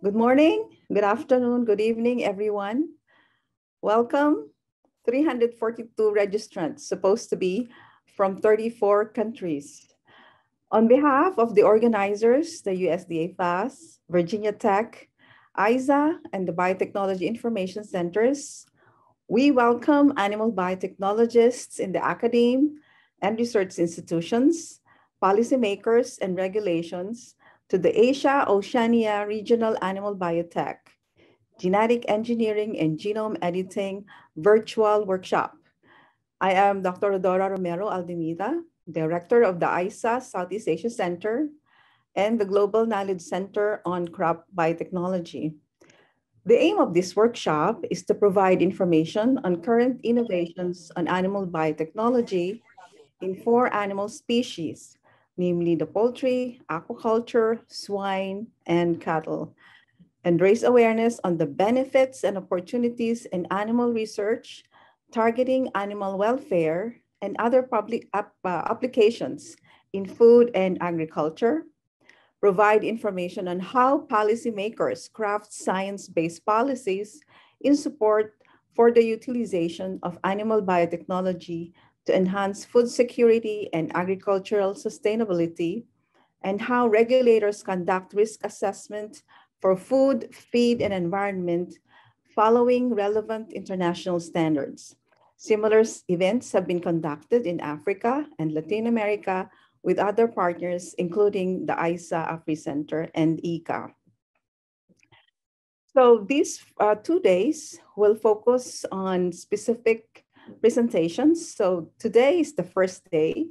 Good morning, good afternoon, good evening, everyone. Welcome, 342 registrants, supposed to be from 34 countries. On behalf of the organizers, the USDA FAS, Virginia Tech, ISA, and the Biotechnology Information Centers, we welcome animal biotechnologists in the academe and research institutions, policymakers, and regulations to the Asia Oceania Regional Animal Biotech Genetic Engineering and Genome Editing Virtual Workshop. I am Dr. Rodora Romero Aldemida, Director of the ISA Southeast Asia Center and the Global Knowledge Center on Crop Biotechnology. The aim of this workshop is to provide information on current innovations on animal biotechnology in four animal species, namely the poultry, aquaculture, swine, and cattle, and raise awareness on the benefits and opportunities in animal research, targeting animal welfare, and other public uh, applications in food and agriculture, provide information on how policymakers craft science-based policies in support for the utilization of animal biotechnology to enhance food security and agricultural sustainability, and how regulators conduct risk assessment for food, feed, and environment following relevant international standards. Similar events have been conducted in Africa and Latin America with other partners, including the ISA AfriCenter and ICA. So these uh, two days will focus on specific presentations. So today is the first day,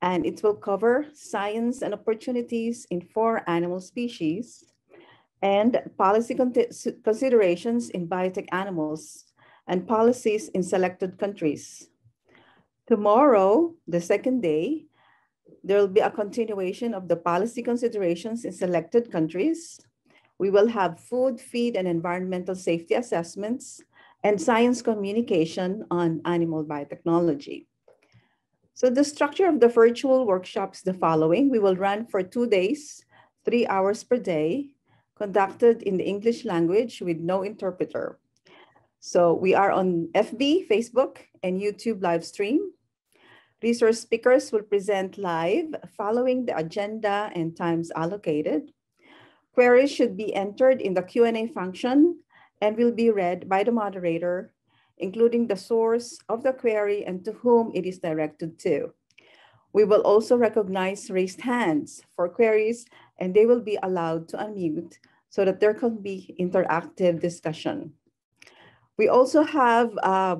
and it will cover science and opportunities in four animal species and policy con considerations in biotech animals and policies in selected countries. Tomorrow, the second day, there will be a continuation of the policy considerations in selected countries. We will have food, feed, and environmental safety assessments and science communication on animal biotechnology. So the structure of the virtual workshop is the following. We will run for two days, three hours per day, conducted in the English language with no interpreter. So we are on FB, Facebook, and YouTube live stream. Resource speakers will present live following the agenda and times allocated. Queries should be entered in the Q&A function and will be read by the moderator, including the source of the query and to whom it is directed to. We will also recognize raised hands for queries and they will be allowed to unmute so that there can be interactive discussion. We also have uh,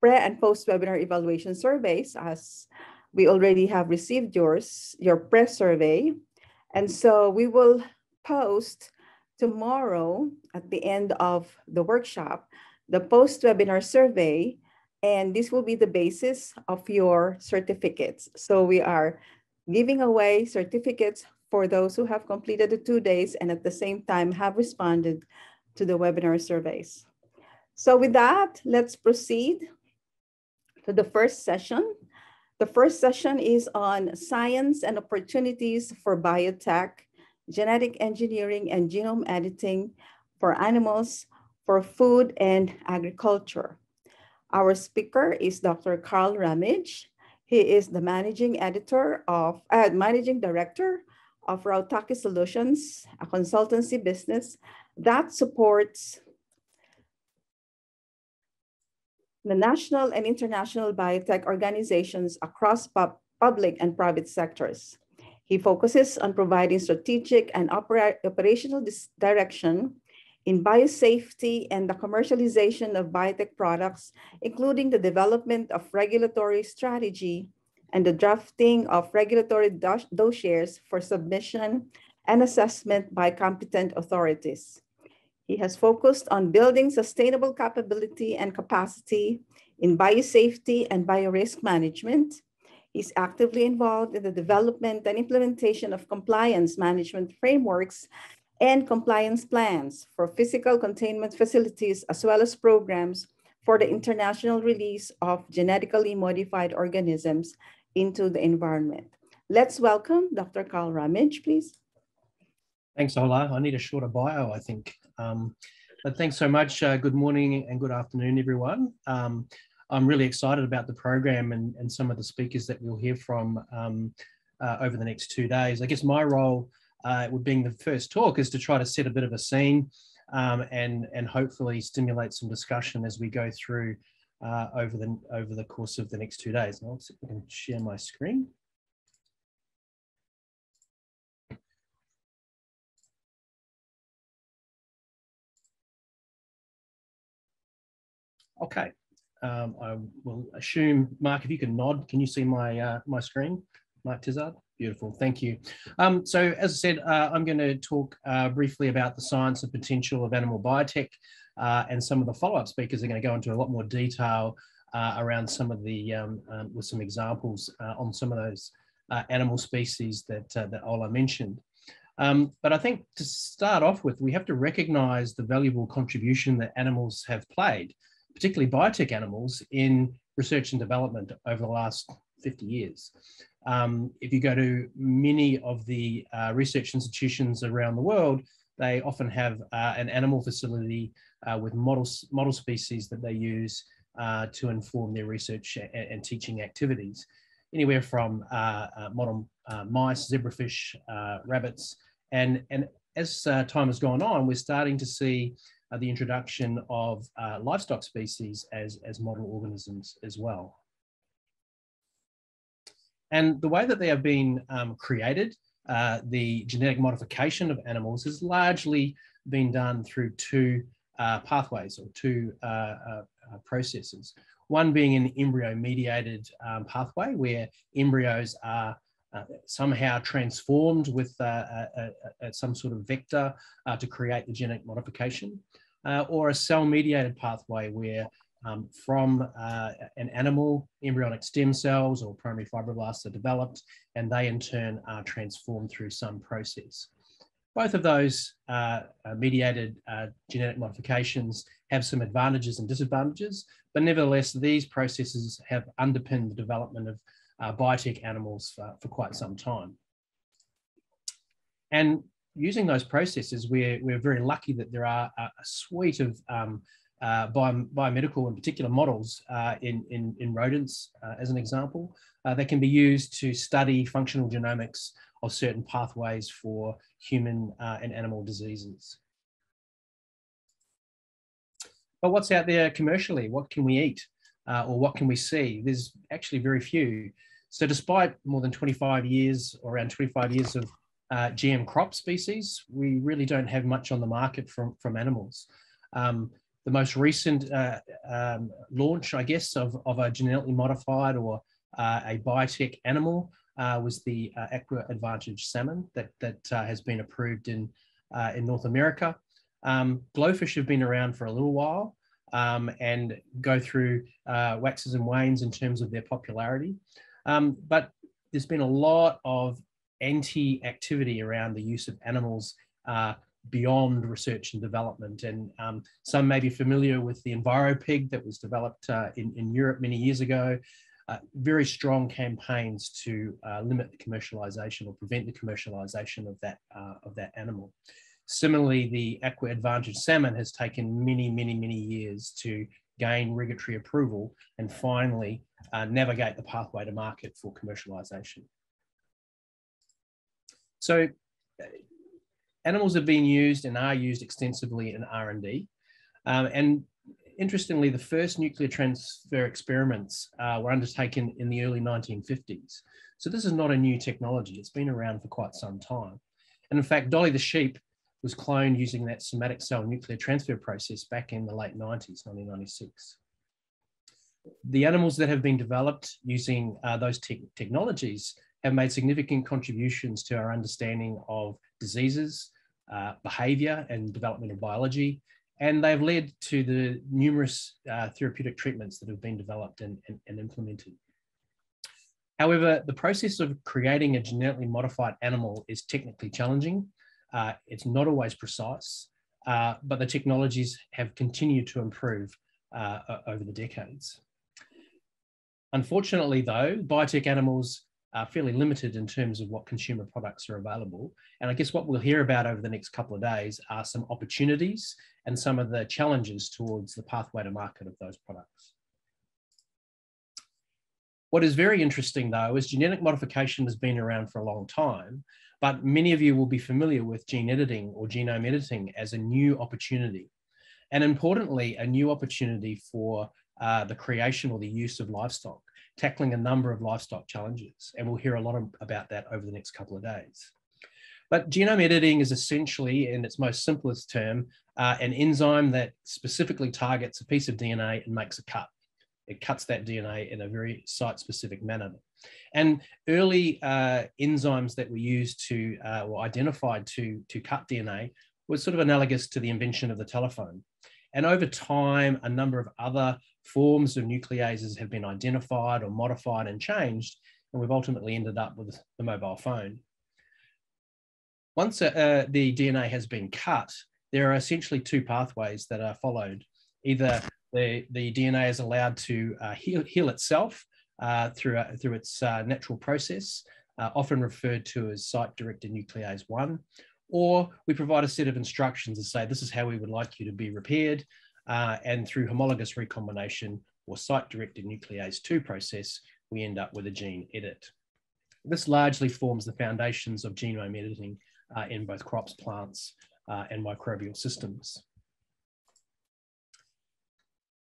pre and post webinar evaluation surveys as we already have received yours, your pre survey. And so we will post tomorrow at the end of the workshop, the post-webinar survey, and this will be the basis of your certificates. So we are giving away certificates for those who have completed the two days and at the same time have responded to the webinar surveys. So with that, let's proceed to the first session. The first session is on science and opportunities for biotech genetic engineering and genome editing for animals, for food and agriculture. Our speaker is Dr. Carl Ramage. He is the managing editor of, uh, managing director of Rautaki Solutions, a consultancy business that supports the national and international biotech organizations across pub public and private sectors. He focuses on providing strategic and opera operational direction in biosafety and the commercialization of biotech products, including the development of regulatory strategy and the drafting of regulatory dossiers for submission and assessment by competent authorities. He has focused on building sustainable capability and capacity in biosafety and biorisk management, He's actively involved in the development and implementation of compliance management frameworks and compliance plans for physical containment facilities, as well as programs for the international release of genetically modified organisms into the environment. Let's welcome Dr. Carl Ramage, please. Thanks, Ola. I need a shorter bio, I think. Um, but thanks so much. Uh, good morning and good afternoon, everyone. Um, I'm really excited about the program and, and some of the speakers that we'll hear from um, uh, over the next two days. I guess my role uh, with being the first talk is to try to set a bit of a scene um, and, and hopefully stimulate some discussion as we go through uh, over, the, over the course of the next two days. Let's see if I can share my screen. Okay, um, I will assume, Mark, if you can nod, can you see my, uh, my screen? Mark Tizard? Beautiful, thank you. Um, so as I said, uh, I'm going to talk uh, briefly about the science and potential of animal biotech uh, and some of the follow-up speakers are going to go into a lot more detail uh, around some of the, um, um, with some examples uh, on some of those animal species that, that Ola mentioned. Um, but I think to start off with, we have to recognize the valuable contribution that animals have played particularly biotech animals, in research and development over the last 50 years. Um, if you go to many of the uh, research institutions around the world, they often have uh, an animal facility uh, with model, model species that they use uh, to inform their research and, and teaching activities. Anywhere from uh, uh, model mice, zebrafish, rabbits, and, and as time has gone on, we're starting to see uh, the introduction of uh, livestock species as, as model organisms as well. And the way that they have been um, created, uh, the genetic modification of animals has largely been done through two uh, pathways or two uh, uh, processes. One being an embryo mediated um, pathway where embryos are uh, somehow transformed with uh, a, a, some sort of vector uh, to create the genetic modification, uh, or a cell mediated pathway where um, from uh, an animal, embryonic stem cells or primary fibroblasts are developed, and they in turn are transformed through some process. Both of those mediated genetic modifications have some advantages and disadvantages, but nevertheless, these processes have underpinned the development of uh, biotech animals for, for quite some time. And using those processes, we're, we're very lucky that there are a, a suite of um, uh, biomedical and particular models uh, in, in, in, rodents, uh, as an example, uh, that can be used to study functional genomics of certain pathways for human uh, and animal diseases. But what's out there commercially? What can we eat? Uh, or what can we see? There's actually very few. So despite more than 25 years or around 25 years of uh, GM crop species, we really don't have much on the market from, from animals. Um, the most recent uh, um, launch, I guess, of, of a genetically modified or uh, a biotech animal uh, was the uh, Aqua Advantage salmon that, that uh, has been approved in, in North America. Um, glowfish have been around for a little while um, and go through waxes and wanes in terms of their popularity. Um, but there's been a lot of anti-activity around the use of animals uh, beyond research and development. And um, some may be familiar with the EnviroPig that was developed uh, in, in Europe many years ago. Uh, very strong campaigns to uh, limit the commercialization or prevent the commercialization of that, uh, of that animal. Similarly, the Aqua Advantage salmon has taken many, many, many years to gain regulatory approval and finally uh, navigate the pathway to market for commercialization. So uh, animals have been used and are used extensively in R&D. Um, and interestingly, the first nuclear transfer experiments uh, were undertaken in the early 1950s. So this is not a new technology. It's been around for quite some time. And in fact, Dolly the sheep was cloned using that somatic cell nuclear transfer process back in the late 90s, 1996 the animals that have been developed using uh, those te technologies have made significant contributions to our understanding of diseases, uh, behavior, and developmental biology. And they've led to the numerous uh, therapeutic treatments that have been developed and, and, and, implemented. However, the process of creating a genetically modified animal is technically challenging. Uh, it's not always precise, uh, but the technologies have continued to improve uh, over the decades. Unfortunately, though, biotech animals are fairly limited in terms of what consumer products are available. And I guess what we'll hear about over the next couple of days are some opportunities and some of the challenges towards the pathway to market of those products. What is very interesting though is genetic modification has been around for a long time, but many of you will be familiar with gene editing or genome editing as a new opportunity. And importantly, a new opportunity for uh, the creation or the use of livestock, tackling a number of livestock challenges. And we'll hear a lot of, about that over the next couple of days. But genome editing is essentially, in its most simplest term, uh, an enzyme that specifically targets a piece of DNA and makes a cut. It cuts that DNA in a very site-specific manner. And early uh, enzymes that were used to, uh, or identified to, to cut DNA was sort of analogous to the invention of the telephone. And over time, a number of other forms of nucleases have been identified or modified and changed, and we've ultimately ended up with the mobile phone. Once uh, the DNA has been cut, there are essentially two pathways that are followed. Either the, the DNA is allowed to uh, heal, heal itself uh, through, uh, through its uh, natural process, uh, often referred to as site-directed nuclease 1, or we provide a set of instructions to say this is how we would like you to be repaired, and through homologous recombination or site-directed nuclease 2 process, we end up with a gene edit. This largely forms the foundations of genome editing in both crops, plants, and microbial systems.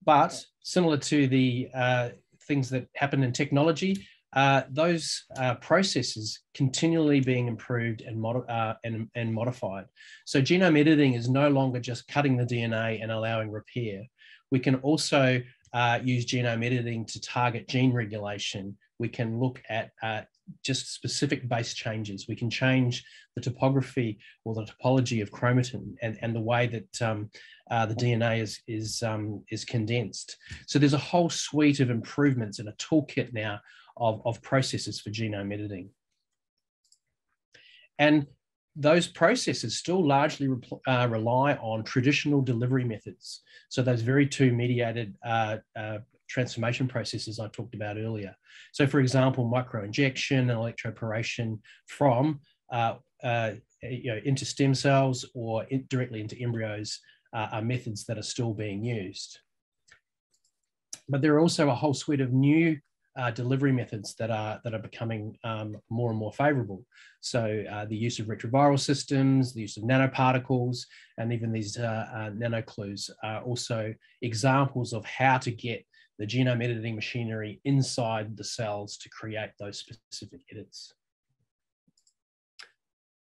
But similar to the uh, things that happen in technology, uh, those uh, processes continually being improved and, mod uh, and, and, modified. So genome editing is no longer just cutting the DNA and allowing repair. We can also uh, use genome editing to target gene regulation. We can look at uh, just specific base changes. We can change the topography or the topology of chromatin and, and the way that um, uh, the DNA is, is, um, is condensed. So there's a whole suite of improvements and a toolkit now of, of processes for genome editing. And those processes still largely uh, rely on traditional delivery methods. So those very two mediated uh, uh, transformation processes I talked about earlier. So for example, microinjection and electroporation from uh, uh, you know, into stem cells or in, directly into embryos uh, are methods that are still being used. But there are also a whole suite of new uh, delivery methods that are that are becoming um, more and more favorable. So uh, the use of retroviral systems, the use of nanoparticles, and even these uh, nanoclues are also examples of how to get the genome editing machinery inside the cells to create those specific edits.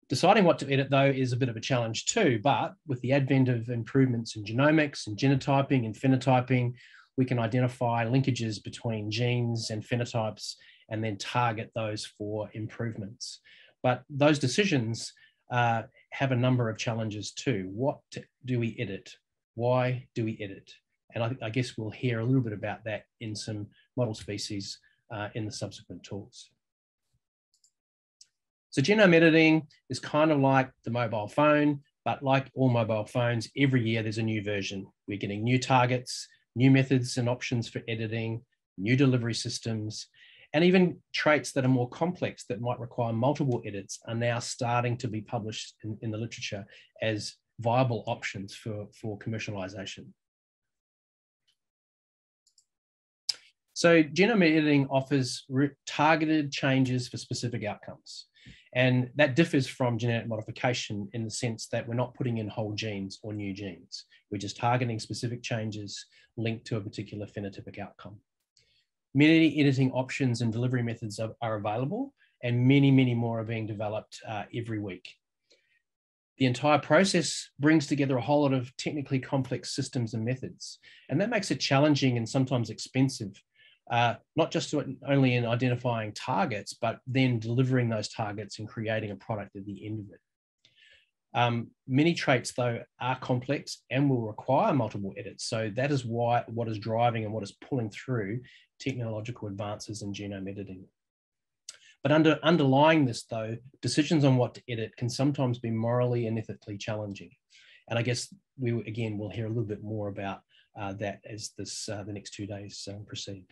Deciding what to edit, though, is a bit of a challenge too, but with the advent of improvements in genomics and genotyping and phenotyping, we can identify linkages between genes and phenotypes and then target those for improvements. But those decisions uh, have a number of challenges too. What do we edit? Why do we edit? And I, I guess we'll hear a little bit about that in some model species uh, in the subsequent talks. So genome editing is kind of like the mobile phone, but like all mobile phones, every year there's a new version. We're getting new targets, new methods and options for editing, new delivery systems, and even traits that are more complex that might require multiple edits are now starting to be published in, in the literature as viable options for, for commercialization. So genome editing offers targeted changes for specific outcomes. And that differs from genetic modification in the sense that we're not putting in whole genes or new genes. We're just targeting specific changes linked to a particular phenotypic outcome. Many editing options and delivery methods are, are available, and many, many more are being developed uh, every week. The entire process brings together a whole lot of technically complex systems and methods, and that makes it challenging and sometimes expensive uh, not just to, only in identifying targets, but then delivering those targets and creating a product at the end of it. Um, many traits, though, are complex and will require multiple edits. So that is why what is driving and what is pulling through technological advances in genome editing. But under, underlying this, though, decisions on what to edit can sometimes be morally and ethically challenging. And I guess we, again, will hear a little bit more about uh, that as this, uh, the next two days um, proceed.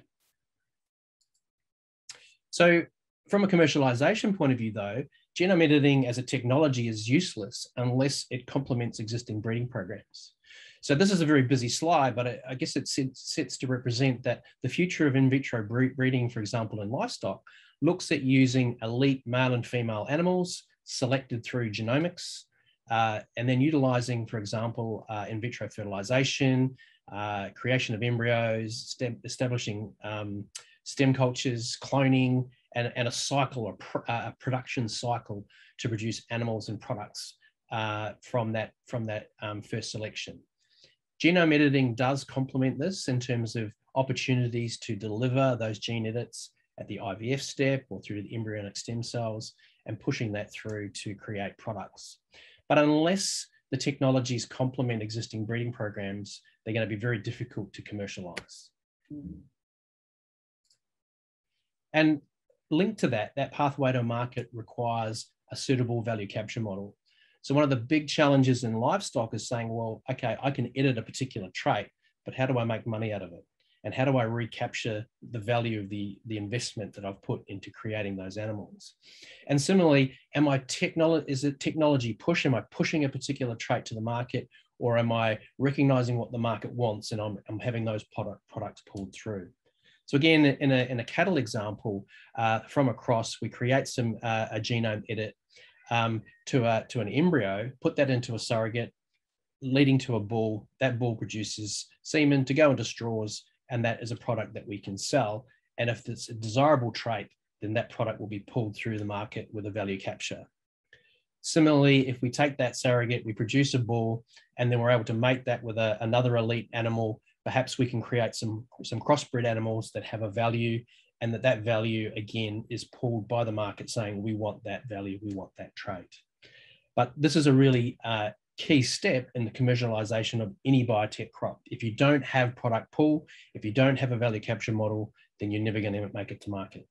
So from a commercialization point of view, though, genome editing as a technology is useless unless it complements existing breeding programs. So this is a very busy slide, but I, I guess it sets to represent that the future of in vitro breeding, for example, in livestock, looks at using elite male and female animals selected through genomics, uh, and then utilizing, for example, uh, in vitro fertilization, uh, creation of embryos, establishing um, stem cultures, cloning, and, and a cycle, a, pr a, production cycle to produce animals and products uh, from that, from that um, first selection. Genome editing does complement this in terms of opportunities to deliver those gene edits at the IVF step or through the embryonic stem cells and pushing that through to create products. But unless the technologies complement existing breeding programs, they're going to be very difficult to commercialize. And linked to that, that pathway to market requires a suitable value capture model. So one of the big challenges in livestock is saying, well, okay, I can edit a particular trait, but how do I make money out of it? And how do I recapture the value of the, the investment that I've put into creating those animals? And similarly, am I technology, is it technology push? Am I pushing a particular trait to the market or am I recognizing what the market wants and I'm, I'm having those product, products pulled through? So again, in a, in a cattle example, uh, from a cross, we create some uh, a genome edit um, to, a, to an embryo, put that into a surrogate, leading to a bull. That bull produces semen to go into straws, and that is a product that we can sell. And if it's a desirable trait, then that product will be pulled through the market with a value capture. Similarly, if we take that surrogate, we produce a bull, and then we're able to mate that with a, another elite animal, perhaps we can create some, some crossbred animals that have a value and that that value again is pulled by the market saying we want that value, we want that trait. But this is a really uh, key step in the commercialization of any biotech crop. If you don't have product pull, if you don't have a value capture model, then you're never going to make it to market.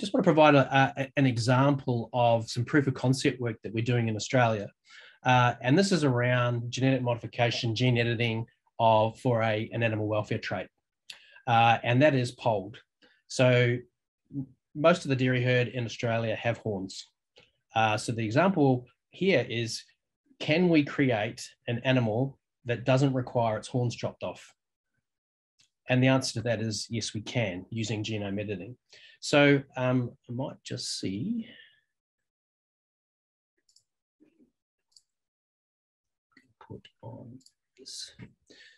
Just want to provide a, a, an example of some proof of concept work that we're doing in Australia. Uh, and this is around genetic modification, gene editing of for a, an animal welfare trait uh, and that is polled. So most of the dairy herd in Australia have horns. Uh, so the example here is, can we create an animal that doesn't require its horns chopped off? And the answer to that is yes, we can using genome editing. So um, I might just see. Put on this.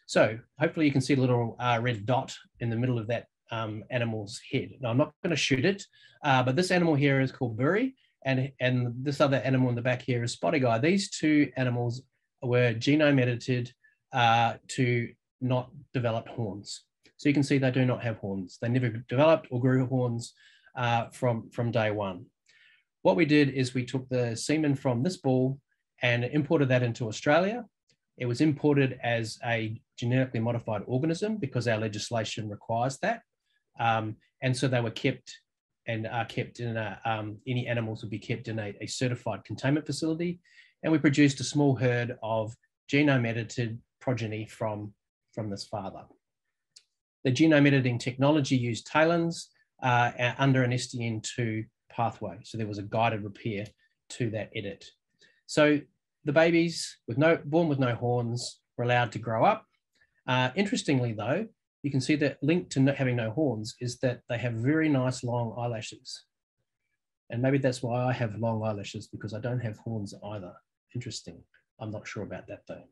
So hopefully you can see a little uh, red dot in the middle of that um, animal's head. Now I'm not going to shoot it, uh, but this animal here is called Buri and, and this other animal in the back here is Spotty Guy. These two animals were genome edited uh, to not develop horns. So you can see they do not have horns. They never developed or grew horns uh, from, from day one. What we did is we took the semen from this bull and imported that into Australia it was imported as a genetically modified organism because our legislation requires that. Um, and so they were kept and are kept in a, um, any animals would be kept in a, a, certified containment facility. And we produced a small herd of genome edited progeny from, from this father. The genome editing technology used TALENs uh, under an SDN2 pathway. So there was a guided repair to that edit. So the babies with no born with no horns were allowed to grow up. Uh, interestingly, though, you can see that linked to having no horns is that they have very nice long eyelashes. And maybe that's why I have long eyelashes because I don't have horns either. Interesting. I'm not sure about that though.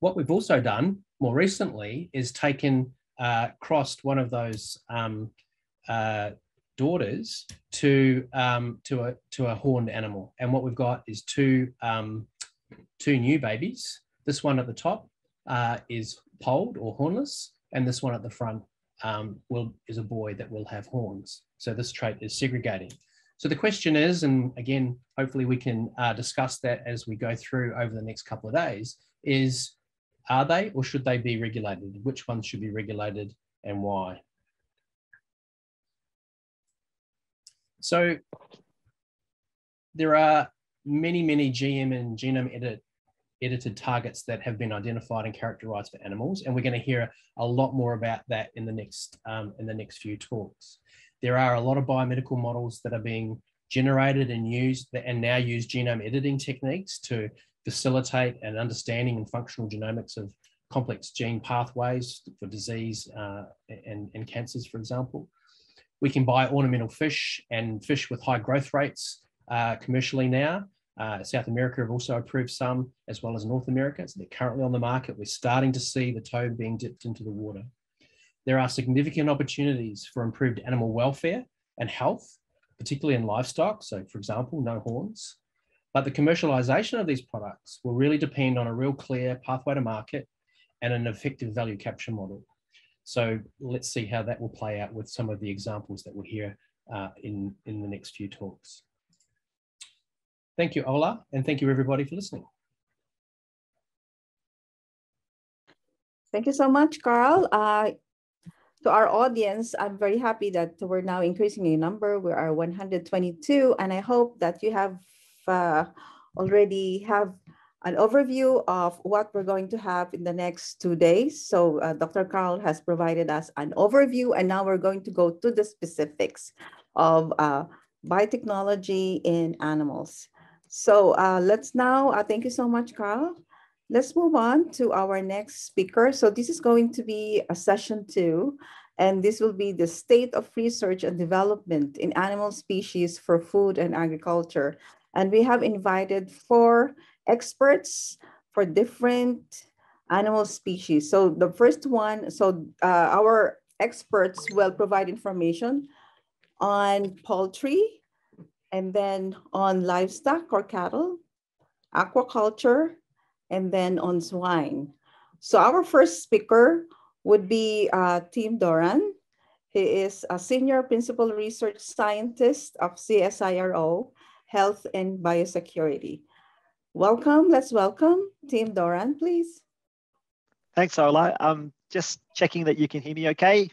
What we've also done more recently is taken, uh, crossed one of those um, uh, daughters to um, to a to a horned animal, and what we've got is two um, two new babies. This one at the top uh, is polled or hornless, and this one at the front um, will is a boy that will have horns. So this trait is segregating. So the question is, and again, hopefully we can uh, discuss that as we go through over the next couple of days, is are they or should they be regulated? Which ones should be regulated and why? So there are many, many GM and genome edit edited targets that have been identified and characterized for animals. And we're going to hear a lot more about that in the next um, in the next few talks. There are a lot of biomedical models that are being generated and used and now use genome editing techniques to facilitate an understanding and functional genomics of complex gene pathways for disease uh, and, and cancers, for example. We can buy ornamental fish and fish with high growth rates uh, commercially now. Uh, South America have also approved some, as well as North America. So they're currently on the market. We're starting to see the toad being dipped into the water. There are significant opportunities for improved animal welfare and health, particularly in livestock. So, for example, no horns. But the commercialization of these products will really depend on a real clear pathway to market and an effective value capture model. So let's see how that will play out with some of the examples that we'll hear uh, in, in the next few talks. Thank you, Ola, and thank you everybody for listening. Thank you so much, Carl. Uh, to our audience, I'm very happy that we're now increasing in number. We are 122, and I hope that you have uh, already have an overview of what we're going to have in the next two days. So uh, Dr. Carl has provided us an overview, and now we're going to go to the specifics of uh, biotechnology in animals. So uh, let's now, uh, thank you so much, Carl. Let's move on to our next speaker. So this is going to be a session two, and this will be the state of research and development in animal species for food and agriculture. And we have invited four experts for different animal species. So the first one, so uh, our experts will provide information on poultry and then on livestock or cattle, aquaculture, and then on swine. So our first speaker would be uh, Tim Doran. He is a senior principal research scientist of CSIRO, Health and Biosecurity. Welcome, let's welcome Tim Doran, please. Thanks, Ola. Um, just checking that you can hear me okay?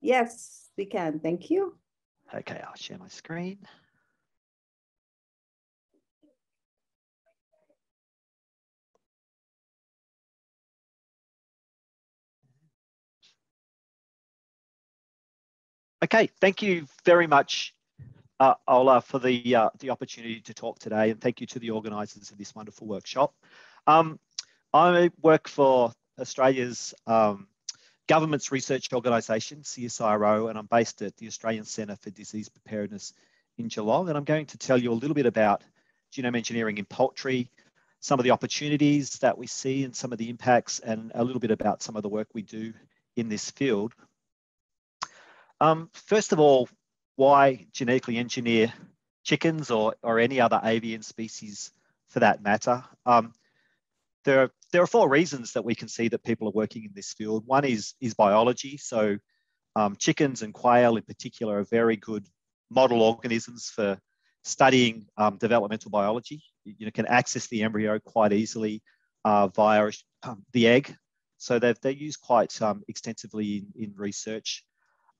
Yes, we can, thank you. Okay, I'll share my screen. Okay, thank you very much uh, Ola, for the, uh, the opportunity to talk today, and thank you to the organisers of this wonderful workshop. Um, I work for Australia's um, government's research organisation, CSIRO, and I'm based at the Australian Centre for Disease Preparedness in Geelong, and I'm going to tell you a little bit about genome engineering in poultry, some of the opportunities that we see and some of the impacts, and a little bit about some of the work we do in this field. Um, first of all, why genetically engineer chickens or, or any other avian species for that matter. Um, there, are, there are four reasons that we can see that people are working in this field. One is, is biology. So um, chickens and quail in particular are very good model organisms for studying um, developmental biology. You know, can access the embryo quite easily uh, via um, the egg. So they're, they're used quite um, extensively in, in research.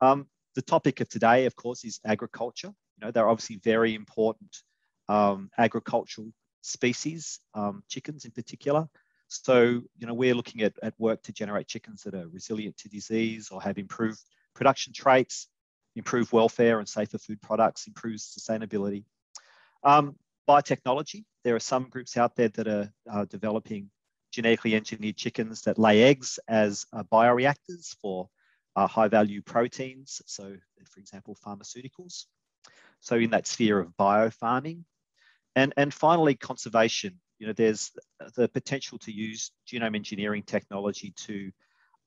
Um, the topic of today, of course, is agriculture. You know, they're obviously very important um, agricultural species, um, chickens in particular. So, you know, we're looking at, at work to generate chickens that are resilient to disease or have improved production traits, improved welfare and safer food products, improves sustainability. Um, biotechnology, there are some groups out there that are uh, developing genetically engineered chickens that lay eggs as uh, bioreactors for high value proteins. So for example, pharmaceuticals. So in that sphere of biofarming. And, and finally, conservation. You know, there's the potential to use genome engineering technology to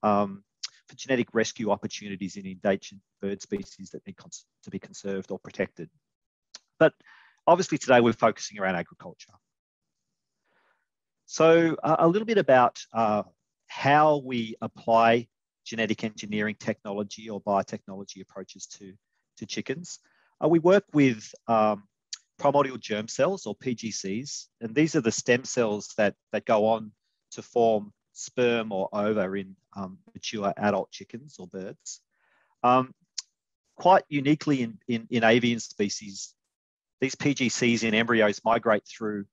um, for genetic rescue opportunities in endangered bird species that need to be conserved or protected. But obviously today we're focusing around agriculture. So uh, a little bit about uh, how we apply genetic engineering technology or biotechnology approaches to, to chickens. Uh, we work with um, primordial germ cells or PGCs, and these are the stem cells that, that go on to form sperm or ova in um, mature adult chickens or birds. Um, quite uniquely in, in, in avian species, these PGCs in embryos migrate through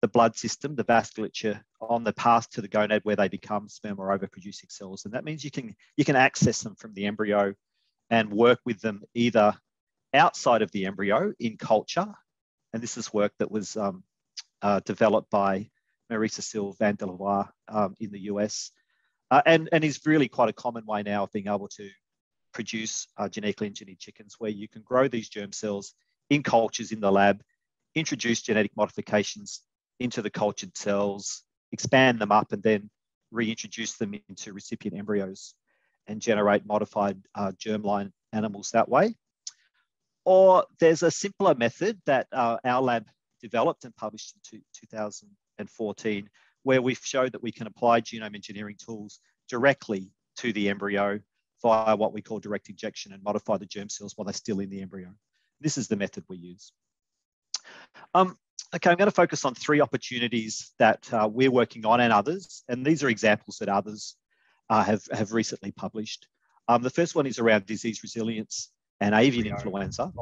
the blood system, the vasculature on the path to the gonad where they become sperm or overproducing cells. And that means you can, you can access them from the embryo and work with them either outside of the embryo in culture. And this is work that was um, uh, developed by Marie-Cécile van Leeuwen um, in the US. Uh, and, and is really quite a common way now of being able to produce uh, genetically engineered chickens where you can grow these germ cells in cultures in the lab, introduce genetic modifications into the cultured cells, expand them up, and then reintroduce them into recipient embryos and generate modified uh, germline animals that way. Or there's a simpler method that uh, our lab developed and published in 2014, where we've showed that we can apply genome engineering tools directly to the embryo via what we call direct injection and modify the germ cells while they're still in the embryo. This is the method we use. Um, okay, I'm going to focus on three opportunities that uh, we're working on and others, and these are examples that others uh, have, have recently published. Um, the first one is around disease resilience and avian influenza.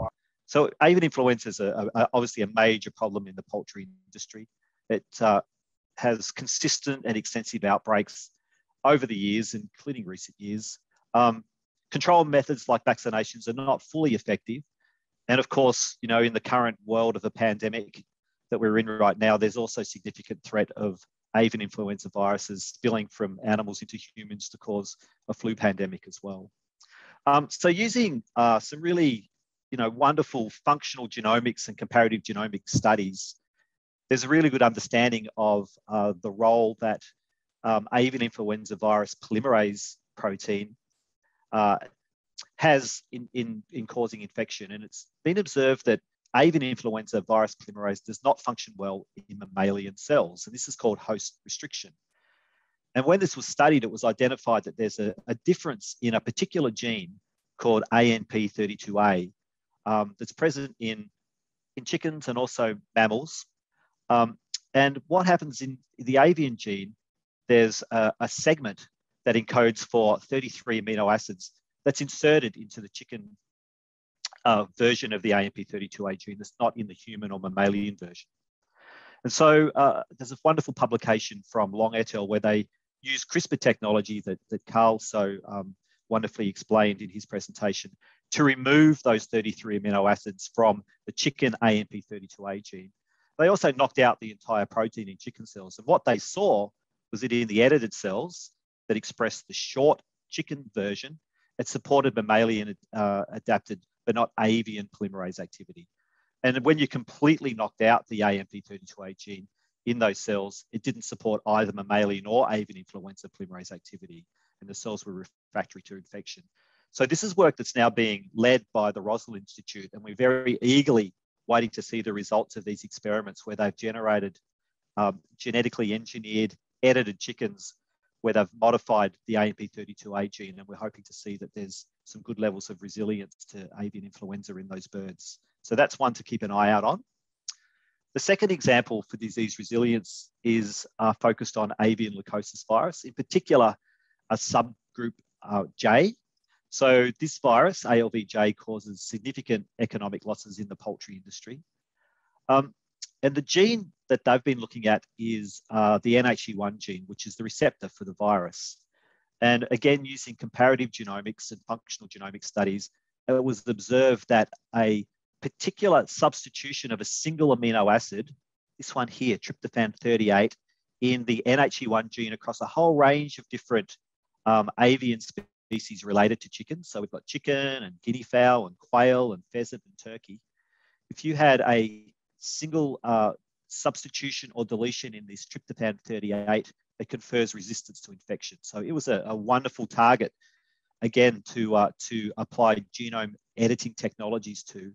So avian influenza is a, a, obviously a major problem in the poultry industry. It uh, has consistent and extensive outbreaks over the years, including recent years. Um, control methods like vaccinations are not fully effective. And of course, you know, in the current world of the pandemic that we're in right now, there's also significant threat of avian influenza viruses spilling from animals into humans to cause a flu pandemic as well. Um, so using uh, some really, you know, wonderful functional genomics and comparative genomic studies, there's a really good understanding of uh, the role that um, avian influenza virus polymerase protein uh, has in, in, in causing infection. And it's been observed that avian influenza virus polymerase does not function well in mammalian cells. And this is called host restriction. And when this was studied, it was identified that there's a, a difference in a particular gene called ANP32A um, that's present in, in chickens and also mammals. Um, and what happens in the avian gene, there's a, a segment that encodes for 33 amino acids that's inserted into the chicken uh, version of the AMP32A gene that's not in the human or mammalian version. And so uh, there's a wonderful publication from Long et al. where they use CRISPR technology that, that Carl so um, wonderfully explained in his presentation to remove those 33 amino acids from the chicken AMP32A gene. They also knocked out the entire protein in chicken cells. And what they saw was that in the edited cells that expressed the short chicken version, it supported mammalian uh, adapted but not avian polymerase activity. And when you completely knocked out the AMP32A gene in those cells, it didn't support either mammalian or avian influenza polymerase activity, and the cells were refractory to infection. So this is work that's now being led by the Roswell Institute, and we're very eagerly waiting to see the results of these experiments where they've generated um, genetically engineered, edited chickens where they've modified the ANP32A gene, and we're hoping to see that there's some good levels of resilience to avian influenza in those birds. So that's one to keep an eye out on. The second example for disease resilience is uh, focused on avian leukosis virus, in particular, a subgroup uh, J. So this virus, ALVJ, causes significant economic losses in the poultry industry. Um, and the gene that they've been looking at is uh, the NHE1 gene, which is the receptor for the virus. And again, using comparative genomics and functional genomic studies, it was observed that a particular substitution of a single amino acid, this one here, tryptophan 38, in the NHE1 gene across a whole range of different um, avian species related to chickens. So we've got chicken and guinea fowl and quail and pheasant and turkey. If you had a single uh, substitution or deletion in this tryptophan 38 that confers resistance to infection. So it was a, a wonderful target, again, to, uh, to apply genome editing technologies to,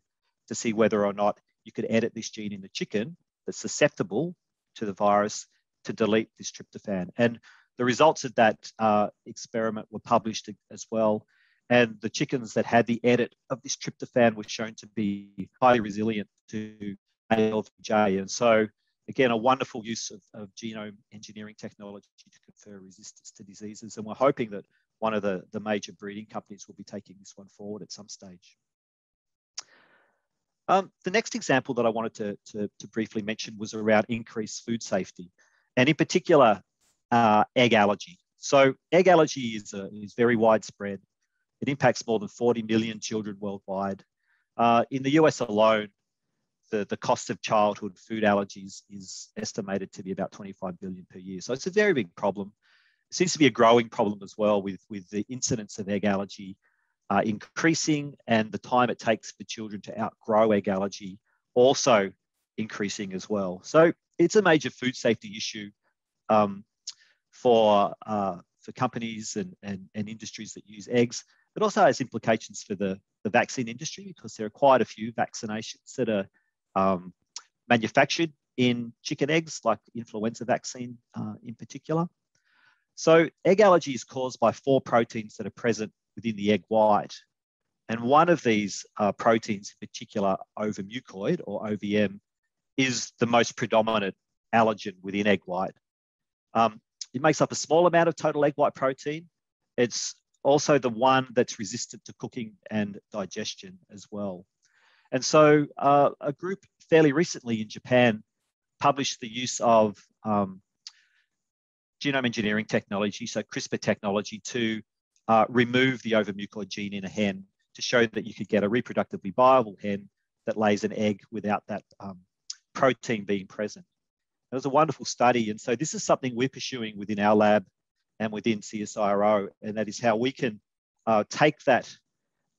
to see whether or not you could edit this gene in the chicken that's susceptible to the virus to delete this tryptophan. And the results of that uh, experiment were published as well. And the chickens that had the edit of this tryptophan were shown to be highly resilient to ALVJ. And so again, a wonderful use of, of genome engineering technology to confer resistance to diseases. And we're hoping that one of the, the major breeding companies will be taking this one forward at some stage. Um, the next example that I wanted to, to, to, briefly mention was around increased food safety, and in particular, uh, egg allergy. So egg allergy is, uh, is very widespread. It impacts more than 40 million children worldwide. Uh, in the US alone, the, the cost of childhood food allergies is estimated to be about 25 billion per year. So it's a very big problem. It seems to be a growing problem as well with, with the incidence of egg allergy uh, increasing and the time it takes for children to outgrow egg allergy also increasing as well. So it's a major food safety issue um, for, uh, for companies and, and, and industries that use eggs. It also has implications for the, the vaccine industry because there are quite a few vaccinations that are um, manufactured in chicken eggs, like influenza vaccine uh, in particular. So egg allergy is caused by four proteins that are present within the egg white. And one of these uh, proteins in particular, ovomucoid or OVM, is the most predominant allergen within egg white. Um, it makes up a small amount of total egg white protein. It's also the one that's resistant to cooking and digestion as well. And so uh, a group fairly recently in Japan published the use of um, genome engineering technology, so CRISPR technology, to uh, remove the ovomucoid gene in a hen to show that you could get a reproductively viable hen that lays an egg without that um, protein being present. It was a wonderful study. And so this is something we're pursuing within our lab and within CSIRO, and that is how we can uh, take that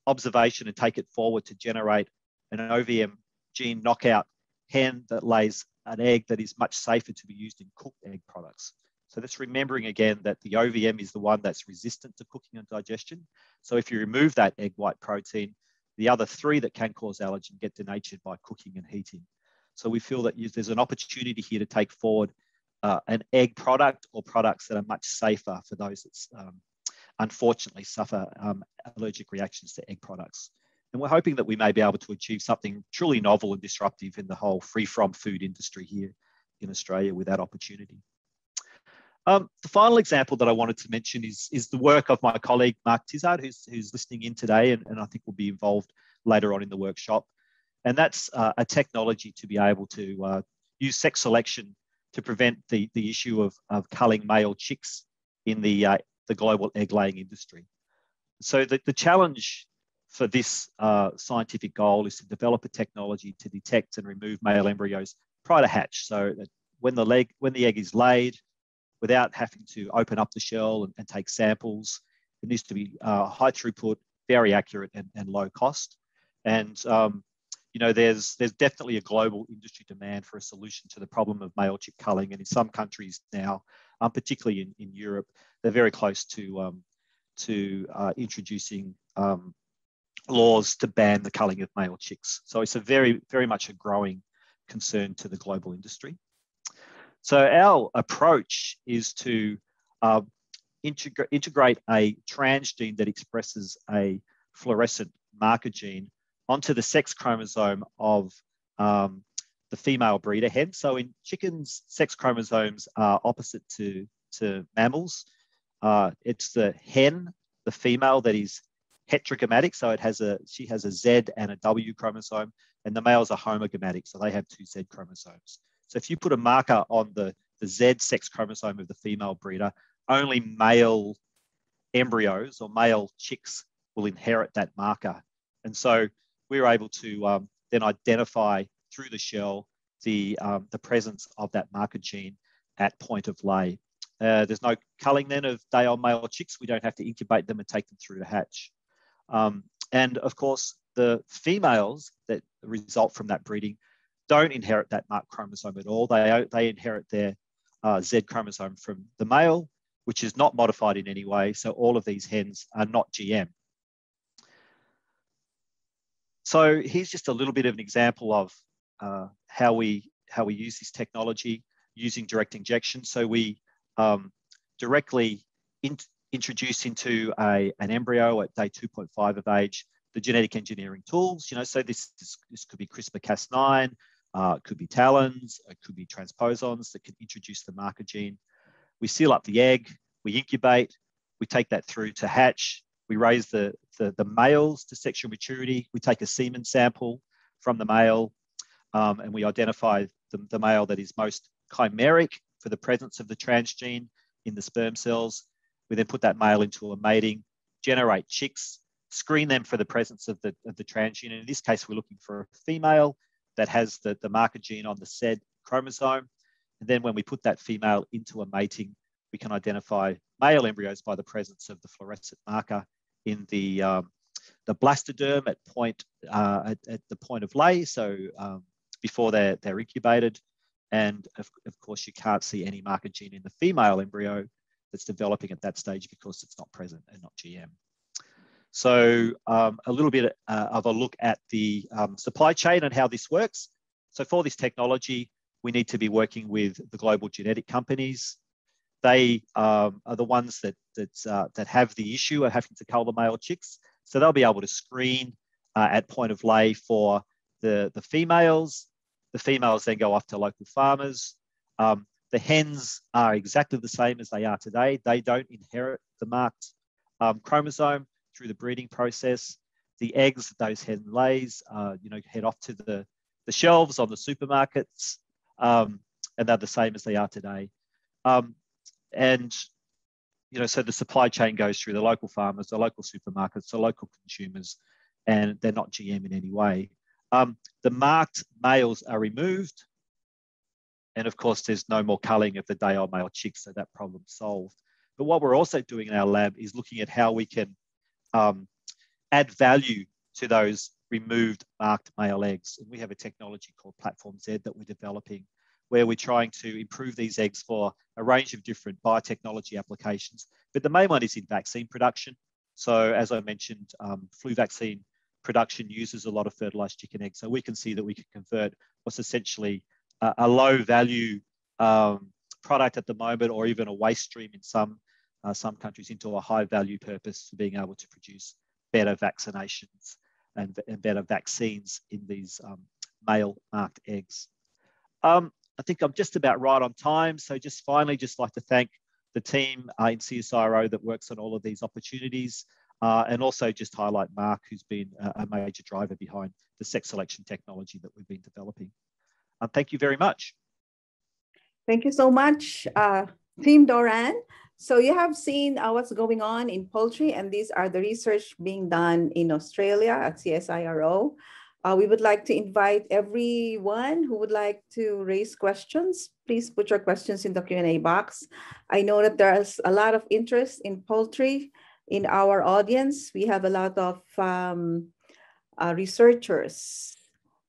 observation and take it forward to generate an OVM gene knockout hen that lays an egg that is much safer to be used in cooked egg products. So that's remembering again that the OVM is the one that's resistant to cooking and digestion. So if you remove that egg white protein, the other three that can cause allergen get denatured by cooking and heating. So we feel that there's an opportunity here to take forward uh, an egg product or products that are much safer for those that um, unfortunately suffer um, allergic reactions to egg products. And we're hoping that we may be able to achieve something truly novel and disruptive in the whole free from food industry here in Australia with that opportunity. Um, the final example that I wanted to mention is, is the work of my colleague Mark Tizard, who's, who's listening in today and, and I think will be involved later on in the workshop. And that's uh, a technology to be able to uh, use sex selection to prevent the, the issue of, of culling male chicks in the, uh, the global egg laying industry. So the, the challenge for this uh, scientific goal is to develop a technology to detect and remove male embryos prior to hatch. So that when the leg, when the egg is laid, without having to open up the shell and, and take samples, it needs to be uh, high throughput, very accurate, and, and low cost. And um, you know, there's there's definitely a global industry demand for a solution to the problem of male chip culling, and in some countries now, um, particularly in, in Europe, they're very close to um, to uh, introducing um, laws to ban the culling of male chicks. So it's a very very much a growing concern to the global industry. So our approach is to uh, integra integrate a transgene that expresses a fluorescent marker gene onto the sex chromosome of um, the female breeder hen. So in chickens, sex chromosomes are opposite to, to mammals. Uh, it's the hen, the female, that is heterogametic. So it has a she has a Z and a W chromosome, and the males are homogametic, so they have two Z chromosomes. So if you put a marker on the, the Z sex chromosome of the female breeder, only male embryos or male chicks will inherit that marker. And so we were able to um, then identify through the shell the, um, the presence of that marker gene at point of lay. Uh, there's no culling then of day old male chicks. We don't have to incubate them and take them through to hatch. Um, and of course, the females that result from that breeding don't inherit that mark chromosome at all. They, they inherit their uh, Z chromosome from the male, which is not modified in any way. So all of these hens are not GM. So here's just a little bit of an example of uh, how we how we use this technology using direct injection. So we um, directly in, introduce into a, an embryo at day 2.5 of age the genetic engineering tools. You know, so this this, this could be CRISPR-Cas9, uh, it could be TALENs, it could be transposons that can introduce the marker gene. We seal up the egg, we incubate, we take that through to hatch, we raise the, the, the, males to sexual maturity. We take a semen sample from the male, um, and we identify the, the male that is most chimeric for the presence of the transgene in the sperm cells. We then put that male into a mating, generate chicks, screen them for the presence of the, of the transgene. And in this case, we're looking for a female that has the, the marker gene on the Z chromosome. And then when we put that female into a mating, we can identify male embryos by the presence of the fluorescent marker in the, um, the blastoderm at point uh, at, at, the point of lay, so um, before they're, they're incubated. And of, of course, you can't see any marker gene in the female embryo that's developing at that stage because it's not present and not GM. So um, a little bit uh, of a look at the um, supply chain and how this works. So for this technology, we need to be working with the global genetic companies. They um, are the ones that, that, uh, that have the issue of having to cull the male chicks. So they'll be able to screen uh, at point of lay for the, the females. The females then go off to local farmers. Um, the hens are exactly the same as they are today. They don't inherit the marked um, chromosome through the breeding process. The eggs that those hen lays, uh, you know, head off to the, the shelves on the supermarkets, um, and they're the same as they are today. Um, and you know, so the supply chain goes through the local farmers, the local supermarkets, the local consumers, and they're not GM in any way. Um, the marked males are removed, and of course, there's no more culling of the day old male chicks, so that problem's solved. But what we're also doing in our lab is looking at how we can um, add value to those removed marked male eggs. And we have a technology called Platform Z that we're developing where we're trying to improve these eggs for a range of different biotechnology applications. But the main one is in vaccine production. So as I mentioned, um, flu vaccine production uses a lot of fertilized chicken eggs. So we can see that we can convert what's essentially a, low value um, product at the moment, or even a waste stream in some uh, some countries into a high value purpose for being able to produce better vaccinations and, and better vaccines in these um, male marked eggs. Um, I think I'm just about right on time. So just finally, just like to thank the team uh, in CSIRO that works on all of these opportunities. Uh, and also just highlight Mark, who's been a, a, major driver behind the sex selection technology that we've been developing. Thank you very much. Thank you so much, uh, Tim Doran. So you have seen uh, what's going on in poultry, and these are the research being done in Australia at CSIRO. Uh, we would like to invite everyone who would like to raise questions. Please put your questions in the Q&A box. I know that there's a lot of interest in poultry in our audience. We have a lot of um, uh, researchers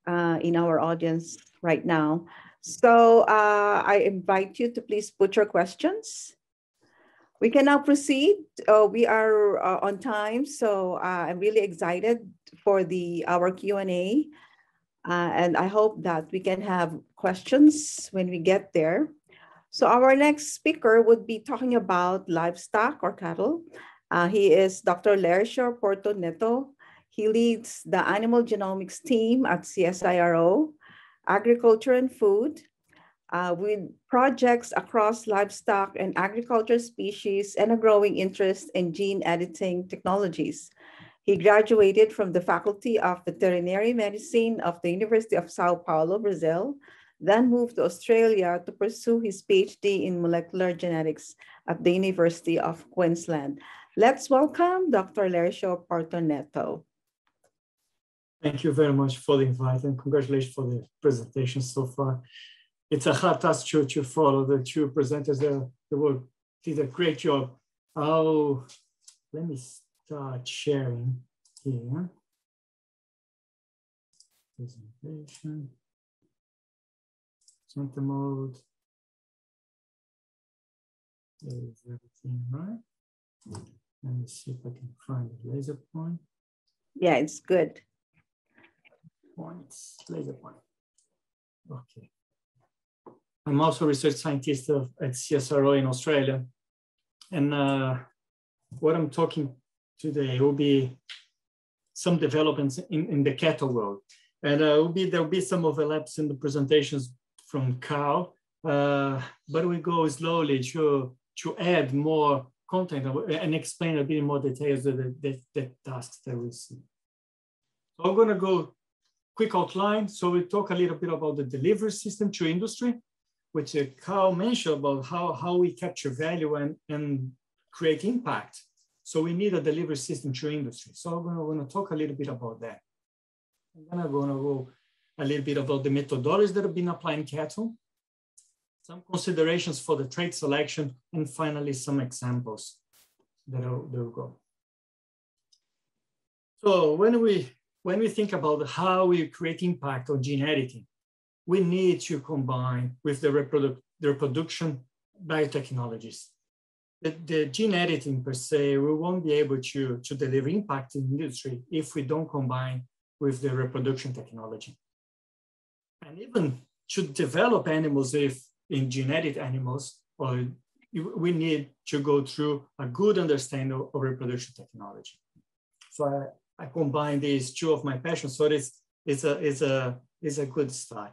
uh, in our audience right now. So uh, I invite you to please put your questions we can now proceed. Uh, we are uh, on time, so uh, I'm really excited for the our Q&A. Uh, and I hope that we can have questions when we get there. So our next speaker would be talking about livestock or cattle. Uh, he is Dr. Laercio Porto Neto. He leads the animal genomics team at CSIRO, agriculture and food, uh, with projects across livestock and agriculture species and a growing interest in gene editing technologies. He graduated from the Faculty of Veterinary Medicine of the University of Sao Paulo, Brazil, then moved to Australia to pursue his PhD in molecular genetics at the University of Queensland. Let's welcome Dr. Laercio Porto-Neto. Thank you very much for the invite and congratulations for the presentation so far it's a hard task to, to follow. The two presenters they were, did a great job. Oh, let me start sharing here. Presentation, center mode. Is everything right? Let me see if I can find the laser point. Yeah, it's good. Points, laser point. Okay. I'm also a research scientist of, at CSIRO in Australia. And uh, what I'm talking today will be some developments in, in the cattle world. And uh, will be, there'll be some overlaps in the presentations from Carl, uh, but we go slowly to, to add more content and explain a bit more details of the, the, the tasks that we see. So I'm gonna go quick outline. So we talk a little bit about the delivery system to industry, which uh, Carl mentioned about how, how we capture value and, and create impact. So we need a delivery system to industry. So I'm going to talk a little bit about that. And then I'm going to go a little bit about the methodologies that have been applied in cattle, some considerations for the trait selection, and finally some examples that will go. So when we when we think about how we create impact on gene editing, we need to combine with the, reprodu the reproduction biotechnologies. The, the, gene editing per se, we won't be able to, to deliver impact in industry if we don't combine with the reproduction technology. And even to develop animals if in genetic animals, or we need to go through a good understanding of, reproduction technology. So I, I combine these two of my passions, so it's, it's, a, it's, a, it's a good start.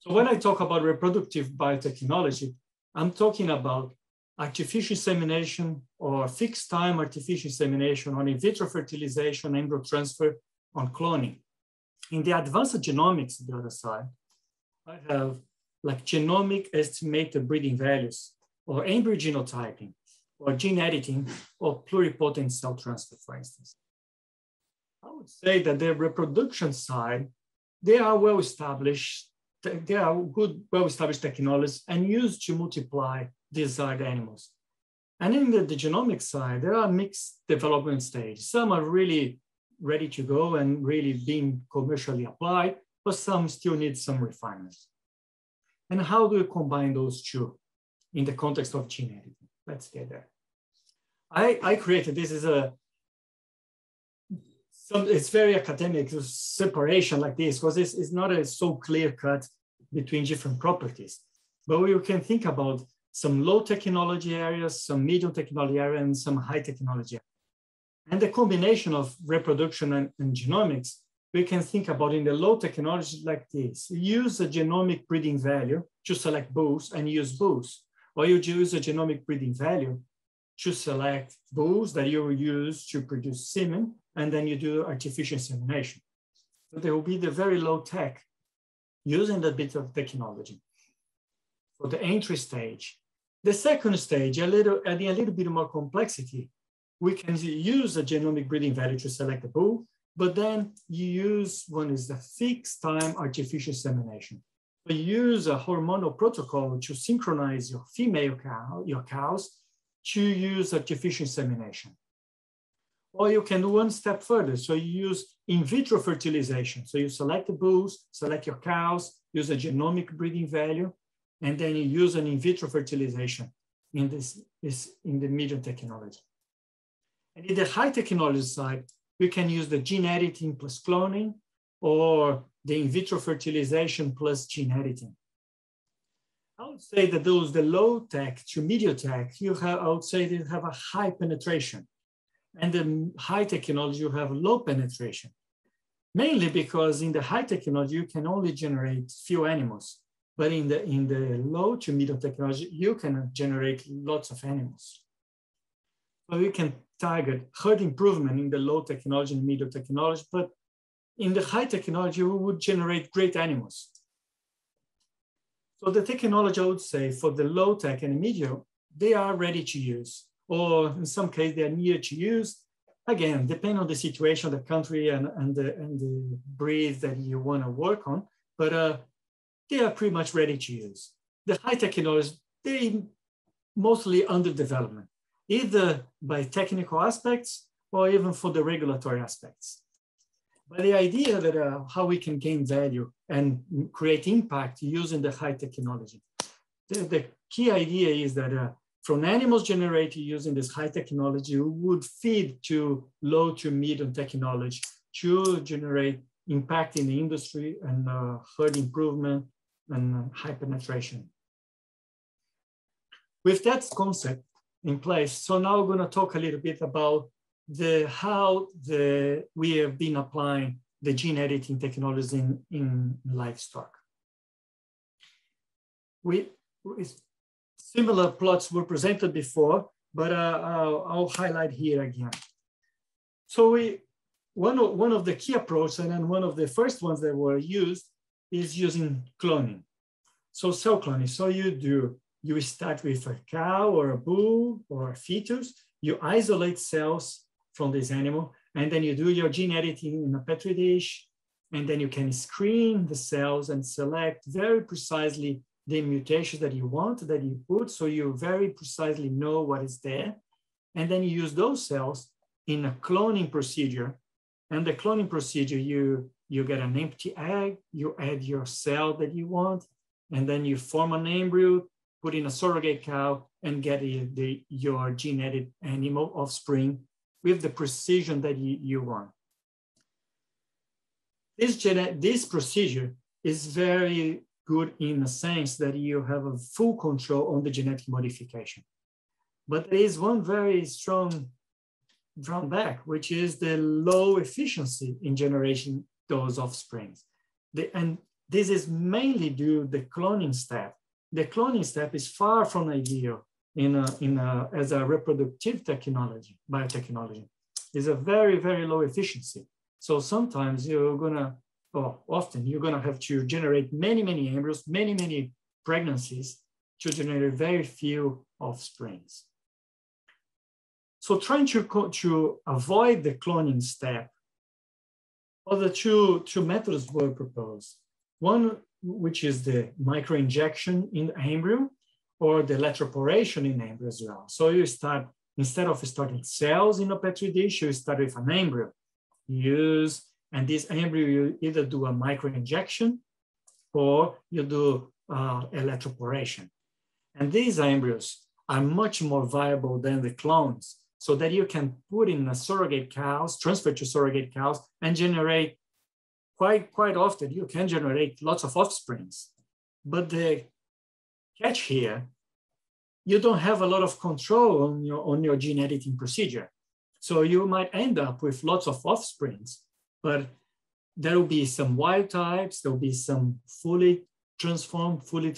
So when I talk about reproductive biotechnology, I'm talking about artificial insemination or fixed time artificial insemination on in vitro fertilization, embryo transfer, on cloning. In the advanced genomics, the other side, I have like genomic estimated breeding values or embryo genotyping or gene editing or pluripotent cell transfer, for instance. I would say that the reproduction side, they are well established, they are good, well established technologies and used to multiply desired animals. And in the, the genomic side, there are mixed development stage. Some are really ready to go and really being commercially applied, but some still need some refinements. And how do you combine those two in the context of gene editing? Let's get there. I, I created, this is a, some, it's very academic separation like this because it's, it's not a so clear cut between different properties. But we can think about some low technology areas, some medium technology area, and some high technology. And the combination of reproduction and, and genomics we can think about in the low technology like this. use a genomic breeding value to select bulls and use bulls, or you use a genomic breeding value to select bulls that you will use to produce semen, and then you do artificial insemination. So there will be the very low tech using that bit of technology for the entry stage. The second stage, a little, adding a little bit more complexity, we can use a genomic breeding value to select a bull, but then you use one is the fixed time artificial insemination. You use a hormonal protocol to synchronize your female cow, your cows, to use artificial insemination. Or you can do one step further. So you use in vitro fertilization. So you select the bulls, select your cows, use a genomic breeding value, and then you use an in vitro fertilization in this, this in the medium technology. And in the high technology side, we can use the gene editing plus cloning or the in vitro fertilization plus gene editing. I would say that those, the low tech to medium tech, you have, I would say they have a high penetration. And the high technology, you have low penetration. Mainly because in the high technology, you can only generate few animals. But in the, in the low to medium technology, you can generate lots of animals. So you can target herd improvement in the low technology and medium technology, but in the high technology, we would generate great animals. So the technology, I would say, for the low tech and medium, they are ready to use, or in some case, they are near to use. Again, depending on the situation, the country, and, and, the, and the breed that you want to work on, but uh, they are pretty much ready to use. The high technology, they mostly under development either by technical aspects or even for the regulatory aspects. But the idea that uh, how we can gain value and create impact using the high technology. The, the key idea is that uh, from animals generated using this high technology, we would feed to low to medium technology to generate impact in the industry and uh, herd improvement and uh, high penetration. With that concept, in place. So now we're going to talk a little bit about the how the we have been applying the gene editing technologies in, in livestock. We, similar plots were presented before, but uh, I'll, I'll highlight here again. So we one of, one of the key approaches and then one of the first ones that were used is using cloning. So cell cloning. So you do, you start with a cow or a bull or a fetus, you isolate cells from this animal, and then you do your gene editing in a Petri dish, and then you can screen the cells and select very precisely the mutations that you want that you put, so you very precisely know what is there. And then you use those cells in a cloning procedure. And the cloning procedure, you, you get an empty egg, you add your cell that you want, and then you form an embryo, put in a surrogate cow, and get the, the, your gene edited animal offspring with the precision that you, you want. This, this procedure is very good in the sense that you have a full control on the genetic modification. But there is one very strong drawback, which is the low efficiency in generation those offsprings. The, and this is mainly due to the cloning step. The cloning step is far from ideal in a, in a, as a reproductive technology, biotechnology. is a very, very low efficiency. So sometimes you're gonna, or often you're gonna have to generate many, many embryos, many, many pregnancies to generate very few offsprings. So trying to, to avoid the cloning step, other two, two methods were proposed. One, which is the microinjection in the embryo, or the electroporation in embryo as well. So you start, instead of starting cells in a petri dish, you start with an embryo use, and this embryo, you either do a microinjection or you do uh, electroporation. And these embryos are much more viable than the clones so that you can put in a surrogate cows, transfer to surrogate cows and generate quite, quite often, you can generate lots of offsprings. But the catch here, you don't have a lot of control on your, on your gene editing procedure. So you might end up with lots of offsprings, but there will be some wild types, there will be some fully transformed, fully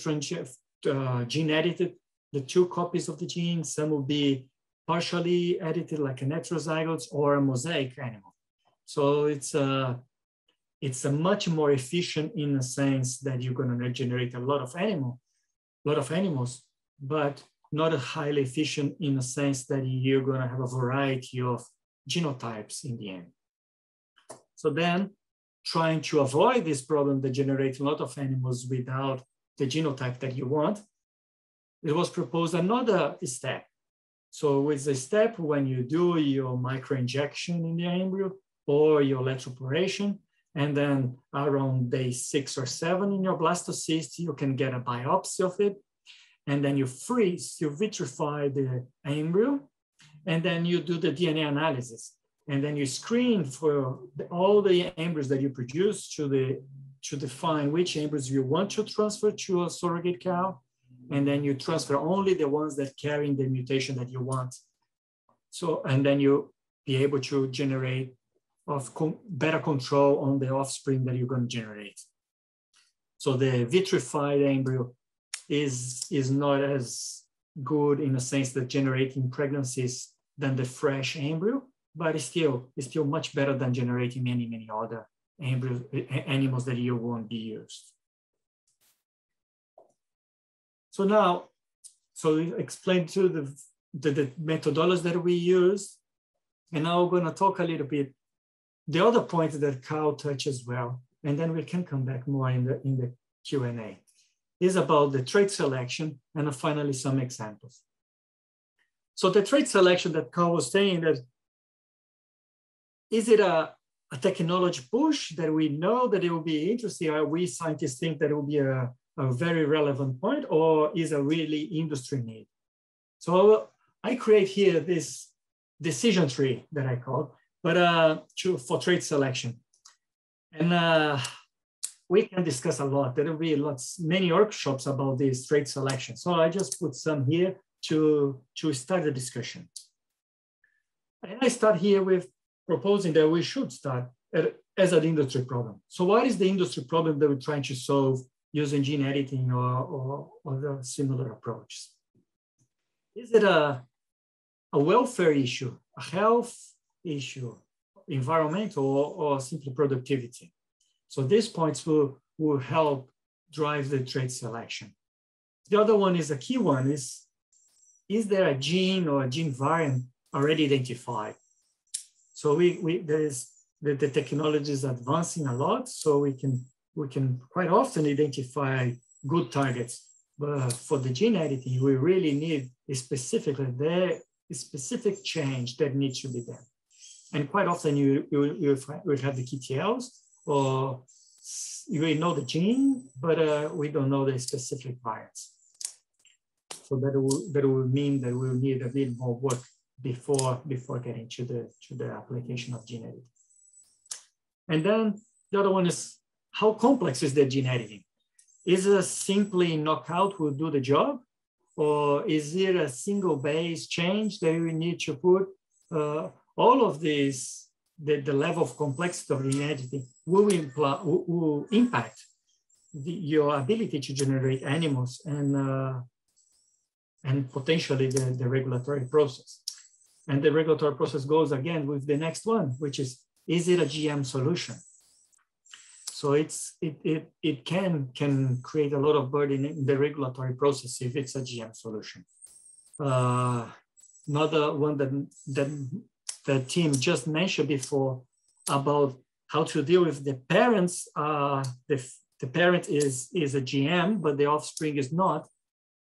uh, gene edited, the two copies of the gene, some will be partially edited like an heterozygotes or a mosaic animal. So it's a, it's a much more efficient in the sense that you're gonna generate a lot of animal, lot of animals, but not highly efficient in the sense that you're going to have a variety of genotypes in the end. So then trying to avoid this problem that generates a lot of animals without the genotype that you want, it was proposed another step. So with the step when you do your microinjection in the embryo or your electroporation, and then around day six or seven in your blastocyst, you can get a biopsy of it and then you freeze, you vitrify the embryo, and then you do the DNA analysis. And then you screen for the, all the embryos that you produce to, the, to define which embryos you want to transfer to a surrogate cow. And then you transfer only the ones that carry the mutation that you want. So, and then you be able to generate of better control on the offspring that you're going to generate. So the vitrified embryo is, is not as good in a sense that generating pregnancies than the fresh embryo, but it's still, it's still much better than generating many, many other embryo, animals that you won't be used. So now, so explained to the, the, the methodologies that we use, and now we're gonna talk a little bit the other point that Carl touched as well, and then we can come back more in the, in the Q&A is about the trait selection and finally some examples. So the trait selection that Carl was saying that, is it a, a technology push that we know that it will be interesting? Are we scientists think that it will be a, a very relevant point or is a really industry need? So I create here this decision tree that I call, but uh, to, for trait selection. And uh, we can discuss a lot. There will be lots, many workshops about this trait selection. So I just put some here to, to start the discussion. And I start here with proposing that we should start at, as an industry problem. So what is the industry problem that we're trying to solve using gene editing or, or, or similar approaches? Is it a, a welfare issue, a health issue, environmental or, or simply productivity. So these points will, will help drive the trait selection. The other one is a key one is, is there a gene or a gene variant already identified? So we, we there is the, the technology is advancing a lot, so we can we can quite often identify good targets. But for the gene editing, we really need specifically there a specific change that needs to be done. And quite often you, you, you will have the QTLs or you know the gene, but uh, we don't know the specific variants. So that will, that will mean that we'll need a little more work before, before getting to the, to the application of gene editing. And then the other one is how complex is the gene editing? Is a simply knockout will do the job? Or is it a single base change that we need to put? Uh, all of these, the, the level of complexity of gene editing will, will, will impact the, your ability to generate animals and, uh, and potentially the, the regulatory process. And the regulatory process goes again with the next one, which is, is it a GM solution? So it's it, it, it can, can create a lot of burden in the regulatory process if it's a GM solution. Uh, another one that, that the team just mentioned before about how to deal with the parents. Uh, the, the parent is, is a GM, but the offspring is not.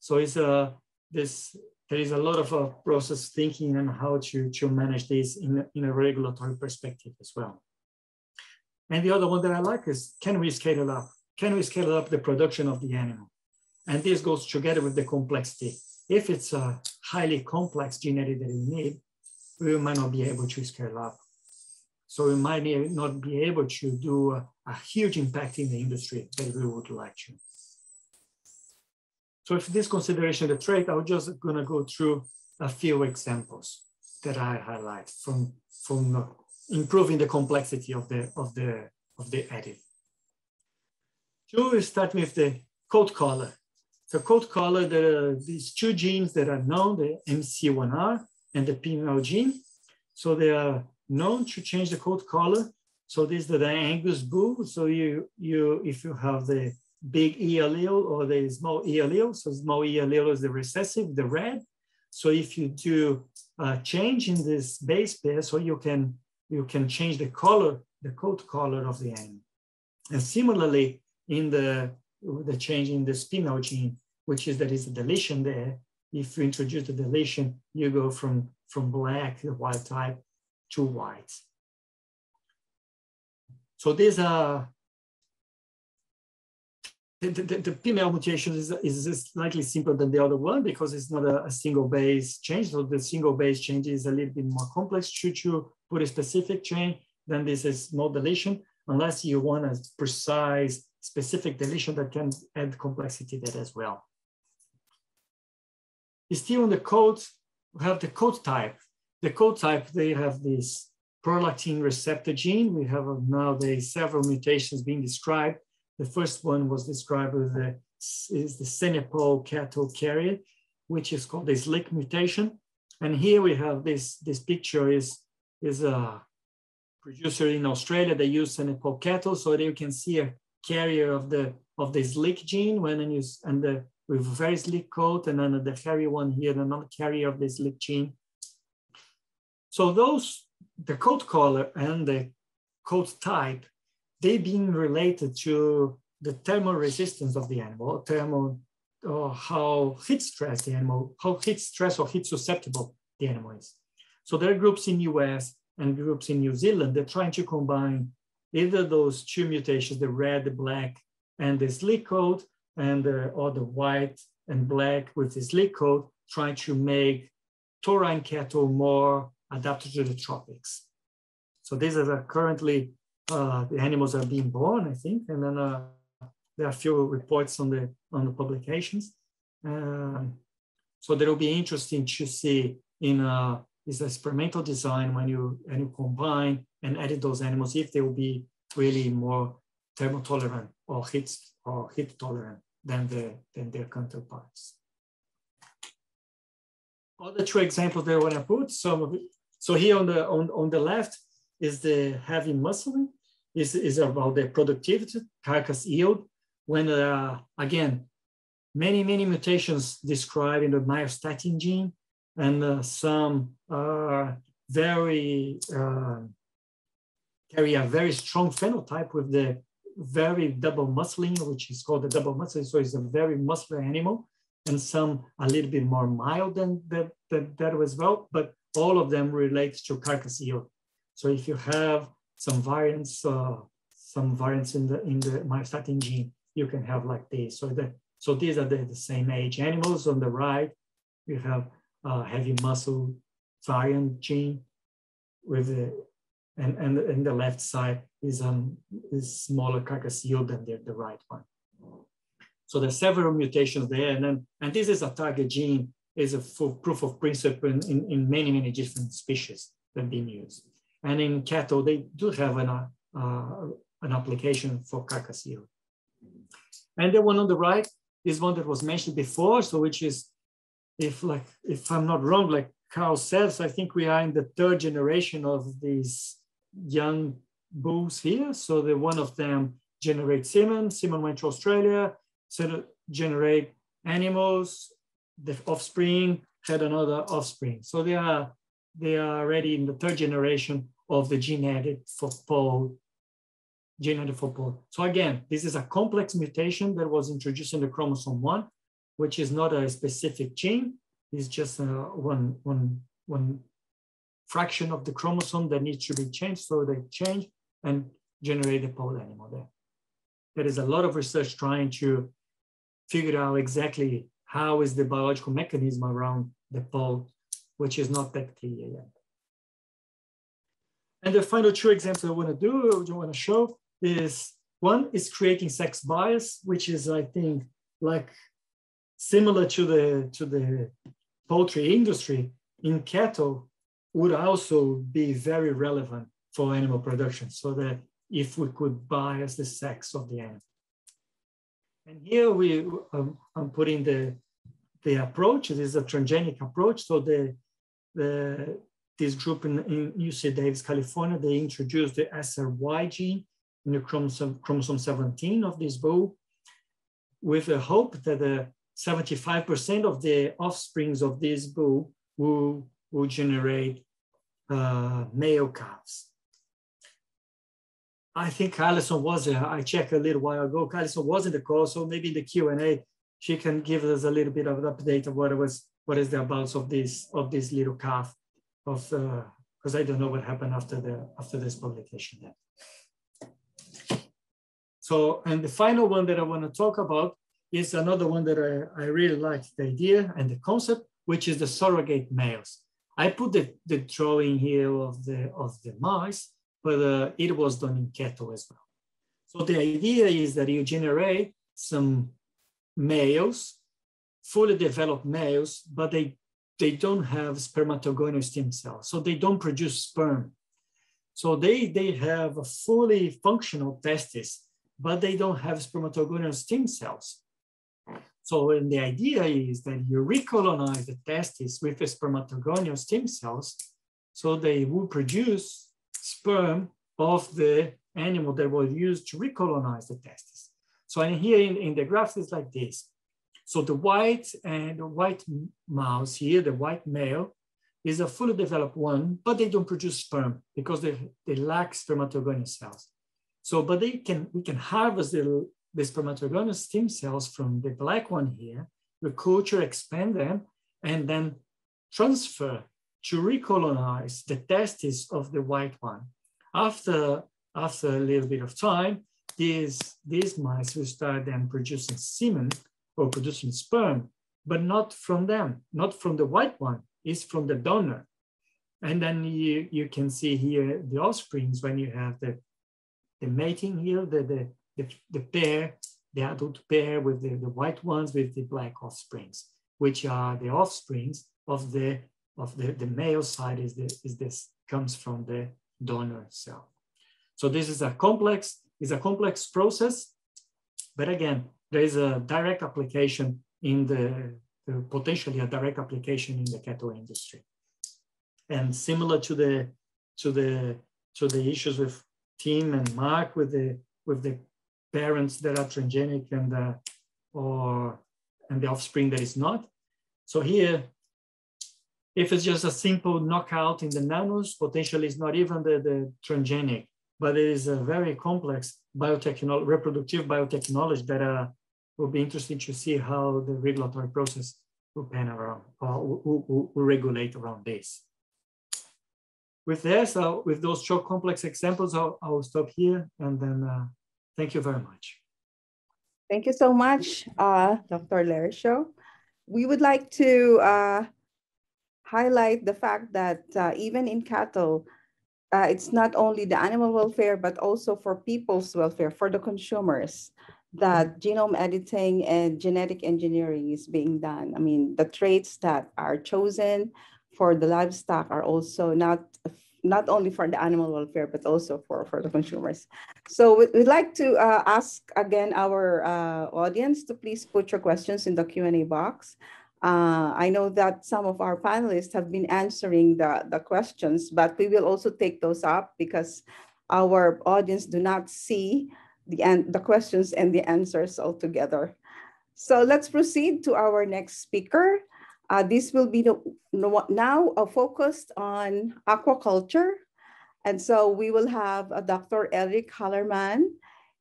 So it's a, this, there is a lot of uh, process thinking and how to, to manage this in, in a regulatory perspective as well. And the other one that I like is, can we scale it up? Can we scale up the production of the animal? And this goes together with the complexity. If it's a highly complex gene edit that you need, we might not be able to scale up. So we might not be able to do a, a huge impact in the industry that we would like to. So if this consideration the trait, I'm just gonna go through a few examples that I highlight from, from improving the complexity of the of the of the edit. Two we start with the coat color. So coat color, are these two genes that are known, the MC1R and the PML gene. So they are known to change the coat color. So this is the Angus bull. So you you if you have the big E allele or the small E allele, so small E allele is the recessive, the red. So if you do a change in this base pair, so you can you can change the color, the coat color of the animal. And similarly, in the, the change in the spinal gene, which is there is a deletion there, if you introduce the deletion, you go from, from black, the wild type, to white. So these are the, the, the, PML mutation is, is slightly simpler than the other one because it's not a, a, single base change. So the single base change is a little bit more complex. Should you put a specific chain, then this is no deletion, unless you want a precise specific deletion that can add complexity there as well. Still in the code, we have the code type. The code type, they have this prolactin receptor gene. We have nowadays several mutations being described the first one was described as the, is the Senepol cattle carrier, which is called the SLICK mutation. And here we have this, this picture is, is a producer in Australia They use Senepol cattle. So there you can see a carrier of the, of the SLICK gene when and, you, and the, with a very slick coat and then the hairy one here, another carrier of the SLICK gene. So those, the coat color and the coat type they being related to the thermal resistance of the animal, thermal, or how heat stress the animal, how heat stress or heat susceptible the animal is. So there are groups in US and groups in New Zealand they're trying to combine either those two mutations, the red, the black, and the slick coat, and the, or the white and black with this coat, trying to make taurine cattle more adapted to the tropics. So these are currently uh, the animals are being born, I think, and then uh, there are a few reports on the on the publications. Um, so that will be interesting to see in uh, this experimental design when you and you combine and edit those animals if they will be really more thermotolerant or heat or heat tolerant than the than their counterparts. Other two examples I want to put some of it. So here on the on, on the left, is the heavy muscling, is, is about the productivity, carcass yield, when uh, again, many, many mutations described in the myostatin gene, and uh, some are very, uh, carry a very strong phenotype with the very double muscling, which is called the double muscling. So it's a very muscular animal, and some a little bit more mild than that, that, that as well, but all of them relate to carcass yield. So if you have some variants, uh, some variants in the in the myostatin gene, you can have like this. So that so these are the, the same age animals. On the right, you have uh, heavy muscle variant gene with the and and in the left side is um is smaller carcass yield than the, the right one. So there's several mutations there, and then and this is a target gene is a full proof of principle in, in, in many many different species that being used. And in cattle, they do have an, uh, uh, an application for carcass yield. And the one on the right is one that was mentioned before, so which is, if like if I'm not wrong, like Carl says, I think we are in the third generation of these young bulls here. So the one of them generates semen. Semen went to Australia, so generate animals. The offspring had another offspring. So they are they are already in the third generation of the gene edit for pole, gene edit for pole. So again, this is a complex mutation that was introduced in the chromosome one, which is not a specific gene. It's just uh, one, one, one fraction of the chromosome that needs to be changed. So they change and generate a pole animal there. There is a lot of research trying to figure out exactly how is the biological mechanism around the pole, which is not that clear yet. And the final two examples I want to do, I want to show is one is creating sex bias, which is, I think, like similar to the, to the poultry industry in cattle would also be very relevant for animal production. So that if we could bias the sex of the animal. And here we, um, I'm putting the, the approach, this is a transgenic approach. So the, the this group in, in UC Davis, California, they introduced the SRY gene in the chromosome, chromosome 17 of this bull with a hope that the 75% of the offsprings of this bull will, will generate uh, male calves. I think Alison was, uh, I checked a little while ago, Alison was in the call, so maybe in the Q&A, she can give us a little bit of an update of what was, what is the about of this, of this little calf of because I don't know what happened after the after this publication then. So, and the final one that I want to talk about is another one that I, I really like the idea and the concept, which is the surrogate males. I put the, the drawing here of the of the mice, but uh, it was done in cattle as well. So the idea is that you generate some males, fully developed males, but they they don't have spermatogonial stem cells, so they don't produce sperm. So they, they have a fully functional testis, but they don't have spermatogonial stem cells. So and the idea is that you recolonize the testis with the spermatogonial stem cells, so they will produce sperm of the animal that was used to recolonize the testis. So in here in, in the graph is like this. So the white and the white mouse here, the white male, is a fully developed one, but they don't produce sperm because they, they lack spermatogonial cells. So, but they can we can harvest the, the spermatogonial stem cells from the black one here, the culture expand them, and then transfer to recolonize the testes of the white one. After, after a little bit of time, these, these mice will start then producing semen or producing sperm, but not from them, not from the white one, it's from the donor. And then you, you can see here the offsprings when you have the, the mating here, the, the, the, the pair, the adult pair with the, the white ones with the black offsprings, which are the offsprings of the of the, the male side is, the, is this comes from the donor cell. So this is a complex, is a complex process, but again, there is a direct application in the, the, potentially a direct application in the cattle industry. And similar to the to the to the issues with Tim and Mark with the with the parents that are transgenic and uh, or and the offspring that is not. So here, if it's just a simple knockout in the nanos, potentially it's not even the, the transgenic, but it is a very complex biotechnology, reproductive biotechnology that uh, will be interesting to see how the regulatory process will pan around, or will, will, will regulate around this. With this, uh, with those short complex examples, I'll, I'll stop here and then uh, thank you very much. Thank you so much, uh, Dr. Laercio. We would like to uh, highlight the fact that uh, even in cattle, uh, it's not only the animal welfare, but also for people's welfare, for the consumers, that genome editing and genetic engineering is being done. I mean, the traits that are chosen for the livestock are also not not only for the animal welfare, but also for, for the consumers. So we'd like to uh, ask again our uh, audience to please put your questions in the Q&A box. Uh, I know that some of our panelists have been answering the, the questions, but we will also take those up because our audience do not see the, the questions and the answers all together. So let's proceed to our next speaker. Uh, this will be the, now uh, focused on aquaculture. And so we will have a Dr. Eric Hallerman.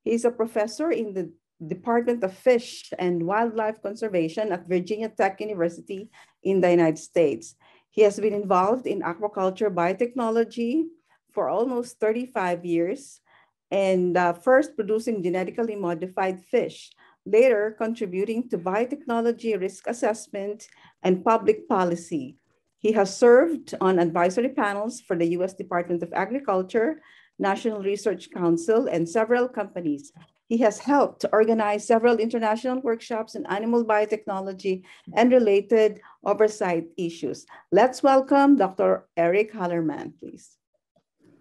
He's a professor in the Department of Fish and Wildlife Conservation at Virginia Tech University in the United States. He has been involved in aquaculture biotechnology for almost 35 years and uh, first producing genetically modified fish later contributing to biotechnology risk assessment and public policy. He has served on advisory panels for the US Department of Agriculture, National Research Council, and several companies. He has helped to organize several international workshops in animal biotechnology and related oversight issues. Let's welcome Dr. Eric Hallerman, please.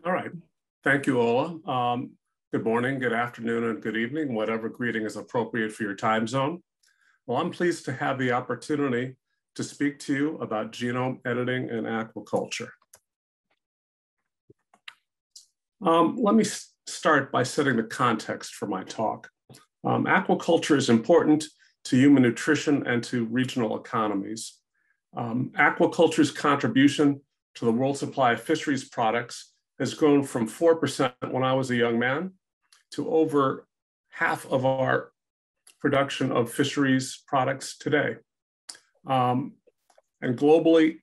All right. Thank you, Ola. Um, Good morning, good afternoon, and good evening, whatever greeting is appropriate for your time zone. Well, I'm pleased to have the opportunity to speak to you about genome editing and aquaculture. Um, let me start by setting the context for my talk. Um, aquaculture is important to human nutrition and to regional economies. Um, aquaculture's contribution to the world supply of fisheries products has grown from 4% when I was a young man to over half of our production of fisheries products today. Um, and globally,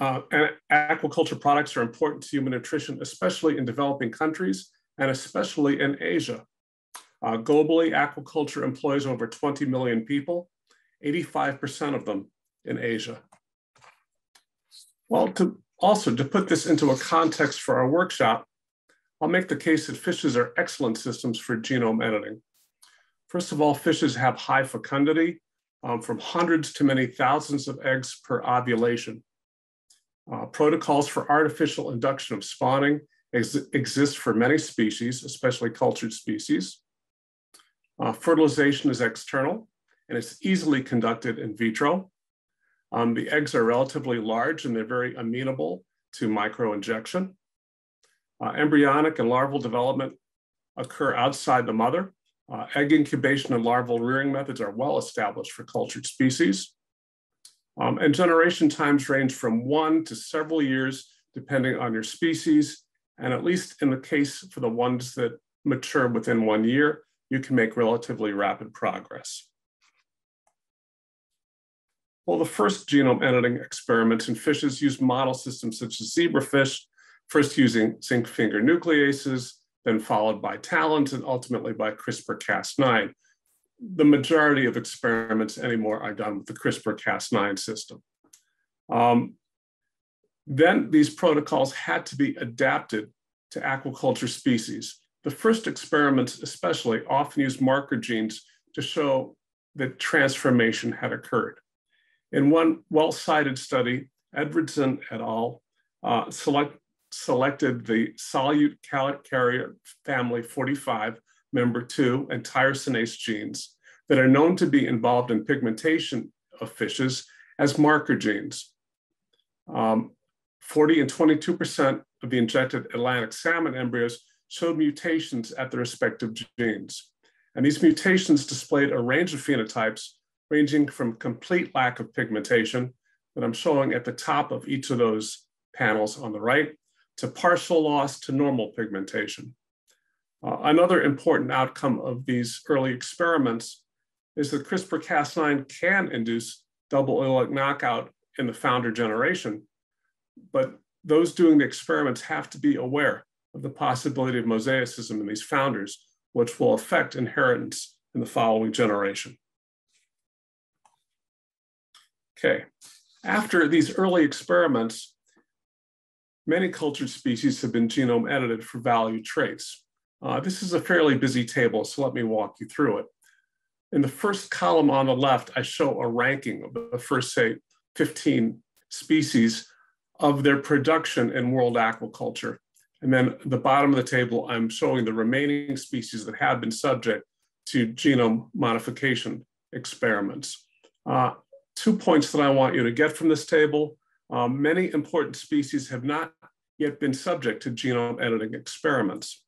uh, uh, aquaculture products are important to human nutrition, especially in developing countries and especially in Asia. Uh, globally, aquaculture employs over 20 million people, 85% of them in Asia. Well, to also to put this into a context for our workshop, I'll make the case that fishes are excellent systems for genome editing. First of all, fishes have high fecundity, um, from hundreds to many thousands of eggs per ovulation. Uh, protocols for artificial induction of spawning ex exist for many species, especially cultured species. Uh, fertilization is external and it's easily conducted in vitro. Um, the eggs are relatively large and they're very amenable to microinjection. Uh, embryonic and larval development occur outside the mother. Uh, egg incubation and larval rearing methods are well established for cultured species. Um, and generation times range from one to several years, depending on your species. And at least in the case for the ones that mature within one year, you can make relatively rapid progress. Well, the first genome editing experiments in fishes used model systems such as zebrafish first using zinc finger nucleases, then followed by TALENs, and ultimately by CRISPR-Cas9. The majority of experiments anymore are done with the CRISPR-Cas9 system. Um, then these protocols had to be adapted to aquaculture species. The first experiments especially often used marker genes to show that transformation had occurred. In one well-cited study, Edvardsen et al. Uh, select, selected the solute carrier family 45, member 2, and tyrosinase genes that are known to be involved in pigmentation of fishes as marker genes. Um, 40 and 22% of the injected Atlantic salmon embryos showed mutations at the respective genes. And these mutations displayed a range of phenotypes ranging from complete lack of pigmentation that I'm showing at the top of each of those panels on the right to partial loss to normal pigmentation. Uh, another important outcome of these early experiments is that CRISPR-Cas9 can induce double allelic knockout in the founder generation, but those doing the experiments have to be aware of the possibility of mosaicism in these founders, which will affect inheritance in the following generation. Okay, after these early experiments, many cultured species have been genome edited for value traits. Uh, this is a fairly busy table, so let me walk you through it. In the first column on the left, I show a ranking of the first, say, 15 species of their production in world aquaculture. And then the bottom of the table, I'm showing the remaining species that have been subject to genome modification experiments. Uh, two points that I want you to get from this table. Um, many important species have not yet been subject to genome editing experiments.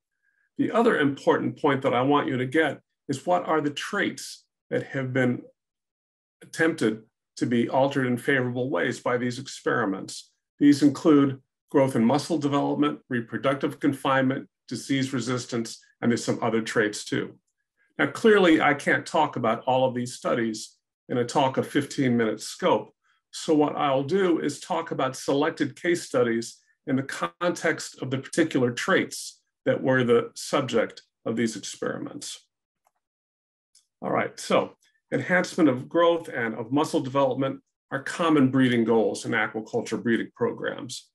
The other important point that I want you to get is what are the traits that have been attempted to be altered in favorable ways by these experiments. These include growth and muscle development, reproductive confinement, disease resistance, and there's some other traits too. Now, clearly, I can't talk about all of these studies in a talk of 15 minute scope. So what I'll do is talk about selected case studies in the context of the particular traits that were the subject of these experiments. All right, so enhancement of growth and of muscle development are common breeding goals in aquaculture breeding programs.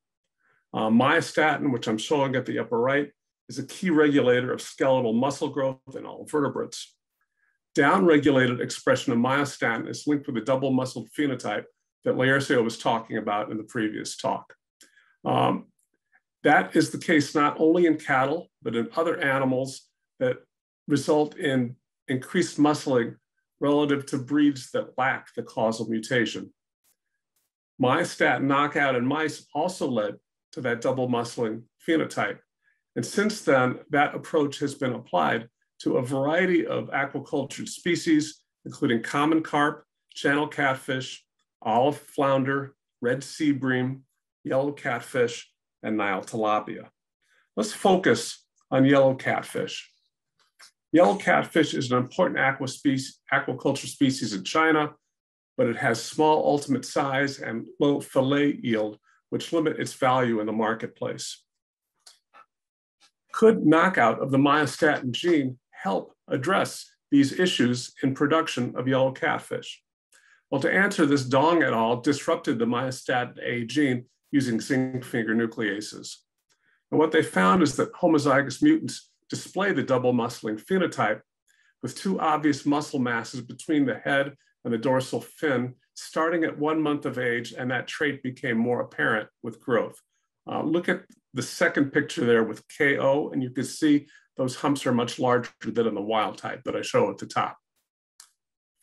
Uh, myostatin, which I'm showing at the upper right, is a key regulator of skeletal muscle growth in all vertebrates. Downregulated expression of myostatin is linked with a double muscled phenotype that Laercio was talking about in the previous talk. Um, that is the case not only in cattle, but in other animals that result in increased muscling relative to breeds that lack the causal mutation. Myostatin knockout in mice also led to that double muscling phenotype. And since then, that approach has been applied to a variety of aquaculture species, including common carp, channel catfish, olive flounder, red sea bream, yellow catfish, and Nile tilapia. Let's focus on yellow catfish. Yellow catfish is an important aquaculture species in China, but it has small ultimate size and low fillet yield, which limit its value in the marketplace. Could knockout of the myostatin gene help address these issues in production of yellow catfish? Well, to answer this, Dong et al. disrupted the myostatin A gene using zinc finger nucleases. And what they found is that homozygous mutants display the double muscling phenotype with two obvious muscle masses between the head and the dorsal fin starting at one month of age, and that trait became more apparent with growth. Uh, look at the second picture there with KO, and you can see those humps are much larger than in the wild type that I show at the top.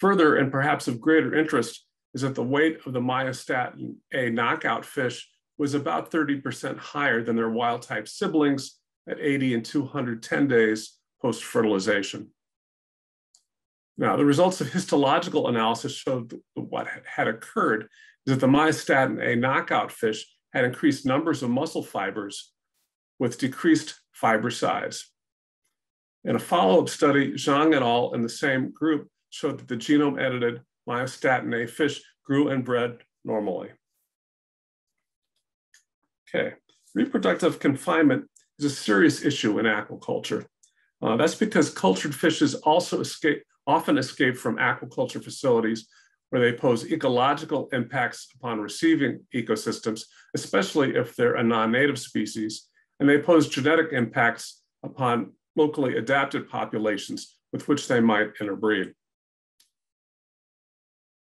Further, and perhaps of greater interest, is that the weight of the myostatin A knockout fish was about 30% higher than their wild type siblings at 80 and 210 days post fertilization. Now, the results of histological analysis showed what had occurred is that the myostatin A knockout fish had increased numbers of muscle fibers with decreased fiber size. In a follow-up study, Zhang et al. in the same group showed that the genome edited myostatin A fish grew and bred normally. Okay, reproductive confinement is a serious issue in aquaculture. Uh, that's because cultured fishes also escape, often escape from aquaculture facilities where they pose ecological impacts upon receiving ecosystems, especially if they're a non-native species, and they pose genetic impacts upon locally adapted populations with which they might interbreed.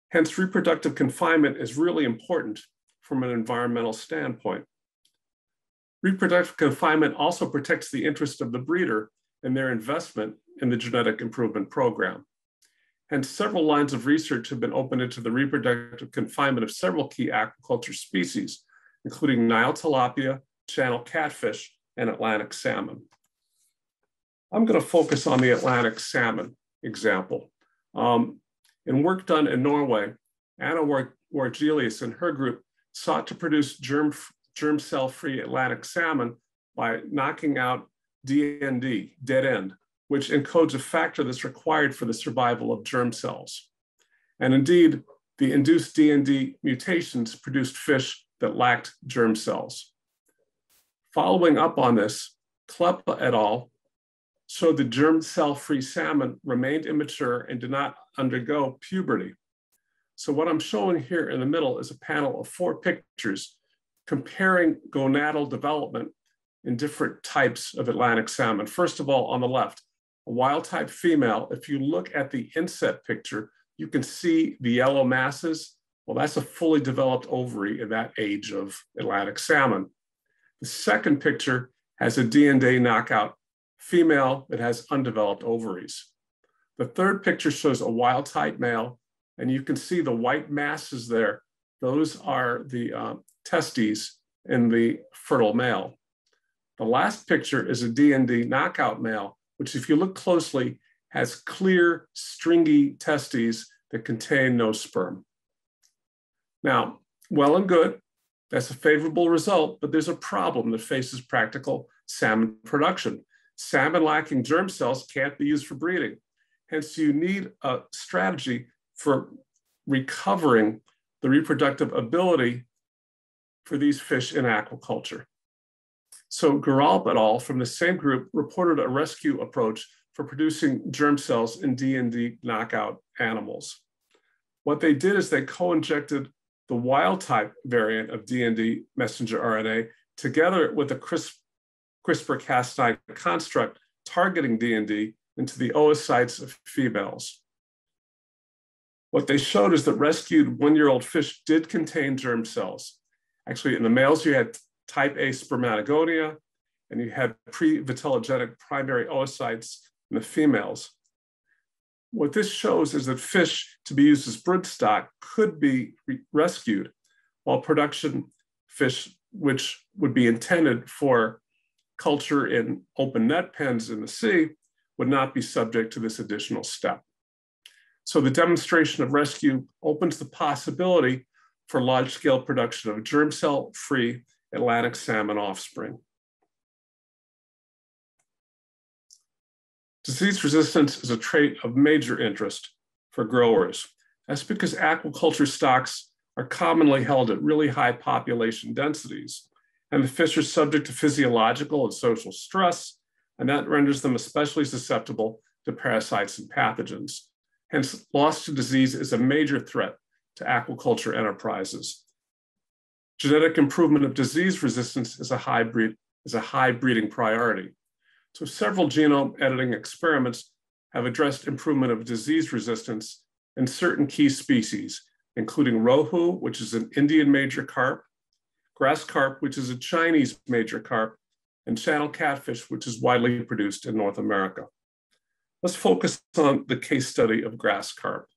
Hence, reproductive confinement is really important from an environmental standpoint. Reproductive confinement also protects the interest of the breeder and their investment in the genetic improvement program. And several lines of research have been opened into the reproductive confinement of several key aquaculture species, including Nile tilapia, channel catfish, and Atlantic salmon. I'm going to focus on the Atlantic salmon example. Um, in work done in Norway, Anna Wargelius and her group sought to produce germ, germ cell-free Atlantic salmon by knocking out DND, dead end, which encodes a factor that's required for the survival of germ cells. And indeed, the induced DND mutations produced fish that lacked germ cells. Following up on this, Kleppe et al. showed the germ cell-free salmon remained immature and did not undergo puberty. So what I'm showing here in the middle is a panel of four pictures comparing gonadal development in different types of Atlantic salmon. First of all, on the left, a wild type female, if you look at the inset picture, you can see the yellow masses. Well, that's a fully developed ovary in that age of Atlantic salmon. The second picture has a DND knockout female that has undeveloped ovaries. The third picture shows a wild type male, and you can see the white masses there. Those are the uh, testes in the fertile male. The last picture is a DND knockout male, which if you look closely, has clear stringy testes that contain no sperm. Now, well and good, that's a favorable result, but there's a problem that faces practical salmon production. Salmon lacking germ cells can't be used for breeding. Hence, you need a strategy for recovering the reproductive ability for these fish in aquaculture. So Güralp et al. from the same group reported a rescue approach for producing germ cells in DND knockout animals. What they did is they co-injected the wild type variant of DND messenger RNA together with a CRISPR-Cas9 construct targeting DND into the oocytes of females. What they showed is that rescued one-year-old fish did contain germ cells. Actually, in the males, you had type A spermatogonia, and you had pre-vitellogenic primary oocytes in the females. What this shows is that fish to be used as broodstock could be rescued, while production fish, which would be intended for culture in open net pens in the sea, would not be subject to this additional step. So the demonstration of rescue opens the possibility for large scale production of germ cell free Atlantic salmon offspring. Disease resistance is a trait of major interest for growers. That's because aquaculture stocks are commonly held at really high population densities, and the fish are subject to physiological and social stress, and that renders them especially susceptible to parasites and pathogens. Hence, loss to disease is a major threat to aquaculture enterprises. Genetic improvement of disease resistance is a high, breed, is a high breeding priority. So several genome editing experiments have addressed improvement of disease resistance in certain key species, including rohu, which is an Indian major carp, grass carp, which is a Chinese major carp, and channel catfish, which is widely produced in North America. Let's focus on the case study of grass carp.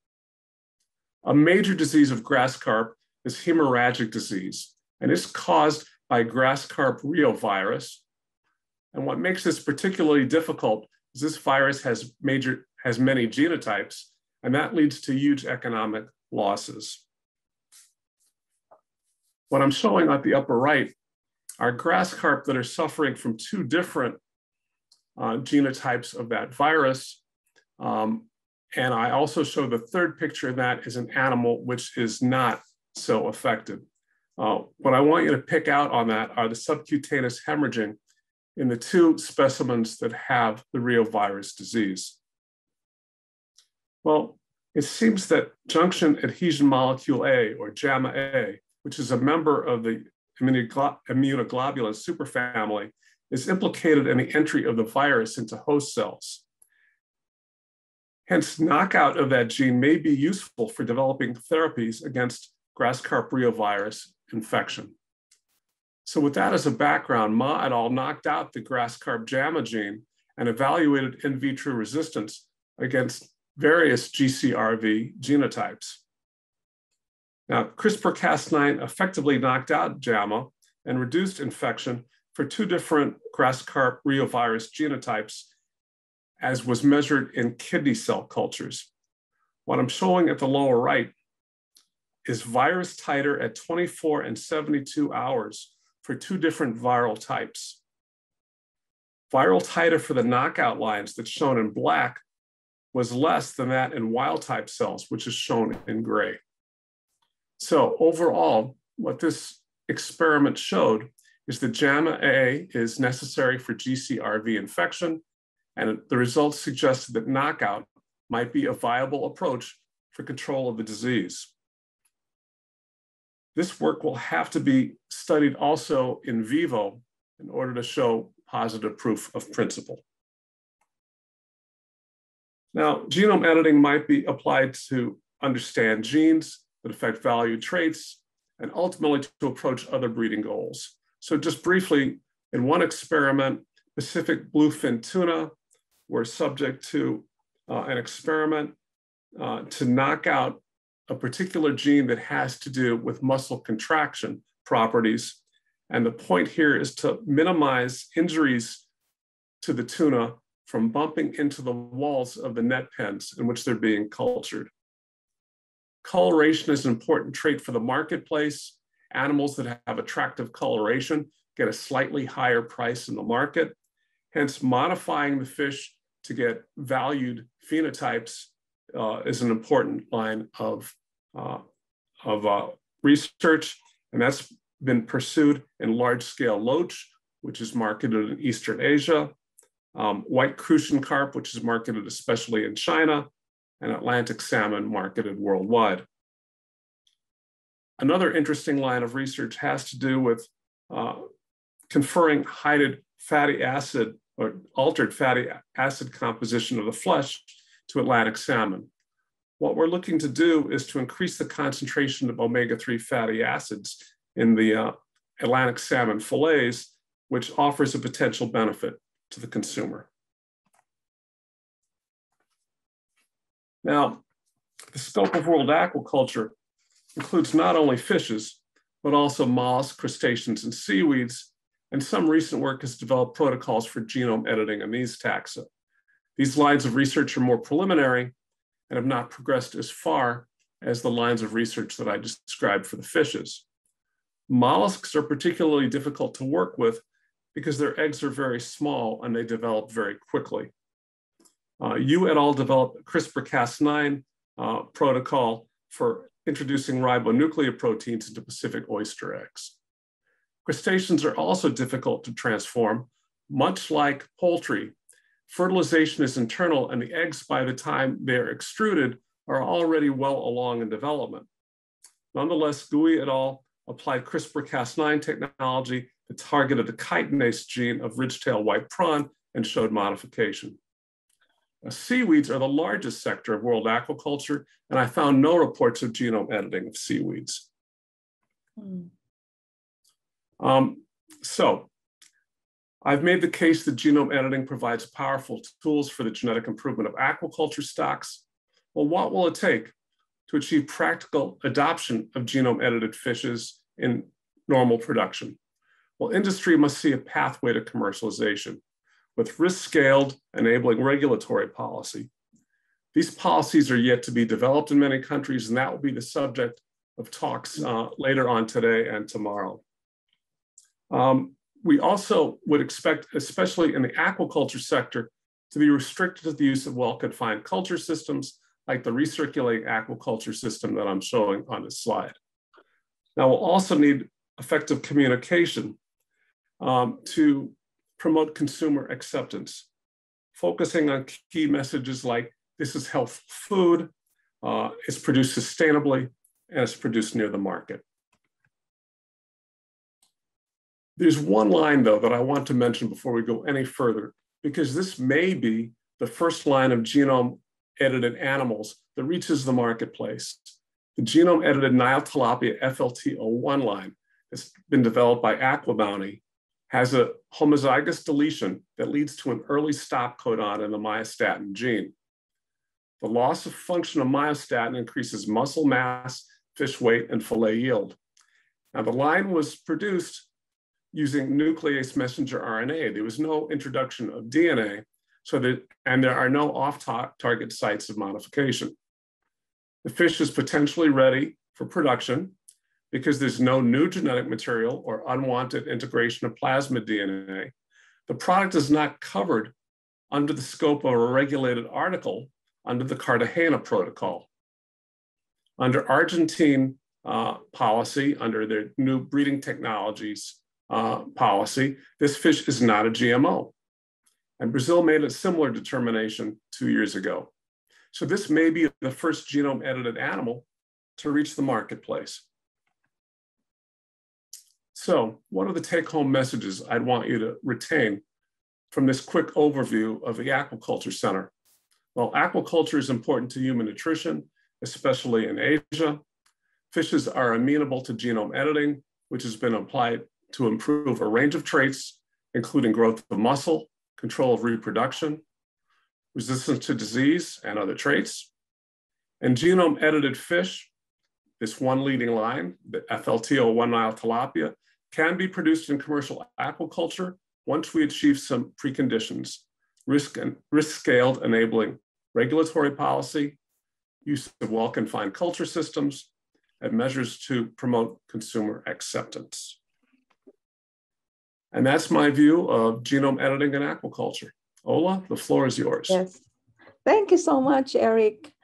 A major disease of grass carp is hemorrhagic disease, and it's caused by grass carp reovirus, and what makes this particularly difficult is this virus has major has many genotypes, and that leads to huge economic losses. What I'm showing at the upper right are grass carp that are suffering from two different uh, genotypes of that virus. Um, and I also show the third picture of that is an animal which is not so affected. Uh, what I want you to pick out on that are the subcutaneous hemorrhaging in the two specimens that have the reovirus disease? Well, it seems that junction adhesion molecule A, or JAMA A, which is a member of the immunoglobulin superfamily, is implicated in the entry of the virus into host cells. Hence, knockout of that gene may be useful for developing therapies against grass carp reovirus infection. So with that as a background, Ma et al. knocked out the grass carp JAMA gene and evaluated in vitro resistance against various GCRV genotypes. Now, CRISPR-Cas9 effectively knocked out JAMA and reduced infection for two different grass carp reovirus genotypes as was measured in kidney cell cultures. What I'm showing at the lower right is virus titer at 24 and 72 hours for two different viral types. Viral titer for the knockout lines that's shown in black was less than that in wild type cells, which is shown in gray. So overall, what this experiment showed is that JAMA A is necessary for GCRV infection, and the results suggested that knockout might be a viable approach for control of the disease. This work will have to be studied also in vivo in order to show positive proof of principle. Now, genome editing might be applied to understand genes that affect valued traits and ultimately to approach other breeding goals. So just briefly, in one experiment, Pacific bluefin tuna were subject to uh, an experiment uh, to knock out a particular gene that has to do with muscle contraction properties. And the point here is to minimize injuries to the tuna from bumping into the walls of the net pens in which they're being cultured. Coloration is an important trait for the marketplace. Animals that have attractive coloration get a slightly higher price in the market. Hence, modifying the fish to get valued phenotypes uh, is an important line of, uh, of uh, research, and that's been pursued in large-scale loach, which is marketed in Eastern Asia, um, white crucian carp, which is marketed especially in China, and Atlantic salmon marketed worldwide. Another interesting line of research has to do with uh, conferring hyded fatty acid or altered fatty acid composition of the flesh to Atlantic salmon. What we're looking to do is to increase the concentration of omega-3 fatty acids in the uh, Atlantic salmon fillets, which offers a potential benefit to the consumer. Now, the scope of world aquaculture includes not only fishes, but also mollusks, crustaceans, and seaweeds, and some recent work has developed protocols for genome editing in these taxa. These lines of research are more preliminary and have not progressed as far as the lines of research that I described for the fishes. Mollusks are particularly difficult to work with because their eggs are very small and they develop very quickly. Uh, Yu et al. developed a CRISPR-Cas9 uh, protocol for introducing ribonucleoproteins into Pacific oyster eggs. Crustaceans are also difficult to transform. Much like poultry, fertilization is internal and the eggs, by the time they're extruded, are already well along in development. Nonetheless, Gui et al. applied CRISPR-Cas9 technology that targeted the chitinase gene of ridgetail white prawn and showed modification. Uh, seaweeds are the largest sector of world aquaculture, and I found no reports of genome editing of seaweeds. Mm. Um, so I've made the case that genome editing provides powerful tools for the genetic improvement of aquaculture stocks. Well, what will it take to achieve practical adoption of genome edited fishes in normal production? Well, industry must see a pathway to commercialization with risk scaled, enabling regulatory policy. These policies are yet to be developed in many countries, and that will be the subject of talks uh, later on today and tomorrow. Um, we also would expect, especially in the aquaculture sector, to be restricted to the use of well-confined culture systems like the recirculating aquaculture system that I'm showing on this slide. Now we'll also need effective communication um, to promote consumer acceptance, focusing on key messages like this is health food, uh, it's produced sustainably, and it's produced near the market. There's one line though that I want to mention before we go any further, because this may be the first line of genome edited animals that reaches the marketplace. The genome edited Nile tilapia FLT01 line has been developed by AquaBounty has a homozygous deletion that leads to an early stop codon in the myostatin gene. The loss of function of myostatin increases muscle mass fish weight, and fillet yield. Now, the line was produced using nuclease messenger RNA. There was no introduction of DNA, so that, and there are no off-target sites of modification. The fish is potentially ready for production because there's no new genetic material or unwanted integration of plasmid DNA. The product is not covered under the scope of a regulated article under the Cartagena Protocol. Under Argentine uh, policy, under their new breeding technologies uh, policy, this fish is not a GMO. And Brazil made a similar determination two years ago. So this may be the first genome edited animal to reach the marketplace. So what are the take home messages I'd want you to retain from this quick overview of the Aquaculture Center? Well, aquaculture is important to human nutrition, especially in Asia. Fishes are amenable to genome editing, which has been applied to improve a range of traits, including growth of muscle, control of reproduction, resistance to disease, and other traits. And genome edited fish, this one leading line, the FLT01 Nile tilapia, can be produced in commercial aquaculture once we achieve some preconditions, risk and risk scaled enabling regulatory policy, use of well-confined culture systems, and measures to promote consumer acceptance. And that's my view of genome editing and aquaculture. Ola, the floor is yours. Yes. Thank you so much, Eric.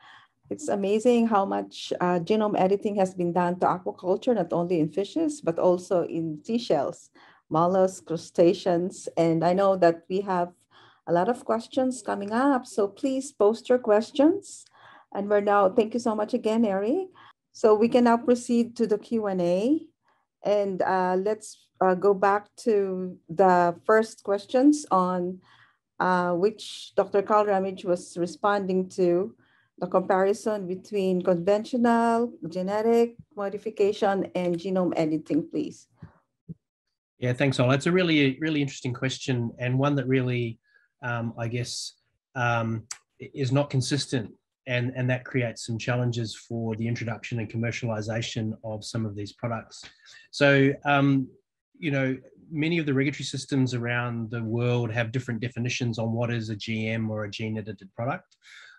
It's amazing how much uh, genome editing has been done to aquaculture, not only in fishes, but also in seashells, mollusks, crustaceans. And I know that we have a lot of questions coming up. So please post your questions. And we're now, thank you so much again, Eric. So we can now proceed to the Q&A. And uh, let's uh, go back to the first questions on uh, which Dr. Carl Ramage was responding to, the comparison between conventional genetic modification and genome editing, please. Yeah, thanks, Ola. It's a really, really interesting question and one that really um, I guess, um, is not consistent. And, and that creates some challenges for the introduction and commercialization of some of these products. So, um, you know, many of the regulatory systems around the world have different definitions on what is a GM or a gene edited product.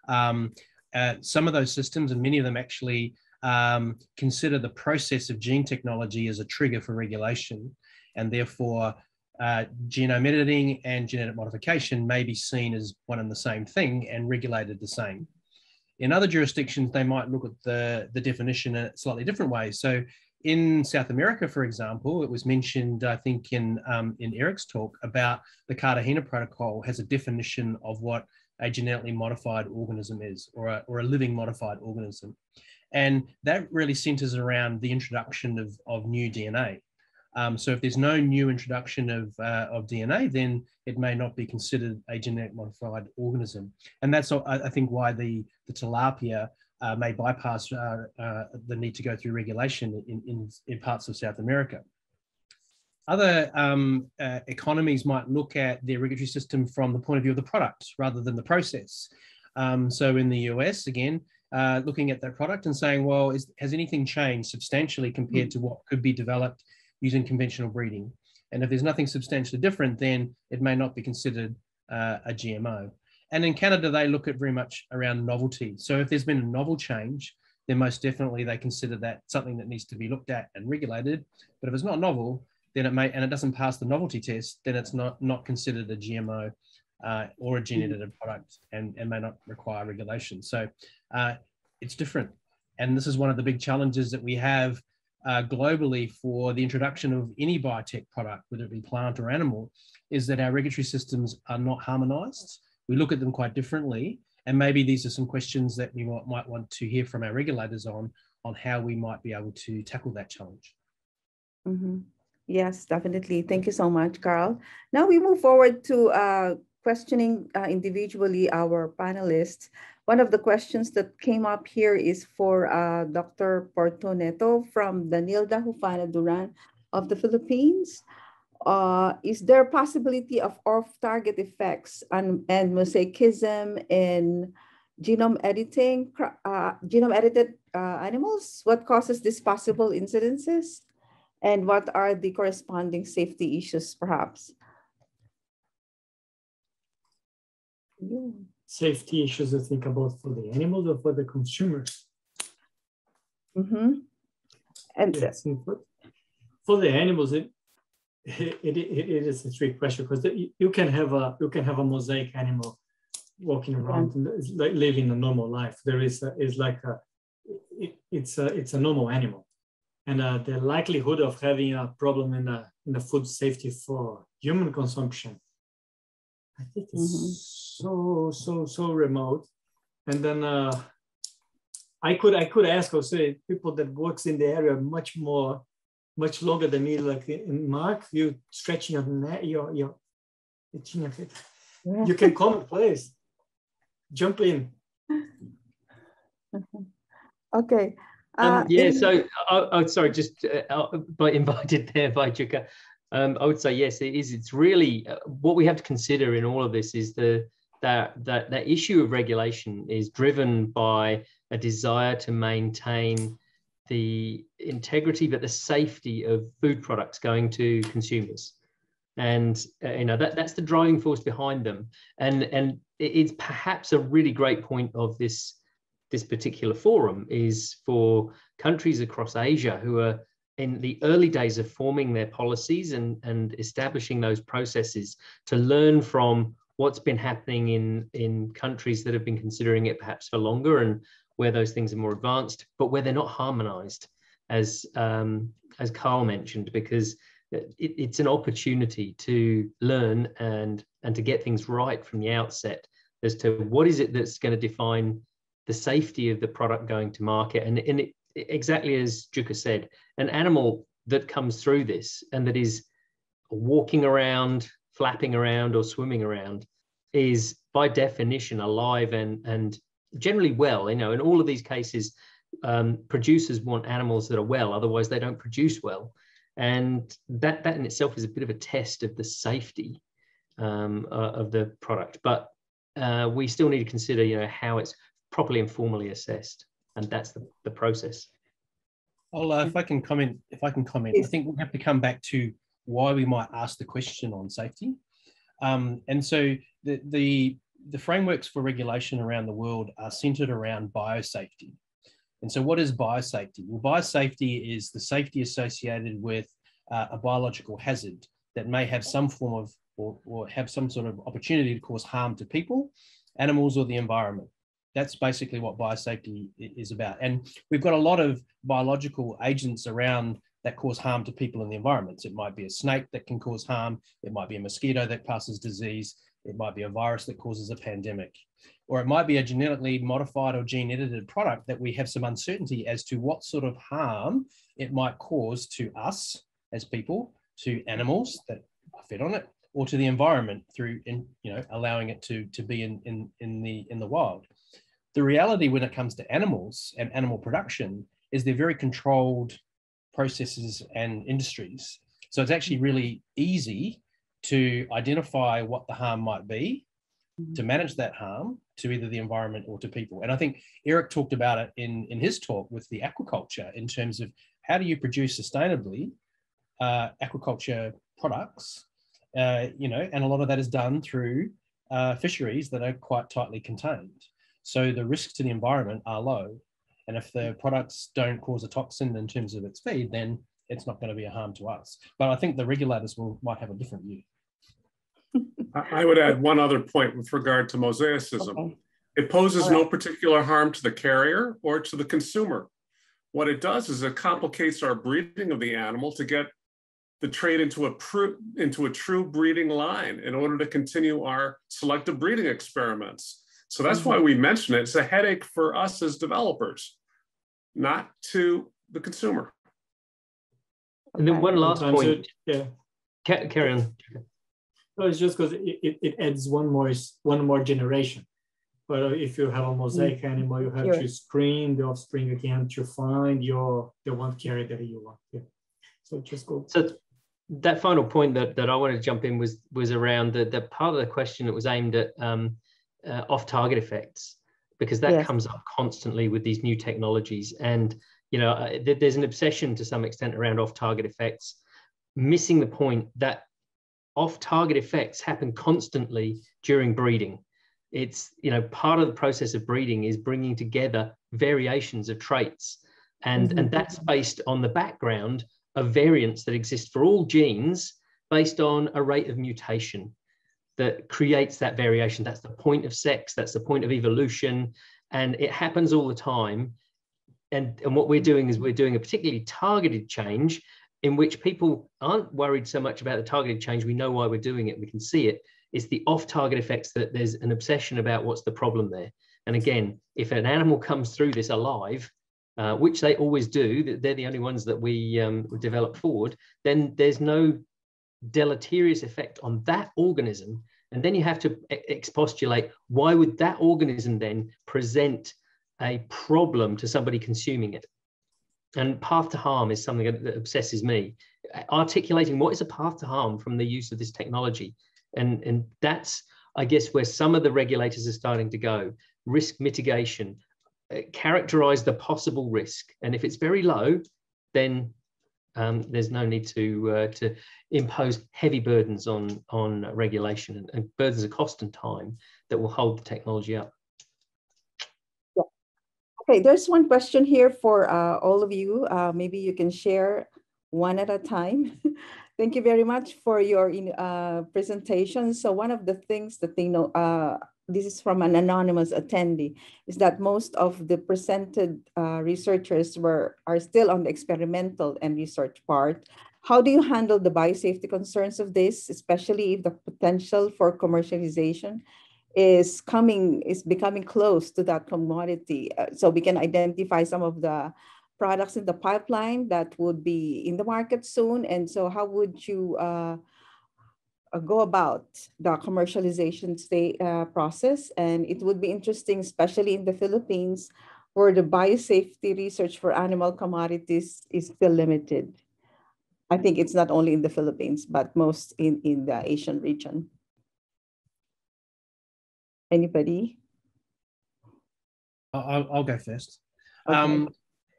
Um, uh, some of those systems, and many of them actually um, consider the process of gene technology as a trigger for regulation, and therefore uh, genome editing and genetic modification may be seen as one and the same thing and regulated the same. In other jurisdictions, they might look at the, the definition in a slightly different way. So in South America, for example, it was mentioned, I think, in, um, in Eric's talk about the Cartagena Protocol has a definition of what a genetically modified organism is or a, or a living modified organism. And that really centers around the introduction of, of new DNA. Um, so if there's no new introduction of, uh, of DNA, then it may not be considered a genetic modified organism. And that's, I think, why the, the tilapia uh, may bypass uh, uh, the need to go through regulation in, in, in parts of South America. Other um, uh, economies might look at their regulatory system from the point of view of the product rather than the process. Um, so in the US, again, uh, looking at that product and saying, well, is, has anything changed substantially compared mm. to what could be developed using conventional breeding. And if there's nothing substantially different, then it may not be considered uh, a GMO. And in Canada, they look at very much around novelty. So if there's been a novel change, then most definitely they consider that something that needs to be looked at and regulated. But if it's not novel, then it may, and it doesn't pass the novelty test, then it's not, not considered a GMO uh, or a gene edited product and, and may not require regulation. So uh, it's different. And this is one of the big challenges that we have uh, globally for the introduction of any biotech product, whether it be plant or animal, is that our regulatory systems are not harmonized. We look at them quite differently. And maybe these are some questions that we might, want to hear from our regulators on, on how we might be able to tackle that challenge. Mm-hmm. Yes, definitely. Thank you so much, Carl. Now we move forward to uh, questioning uh, individually our panelists. One of the questions that came up here is for uh, Dr. Porto-Neto from Danilda Hufana Duran of the Philippines. Uh, is there a possibility of off-target effects and, and mosaicism in genome editing, uh, genome edited uh, animals? What causes these possible incidences? And what are the corresponding safety issues, perhaps? Safety issues, I think about for the animals or for the consumers. Mm-hmm. And Yes, for, for the animals, it it, it, it is a trick question because you can have a you can have a mosaic animal walking around like living a normal life. There is a, is like a it, it's a it's a normal animal, and uh, the likelihood of having a problem in the in the food safety for human consumption, I think it's Mhm. so so so remote. And then uh, I could I could ask also people that works in the area much more much longer than me. Like in Mark, you stretching your neck, your your, your chin, you can come and please jump in. okay. Um, Uh, yeah, in- so oh, oh, sorry, just uh, uh, by invited there by Juka. Um, I would say yes, it is. It's really uh, what we have to consider in all of this is the that that that issue of regulation is driven by a desire to maintain the integrity but the safety of food products going to consumers. And uh, you know that that's the driving force behind them. And and it's perhaps a really great point of this this particular forum is for countries across Asia who are in the early days of forming their policies and, and establishing those processes to learn from what's been happening in, in countries that have been considering it perhaps for longer and where those things are more advanced, but where they're not harmonized, as, um, as Carl mentioned, because it, it's an opportunity to learn and, and to get things right from the outset as to what is it that's going to define the safety of the product going to market. And, and it, exactly as Juka said, an animal that comes through this and that is walking around, flapping around, or swimming around is by definition alive and, and generally well. You know, in all of these cases, um, producers want animals that are well, otherwise, they don't produce well. And that, that in itself is a bit of a test of the safety um, uh, of the product. But uh, we still need to consider, you know, how it's properly and formally assessed, and that's the, the process. I'll, uh, if I can comment, if I can comment, I think we have to come back to why we might ask the question on safety. Um, and so the, the, the frameworks for regulation around the world are centered around biosafety. And so what is biosafety? Well, biosafety is the safety associated with uh, a biological hazard that may have some form of, or, or have some sort of opportunity to cause harm to people, animals, or the environment that's basically what biosafety is about. And we've got a lot of biological agents around that cause harm to people and the environments. It might be a snake that can cause harm. It might be a mosquito that passes disease. It might be a virus that causes a pandemic. Or it might be a genetically modified or gene edited product that we have some uncertainty as to what sort of harm it might cause to us as people, to animals that are fed on it, or to the environment through in, you know allowing it to, to be in, in, in the in the wild the reality when it comes to animals and animal production is they're very controlled processes and industries. So it's actually really easy to identify what the harm might be, to manage that harm to either the environment or to people. And I think Eric talked about it in, in his talk with the aquaculture in terms of how do you produce sustainably uh, aquaculture products, uh, you know, and a lot of that is done through uh, fisheries that are quite tightly contained. So the risks to the environment are low. And if the products don't cause a toxin in terms of its feed, then it's not going to be a harm to us. But I think the regulators will might have a different view. I I would add one other point with regard to mosaicism. Okay. It poses All no particular harm to the carrier or to the consumer. What it does is it complicates our breeding of the animal to get the trait into a, pru- into a true breeding line in order to continue our selective breeding experiments. So that's mm-hmm. why we mention it. It's a headache for us as developers, not to the consumer. And then one last Sometimes point. it- yeah. Ca- Carry on. No, it's just because it, it, it adds one more one more generation. But uh, if you have a mosaic animal, you have Sure. to screen the offspring again to find your the one carrier that you want. Yeah. So just go. So that final point that, that I wanted to jump in was was around the, the part of the question that was aimed at um, uh, off-target effects. because that Yes. comes up constantly with these new technologies. And you know, uh, th- there's an obsession to some extent around off-target effects, missing the point that off-target effects happen constantly during breeding. It's you know part of the process of breeding is bringing together variations of traits, and and Mhm. that's based on the background of variants that exist for all genes based on a rate of mutation that creates that variation. That's the point of sex. That's the point of evolution, and it happens all the time. And, and what we're doing is we're doing a particularly targeted change in which people aren't worried so much about the targeted change. We know why we're doing it. We can see it. It's the off-target effects that there's an obsession about what's the problem there. And again, if an animal comes through this alive, uh, which they always do, they're the only ones that we um, develop forward, then there's no deleterious effect on that organism. And then you have to expostulate why would that organism then present a problem to somebody consuming it? And path to harm is something that obsesses me. Articulating what is a path to harm from the use of this technology. And, and that's, I guess, where some of the regulators are starting to go. Risk mitigation, uh, characterize the possible risk. And if it's very low, then um, there's no need to uh, to impose heavy burdens on on regulation and, and burdens of cost and time that will hold the technology up. Okay, there's one question here for uh, all of you. Uh, maybe you can share one at a time. Thank you very much for your uh, presentation. So one of the things that they know, uh, this is from an anonymous attendee, is that most of the presented uh, researchers were are still on the experimental and research part. How do you handle the biosafety concerns of this, especially if the potential for commercialization is coming is becoming close to that commodity. Uh, so we can identify some of the products in the pipeline that would be in the market soon. And so how would you uh, go about the commercialization state uh, process? And it would be interesting especially in the philippines where the biosafety research for animal commodities is still limited. I think it's not only in the philippines but most in in the asian region Anybody? I'll, I'll go first. Okay. Um,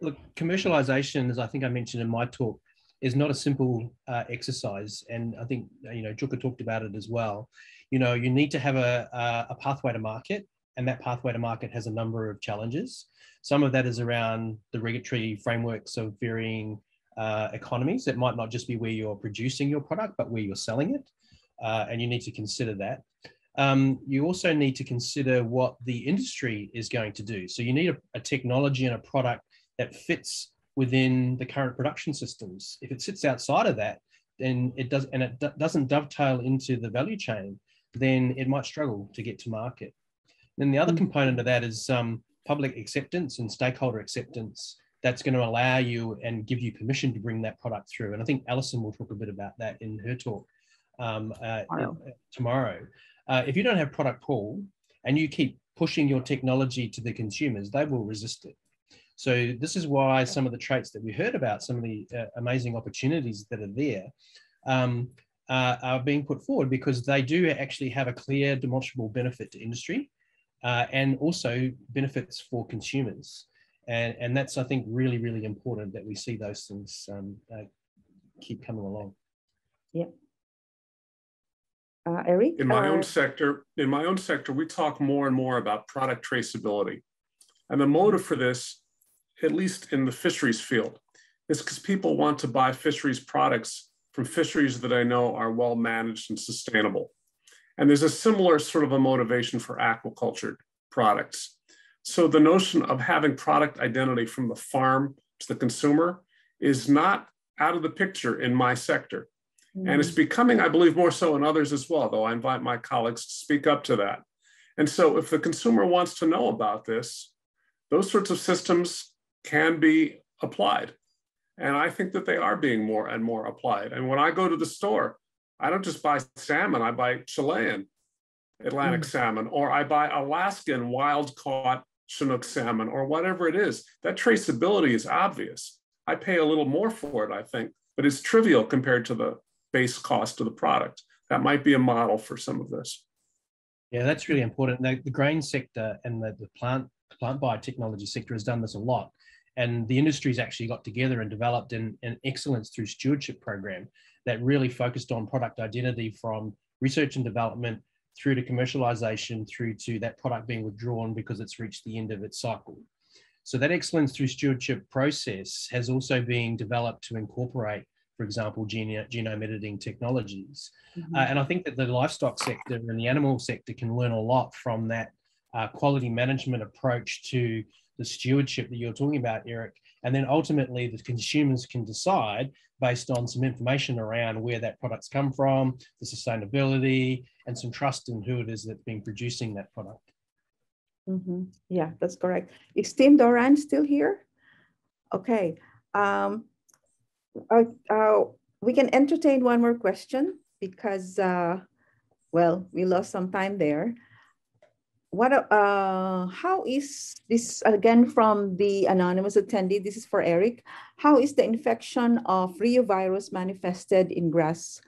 look, commercialization, as I think I mentioned in my talk, is not a simple uh, exercise, and I think you know Jukka talked about it as well. You know, you need to have a, a, a pathway to market, and that pathway to market has a number of challenges. Some of that is around the regulatory frameworks of varying uh, economies. It might not just be where you're producing your product, but where you're selling it, uh, and you need to consider that um, you also need to consider what the industry is going to do. So you need a, a, technology and a product that fits within the current production systems. If it sits outside of that, then it does, and it do, doesn't dovetail into the value chain, then it might struggle to get to market. Then the other component of that is um, public acceptance and stakeholder acceptance. That's going to allow you and give you permission to bring that product through. And I think Alison will talk a bit about that in her talk um, uh, tomorrow. Uh, if you don't have product pull and you keep pushing your technology to the consumers, they will resist it. So this is why some of the traits that we heard about, some of the uh, amazing opportunities that are there, um, uh, are being put forward because they do actually have a clear, demonstrable benefit to industry, uh, and also benefits for consumers. And, and that's, I think, really, really important that we see those things um, uh, keep coming along. Yeah. Uh, Eric? In my or- own sector, in my own sector, we talk more and more about product traceability. And the motive for this, at least in the fisheries field, is because people want to buy fisheries products from fisheries that I know are well managed and sustainable. And there's a similar sort of a motivation for aquaculture products. So the notion of having product identity from the farm to the consumer is not out of the picture in my sector. And it's becoming, I believe, more so in others as well, though I invite my colleagues to speak up to that. And so if the consumer wants to know about this, those sorts of systems can be applied. And I think that they are being more and more applied. And when I go to the store, I don't just buy salmon, I buy Chilean Atlantic Mm. salmon, or I buy Alaskan wild caught Chinook salmon, or whatever it is. That traceability is obvious. I pay a little more for it, I think, but it's trivial compared to the base cost of the product. That might be a model for some of this. Yeah, that's really important. The, the grain sector and the, the plant plant biotechnology sector has done this a lot. And the industry's actually got together and developed an, an excellence through stewardship program that really focused on product identity from research and development through to commercialization, through to that product being withdrawn because it's reached the end of its cycle. So that excellence through stewardship process has also been developed to incorporate, for example, gene, genome editing technologies. Mm-hmm. Uh, and I think that the livestock sector and the animal sector can learn a lot from that uh, quality management approach to the stewardship that you're talking about, Eric. And then ultimately, the consumers can decide based on some information around where that product's come from, the sustainability, and some trust in who it is that's been producing that product. Mm-hmm. Yeah, that's correct. Is Tim Doran still here? Okay. Um, uh, uh, we can entertain one more question because, uh, well, we lost some time there. What uh how is this again from the anonymous attendee this is for eric. How is the infection of reovirus manifested in grass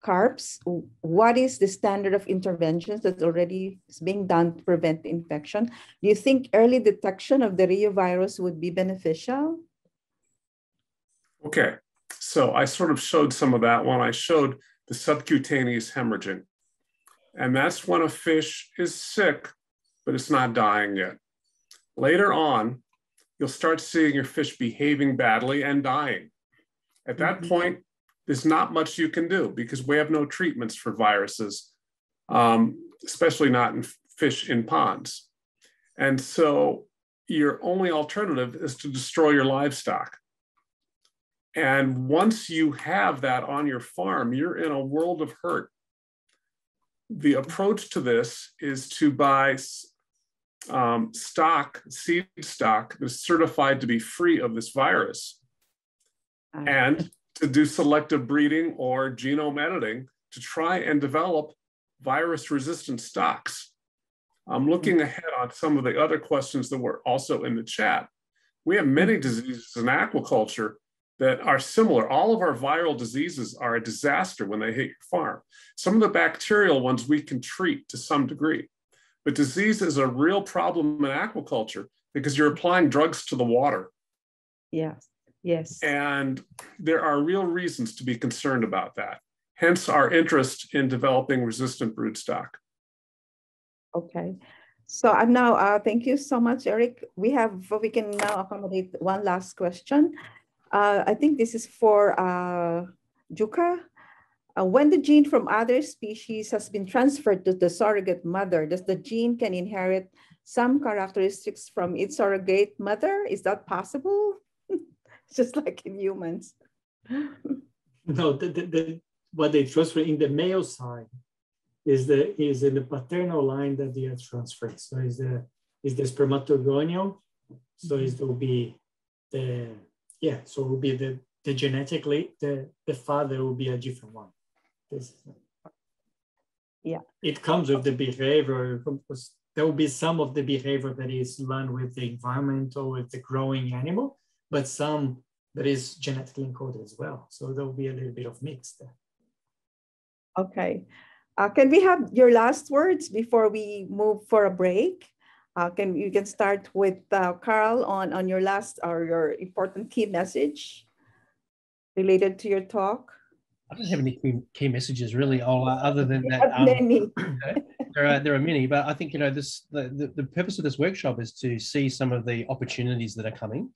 carps? What is the standard of interventions that already is being done to prevent infection? Do you think early detection of the reovirus would be beneficial okay so i sort of showed some of that when i showed the subcutaneous hemorrhaging and that's when a fish is sick but it's not dying yet. Later on, you'll start seeing your fish behaving badly and dying. At that mm-hmm. point, there's not much you can do because we have no treatments for viruses, um, especially not in fish in ponds. And so your only alternative is to destroy your livestock. And once you have that on your farm, you're in a world of hurt. The approach to this is to buy um, stock, seed stock that's certified to be free of this virus. And to do selective breeding or genome editing to try and develop virus resistant stocks. I'm looking mm-hmm. ahead on some of the other questions that were also in the chat. We have many mm-hmm. diseases in aquaculture that are similar. All of our viral diseases are a disaster when they hit your farm. Some of the bacterial ones we can treat to some degree. But disease is a real problem in aquaculture because you're applying drugs to the water. Yes, yes. And there are real reasons to be concerned about that. Hence our interest in developing resistant broodstock. Okay. So I'm now, uh, thank you so much, Eric. We have, we can now accommodate one last question. Uh, I think this is for uh, Jukka. Uh, when the gene from other species has been transferred to the surrogate mother, does the gene can inherit some characteristics from its surrogate mother? Is that possible? Just like in humans. no, the, the, the, what they transfer in the male side is the is in the paternal line that they are transferred. So is the is the spermatogonium. So it will be the yeah. So it will be the the genetically the the father will be a different one. This yeah. It comes with the behavior there will be some of the behavior that is learned with the environment or with the growing animal but some that is genetically encoded as well. So there will be a little bit of mix there. Okay. Uh, can we have your last words before we move for a break uh, can you can start with uh, Carl on on your last or your important key message related to your talk I don't have any key, messages really, all other than that. Um, there are there are many, but I think you know this. The, the, the purpose of this workshop is to see some of the opportunities that are coming,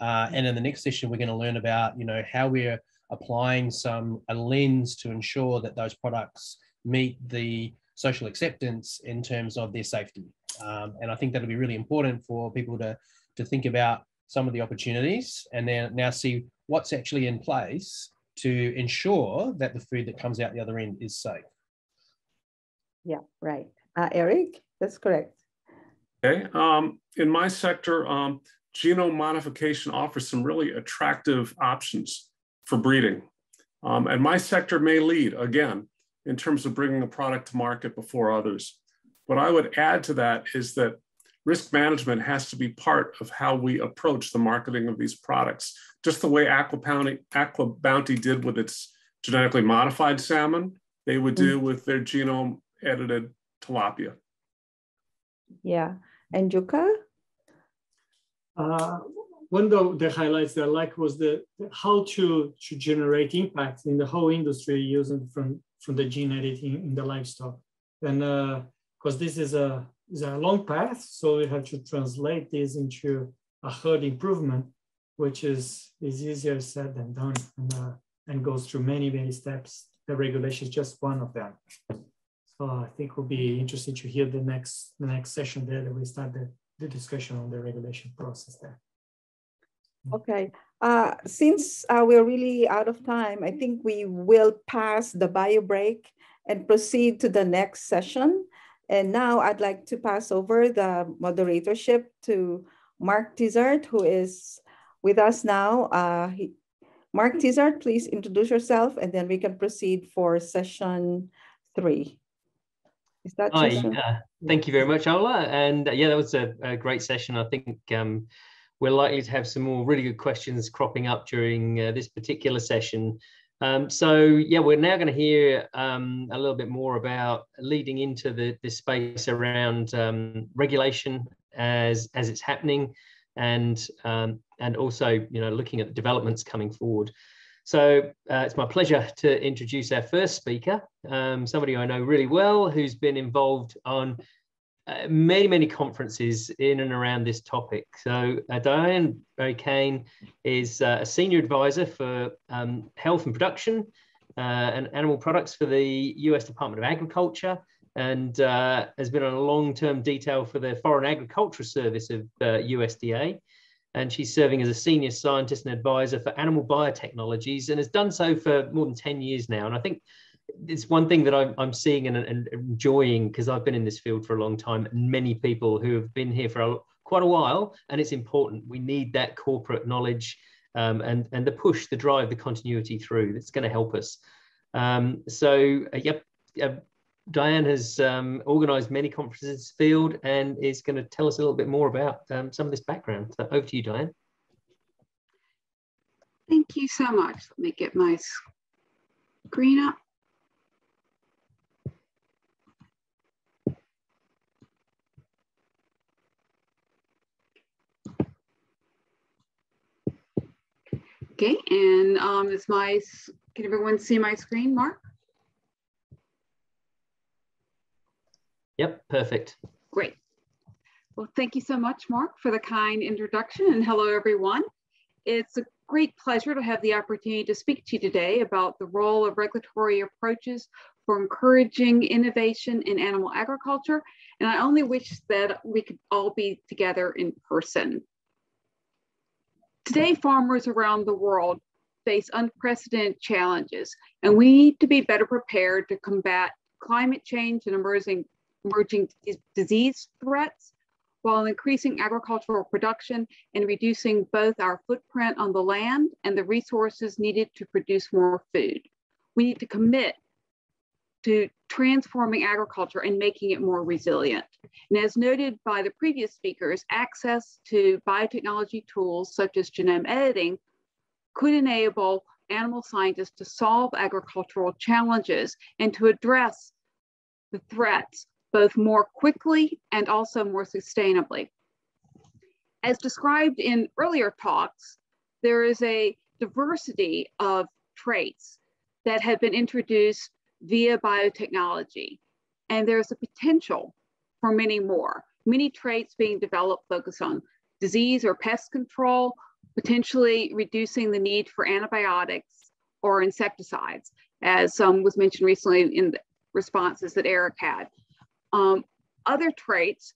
uh, and in the next session we're going to learn about you know how we're applying some a lens to ensure that those products meet the social acceptance in terms of their safety. Um, and I think that'll be really important for people to to think about some of the opportunities and then now see what's actually in place to ensure that the food that comes out the other end is safe. Yeah, right. Uh, Eric, that's correct. Okay. Um, in my sector, um, genome modification offers some really attractive options for breeding. Um, and my sector may lead, again, in terms of bringing a product to market before others. What I would add to that is that risk management has to be part of how we approach the marketing of these products. Just the way AquaBounty, Aqua Bounty did with its genetically modified salmon, they would do mm. with their genome edited tilapia. Yeah. And Jukka? Uh, one of the highlights that I like was the, the, how to, to generate impact in the whole industry using from, from the gene editing in the livestock. And because this is a, is a long path, so we have to translate this into a herd improvement, which is, is easier said than done and, uh, and goes through many, many steps. The regulation is just one of them. So I think will be interesting to hear the next, the next session there that we start the, the discussion on the regulation process there. Okay. Uh, since uh, we're really out of time, I think we will pass the bio break and proceed to the next session. And now I'd like to pass over the moderatorship to Mark Tizard, who is with us now. Uh, he, Mark Tizard, please introduce yourself and then we can proceed for session three. Is that Hi, uh, thank you very much, Ola. And uh, yeah, that was a, a, great session. I think um, we're likely to have some more really good questions cropping up during uh, this particular session. Um, so yeah, we're now going to hear um, a little bit more about leading into the, the space around um, regulation as as it's happening, and um, and also you know looking at the developments coming forward. So uh, it's my pleasure to introduce our first speaker, um, somebody I know really well, who's been involved on uh, many, many conferences in and around this topic. So uh, Diane Wray-Cahen is uh, a senior advisor for um, health and production uh, and animal products for the US Department of Agriculture and uh, has been on a long-term detail for the Foreign Agriculture Service of USDA. And she's serving as a senior scientist and advisor for animal biotechnologies and has done so for more than 10 years now. And I think it's one thing that I'm, I'm seeing and, and enjoying because I've been in this field for a long time and many people who have been here for a, quite a while and it's important we need that corporate knowledge um, and and the push the drive the continuity through that's going to help us um, so uh, yep uh, Diane has um, organized many conferences in this field and is going to tell us a little bit more about um, some of this background so over to you Diane Thank you so much. Let me get my screen up. Okay, and um, is my, can everyone see my screen, Mark? Yep, perfect. Great. Well, thank you so much, Mark, for the kind introduction and hello, everyone. It's a great pleasure to have the opportunity to speak to you today about the role of regulatory approaches for encouraging innovation in animal agriculture. And I only wish that we could all be together in person. Today, farmers around the world face unprecedented challenges, and we need to be better prepared to combat climate change and emerging, emerging disease threats while increasing agricultural production and reducing both our footprint on the land and the resources needed to produce more food. We need to commit to transforming agriculture and making it more resilient. And as noted by the previous speakers, access to biotechnology tools such as genome editing could enable animal scientists to solve agricultural challenges and to address the threats both more quickly and also more sustainably. As described in earlier talks, there is a diversity of traits that have been introduced via biotechnology. And there's a potential for many more, many traits being developed focused on disease or pest control, potentially reducing the need for antibiotics or insecticides, as um, was mentioned recently in the responses that Eric had. Um, other traits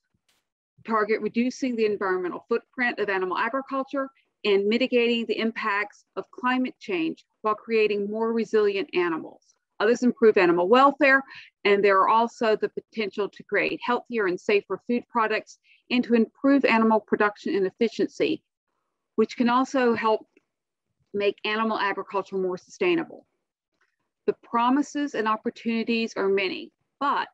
target reducing the environmental footprint of animal agriculture and mitigating the impacts of climate change while creating more resilient animals. Others improve animal welfare, and there are also the potential to create healthier and safer food products and to improve animal production and efficiency, which can also help make animal agriculture more sustainable. The promises and opportunities are many, but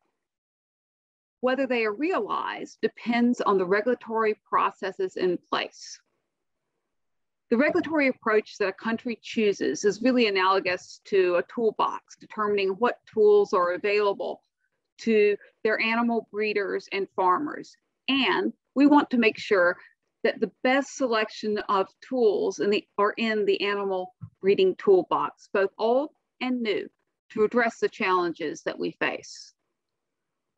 whether they are realized depends on the regulatory processes in place. The regulatory approach that a country chooses is really analogous to a toolbox, determining what tools are available to their animal breeders and farmers. And we want to make sure that the best selection of tools in the, are in the animal breeding toolbox, both old and new, to address the challenges that we face.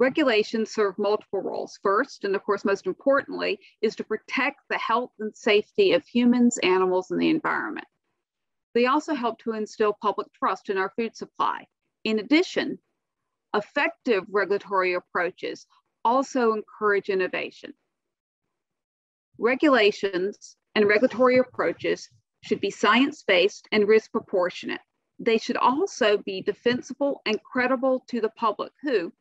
Regulations serve multiple roles. First, and of course most importantly, is to protect the health and safety of humans, animals, and the environment. They also help to instill public trust in our food supply. In addition, effective regulatory approaches also encourage innovation. Regulations and regulatory approaches should be science-based and risk proportionate. They should also be defensible and credible to the public who,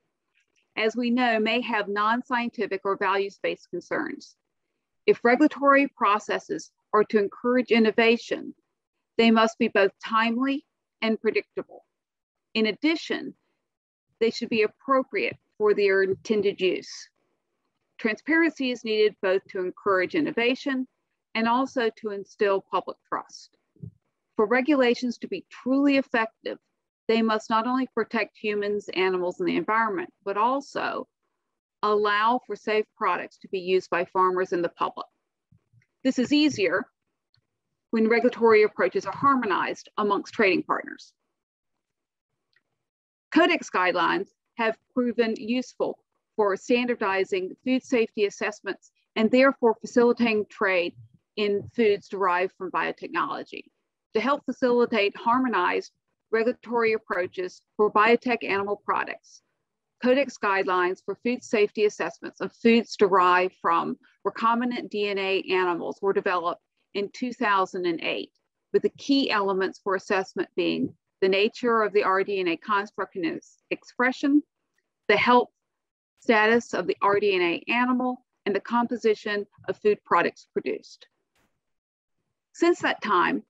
as we know, may have non-scientific or values-based concerns. If regulatory processes are to encourage innovation, they must be both timely and predictable. In addition, they should be appropriate for their intended use. Transparency is needed both to encourage innovation and also to instill public trust. For regulations to be truly effective, they must not only protect humans, animals, and the environment, but also allow for safe products to be used by farmers and the public. This is easier when regulatory approaches are harmonized amongst trading partners. Codex guidelines have proven useful for standardizing food safety assessments and therefore facilitating trade in foods derived from biotechnology. To help facilitate harmonized regulatory approaches for biotech animal products, Codex guidelines for food safety assessments of foods derived from recombinant DNA animals were developed in 2008, with the key elements for assessment being the nature of the rDNA construct and its expression, the health status of the rDNA animal, and the composition of food products produced. Since that time,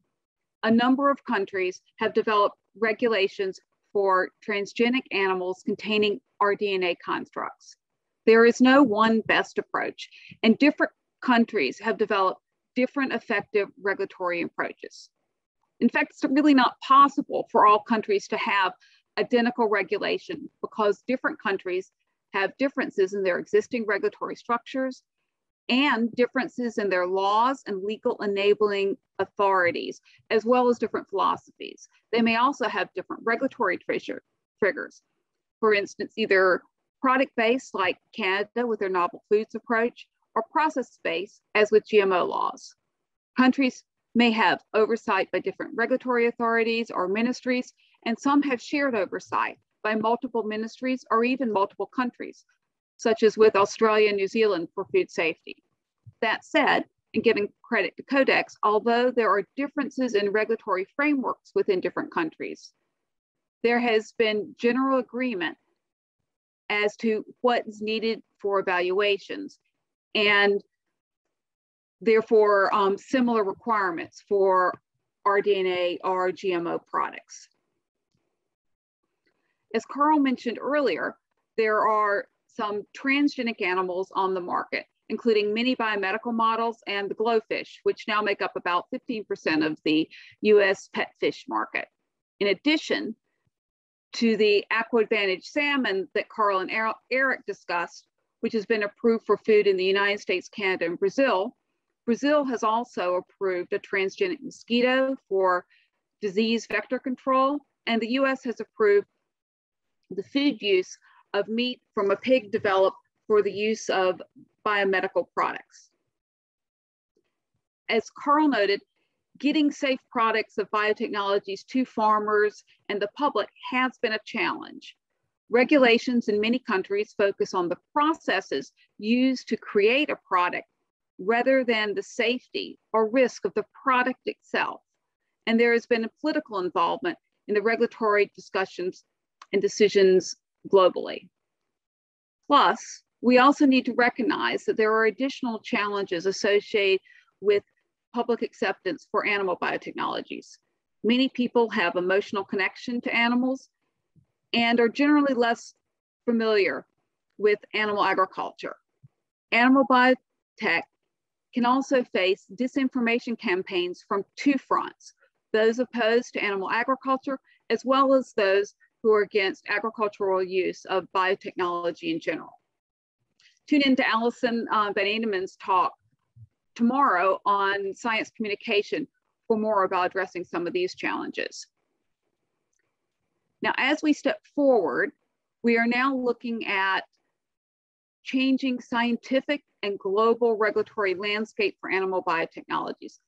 a number of countries have developed regulations for transgenic animals containing rDNA constructs. There is no one best approach, and different countries have developed different effective regulatory approaches. In fact, it's really not possible for all countries to have identical regulation because different countries have differences in their existing regulatory structures and differences in their laws and legal enabling authorities, as well as different philosophies. They may also have different regulatory trigger, triggers. For instance, either product-based like Canada with their novel foods approach, or process-based as with GMO laws. Countries may have oversight by different regulatory authorities or ministries, and some have shared oversight by multiple ministries or even multiple countries, such as with Australia and New Zealand for food safety. That said, and giving credit to Codex, although there are differences in regulatory frameworks within different countries, there has been general agreement as to what is needed for evaluations and therefore um, similar requirements for rDNA or GMO products. As Carl mentioned earlier, there are some transgenic animals on the market, including many biomedical models and the glowfish, which now make up about 15% of the US pet fish market. In addition to the AquAdvantage salmon that Carl and er-, Eric discussed, which has been approved for food in the United States, Canada, and Brazil, Brazil has also approved a transgenic mosquito for disease vector control, and the US has approved the food use of meat from a pig developed for the use of biomedical products. As Carl noted, getting safe products of biotechnologies to farmers and the public has been a challenge. Regulations in many countries focus on the processes used to create a product rather than the safety or risk of the product itself. And there has been a political involvement in the regulatory discussions and decisions globally. Plus, we also need to recognize that there are additional challenges associated with public acceptance for animal biotechnologies. Many people have emotional connection to animals and are generally less familiar with animal agriculture. Animal biotech can also face disinformation campaigns from two fronts, those opposed to animal agriculture, as well as those who are against agricultural use of biotechnology in general. Tune in to Alison uh, Van Eenennaam's talk tomorrow on science communication for more about addressing some of these challenges. Now, as we step forward, we are now looking at changing scientific and global regulatory landscape for animal biotechnologies.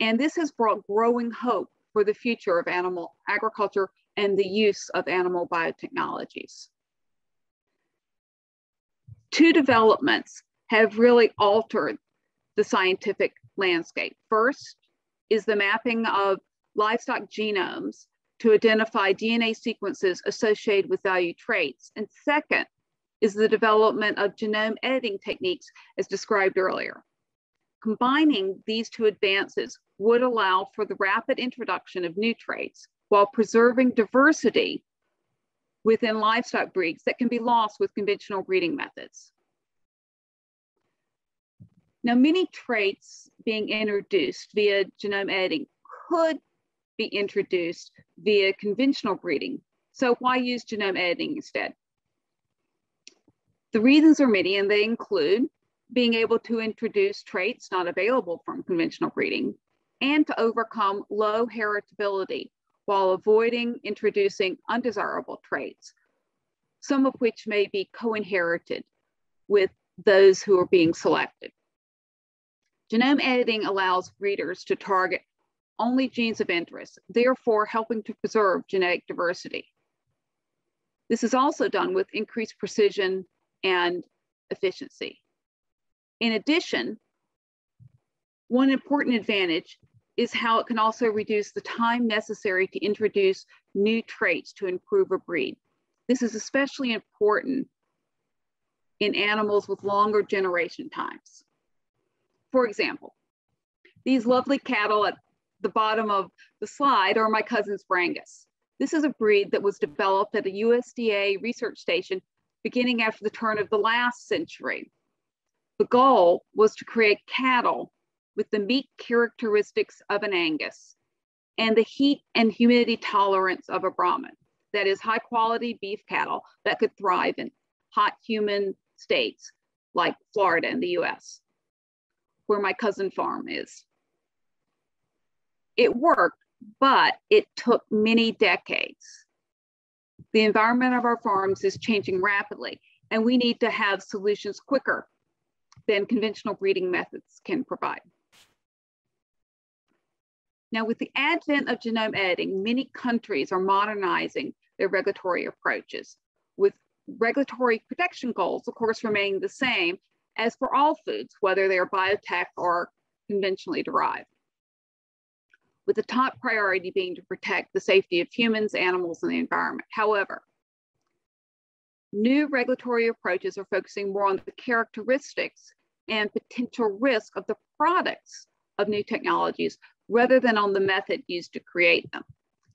And this has brought growing hope for the future of animal agriculture and the use of animal biotechnologies. Two developments have really altered the scientific landscape. First is the mapping of livestock genomes to identify DNA sequences associated with value traits. And second is the development of genome editing techniques as described earlier. Combining these two advances would allow for the rapid introduction of new traits while preserving diversity within livestock breeds that can be lost with conventional breeding methods. Now, many traits being introduced via genome editing could be introduced via conventional breeding. So why use genome editing instead? The reasons are many and they include being able to introduce traits not available from conventional breeding and to overcome low heritability while avoiding introducing undesirable traits, some of which may be co-inherited with those who are being selected. Genome editing allows breeders to target only genes of interest, therefore helping to preserve genetic diversity. This is also done with increased precision and efficiency. In addition, one important advantage is how it can also reduce the time necessary to introduce new traits to improve a breed. This is especially important in animals with longer generation times. For example, these lovely cattle at the bottom of the slide are my cousin's Brangus. This is a breed that was developed at a USDA research station beginning after the turn of the last century. The goal was to create cattle with the meat characteristics of an Angus and the heat and humidity tolerance of a Brahman. That is high quality beef cattle that could thrive in hot, humid states like Florida and the US where my cousin farm is. It worked, but it took many decades. The environment of our farms is changing rapidly, and we need to have solutions quicker than conventional breeding methods can provide. Now, with the advent of genome editing, many countries are modernizing their regulatory approaches, with regulatory protection goals, of course, remaining the same as for all foods, whether they are biotech or conventionally derived, with the top priority being to protect the safety of humans, animals, and the environment. However, new regulatory approaches are focusing more on the characteristics and potential risk of the products of new technologies rather than on the method used to create them.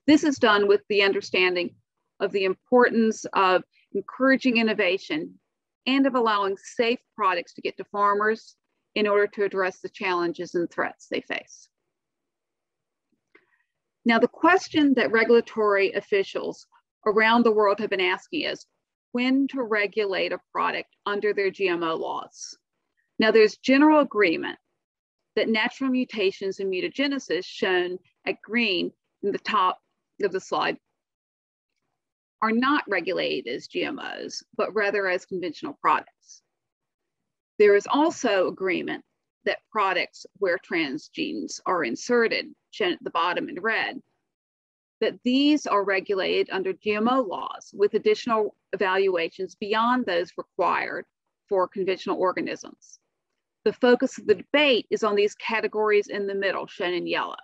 This is done with the understanding of the importance of encouraging innovation and of allowing safe products to get to farmers in order to address the challenges and threats they face. Now, the question that regulatory officials around the world have been asking is when to regulate a product under their GMO laws. Now, there's general agreement that natural mutations and mutagenesis shown at green in the top of the slide are not regulated as GMOs, but rather as conventional products. There is also agreement that products where transgenes are inserted, shown at the bottom in red, that these are regulated under GMO laws with additional evaluations beyond those required for conventional organisms. The focus of the debate is on these categories in the middle, shown in yellow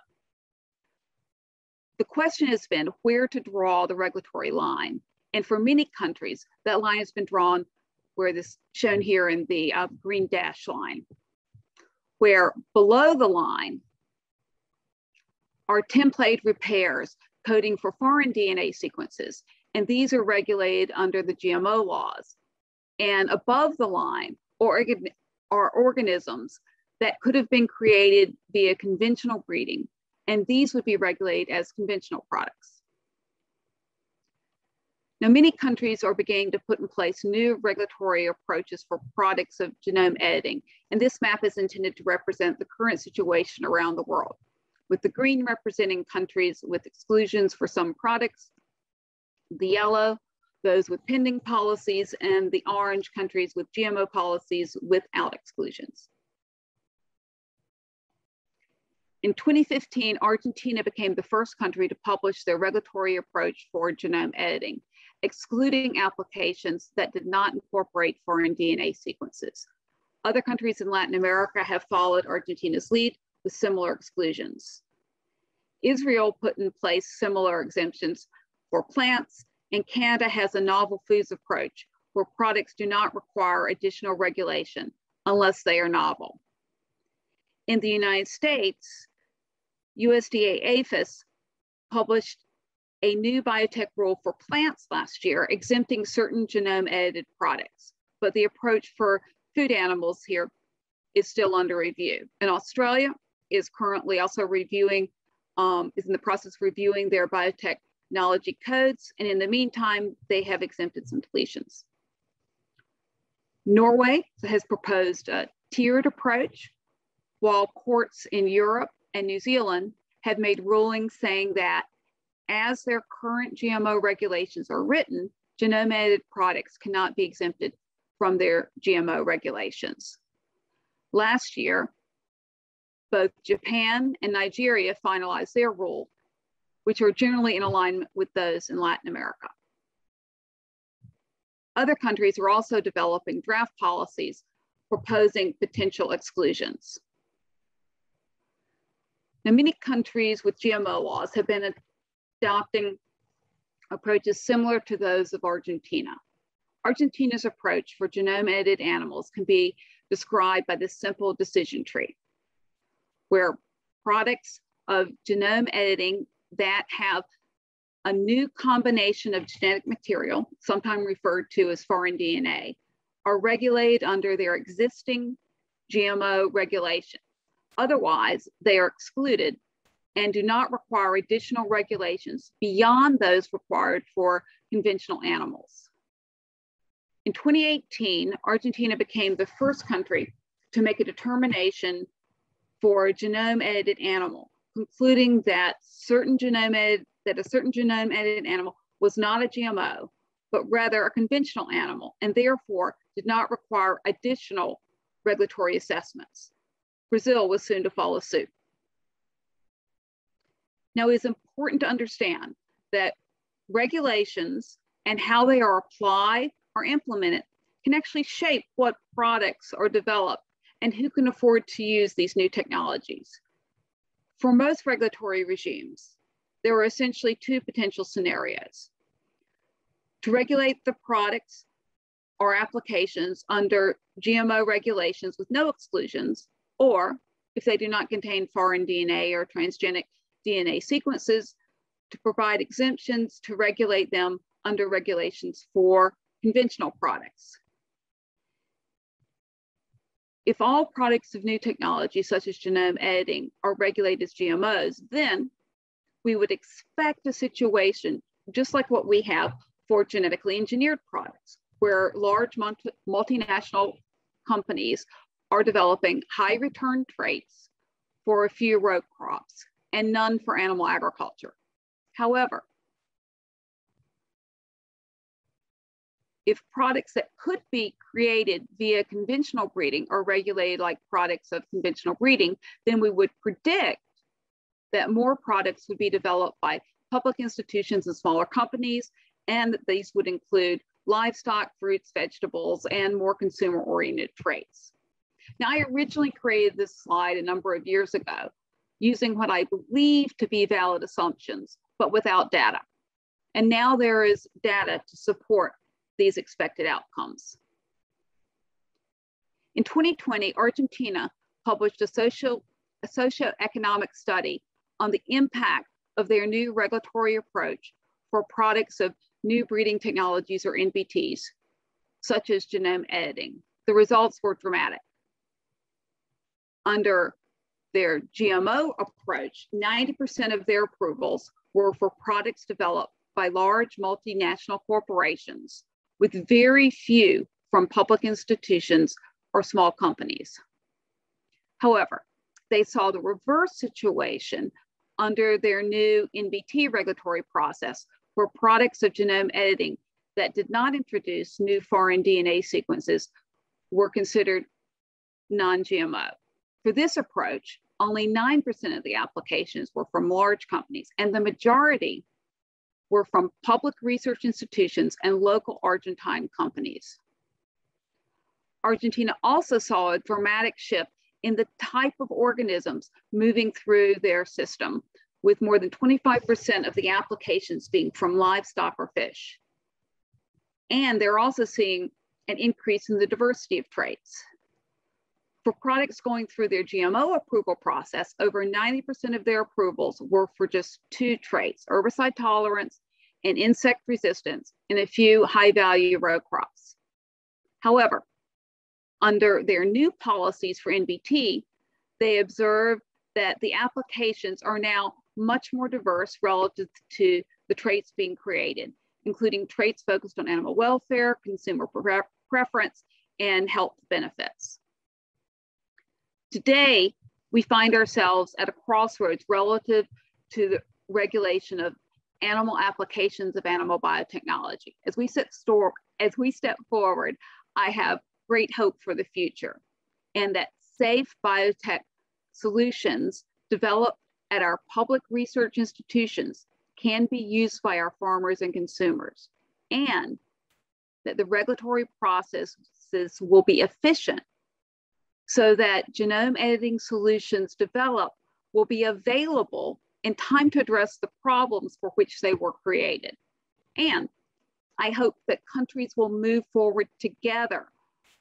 the question has been where to draw the regulatory line. And for many countries, that line has been drawn where this shown here in the uh, green dash line, where below the line are template repairs coding for foreign DNA sequences. And these are regulated under the GMO laws. And above the line organ are organisms that could have been created via conventional breeding and these would be regulated as conventional products. Now, many countries are beginning to put in place new regulatory approaches for products of genome editing, and this map is intended to represent the current situation around the world, with the green representing countries with exclusions for some products, the yellow, those with pending policies, and the orange countries with GMO policies without exclusions. In 2015, Argentina became the first country to publish their regulatory approach for genome editing, excluding applications that did not incorporate foreign DNA sequences. Other countries in Latin America have followed Argentina's lead with similar exclusions. Israel put in place similar exemptions for plants, and Canada has a novel foods approach where products do not require additional regulation unless they are novel. In the United States, USDA APHIS published a new biotech rule for plants last year, exempting certain genome edited products. But the approach for food animals here is still under review. And Australia is currently also reviewing, um, is in the process of reviewing their biotechnology codes. And in the meantime, they have exempted some deletions. Norway has proposed a tiered approach, while courts in Europe and New Zealand have made rulings saying that as their current GMO regulations are written, genome edited products cannot be exempted from their GMO regulations. Last year, both Japan and Nigeria finalized their rule, which are generally in alignment with those in Latin America. Other countries are also developing draft policies proposing potential exclusions. Now, many countries with GMO laws have been adopting approaches similar to those of Argentina. Argentina's approach for genome edited animals can be described by this simple decision tree, where products of genome editing that have a new combination of genetic material, sometimes referred to as foreign DNA, are regulated under their existing GMO regulation. Otherwise, they are excluded and do not require additional regulations beyond those required for conventional animals. In 2018, Argentina became the first country to make a determination for a genome edited animal, concluding that certain genome edited, that a certain genome edited animal was not a GMO, but rather a conventional animal, and therefore did not require additional regulatory assessments. Brazil was soon to follow suit. Now, it's important to understand that regulations and how they are applied or implemented can actually shape what products are developed and who can afford to use these new technologies. For most regulatory regimes, there are essentially two potential scenarios. To regulate the products or applications under GMO regulations with no exclusions, or if they do not contain foreign DNA or transgenic DNA sequences, to provide exemptions to regulate them under regulations for conventional products. If all products of new technology, such as genome editing, are regulated as GMOs, then we would expect a situation just like what we have for genetically engineered products, where large multinational companies are developing high return traits for a few row crops and none for animal agriculture. However, if products that could be created via conventional breeding are regulated like products of conventional breeding, then we would predict that more products would be developed by public institutions and smaller companies, and that these would include livestock, fruits, vegetables, and more consumer oriented traits. Now, I originally created this slide a number of years ago using what I believe to be valid assumptions, but without data. And now there is data to support these expected outcomes. In 2020, Argentina published a social a socioeconomic study on the impact of their new regulatory approach for products of new breeding technologies or NBTs, such as genome editing. The results were dramatic under their GMO approach, 90% of their approvals were for products developed by large multinational corporations, with very few from public institutions or small companies. However, they saw the reverse situation under their new NBT regulatory process for products of genome editing that did not introduce new foreign DNA sequences were considered non-GMO. For this approach, only 9% of the applications were from large companies, and the majority were from public research institutions and local Argentine companies. Argentina also saw a dramatic shift in the type of organisms moving through their system, with more than 25% of the applications being from livestock or fish. And they're also seeing an increase in the diversity of traits. For products going through their GMO approval process, over 90% of their approvals were for just two traits, herbicide tolerance and insect resistance, in a few high value row crops. However, under their new policies for NBT, they observed that the applications are now much more diverse relative to the traits being created, including traits focused on animal welfare, consumer pre preference, and health benefits. Today, we find ourselves at a crossroads relative to the regulation of animal applications of animal biotechnology. As we, store, as we step forward, I have great hope for the future and that safe biotech solutions developed at our public research institutions can be used by our farmers and consumers and that the regulatory processes will be efficient so that genome editing solutions developed will be available in time to address the problems for which they were created. And I hope that countries will move forward together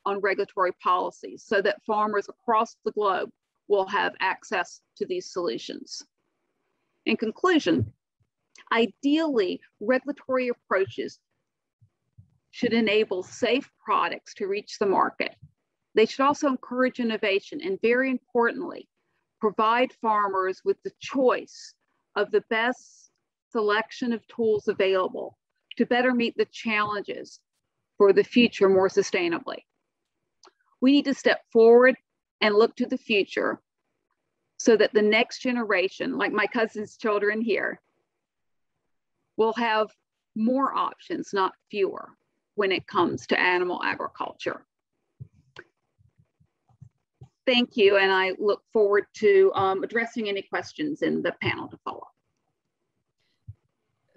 on regulatory policies so that farmers across the globe will have access to these solutions. In conclusion, ideally, regulatory approaches should enable safe products to reach the market they should also encourage innovation and, very importantly, provide farmers with the choice of the best selection of tools available to better meet the challenges for the future more sustainably. We need to step forward and look to the future so that the next generation, like my cousin's children here, will have more options, not fewer, when it comes to animal agriculture thank you, and I look forward to um, addressing any questions in the panel to follow.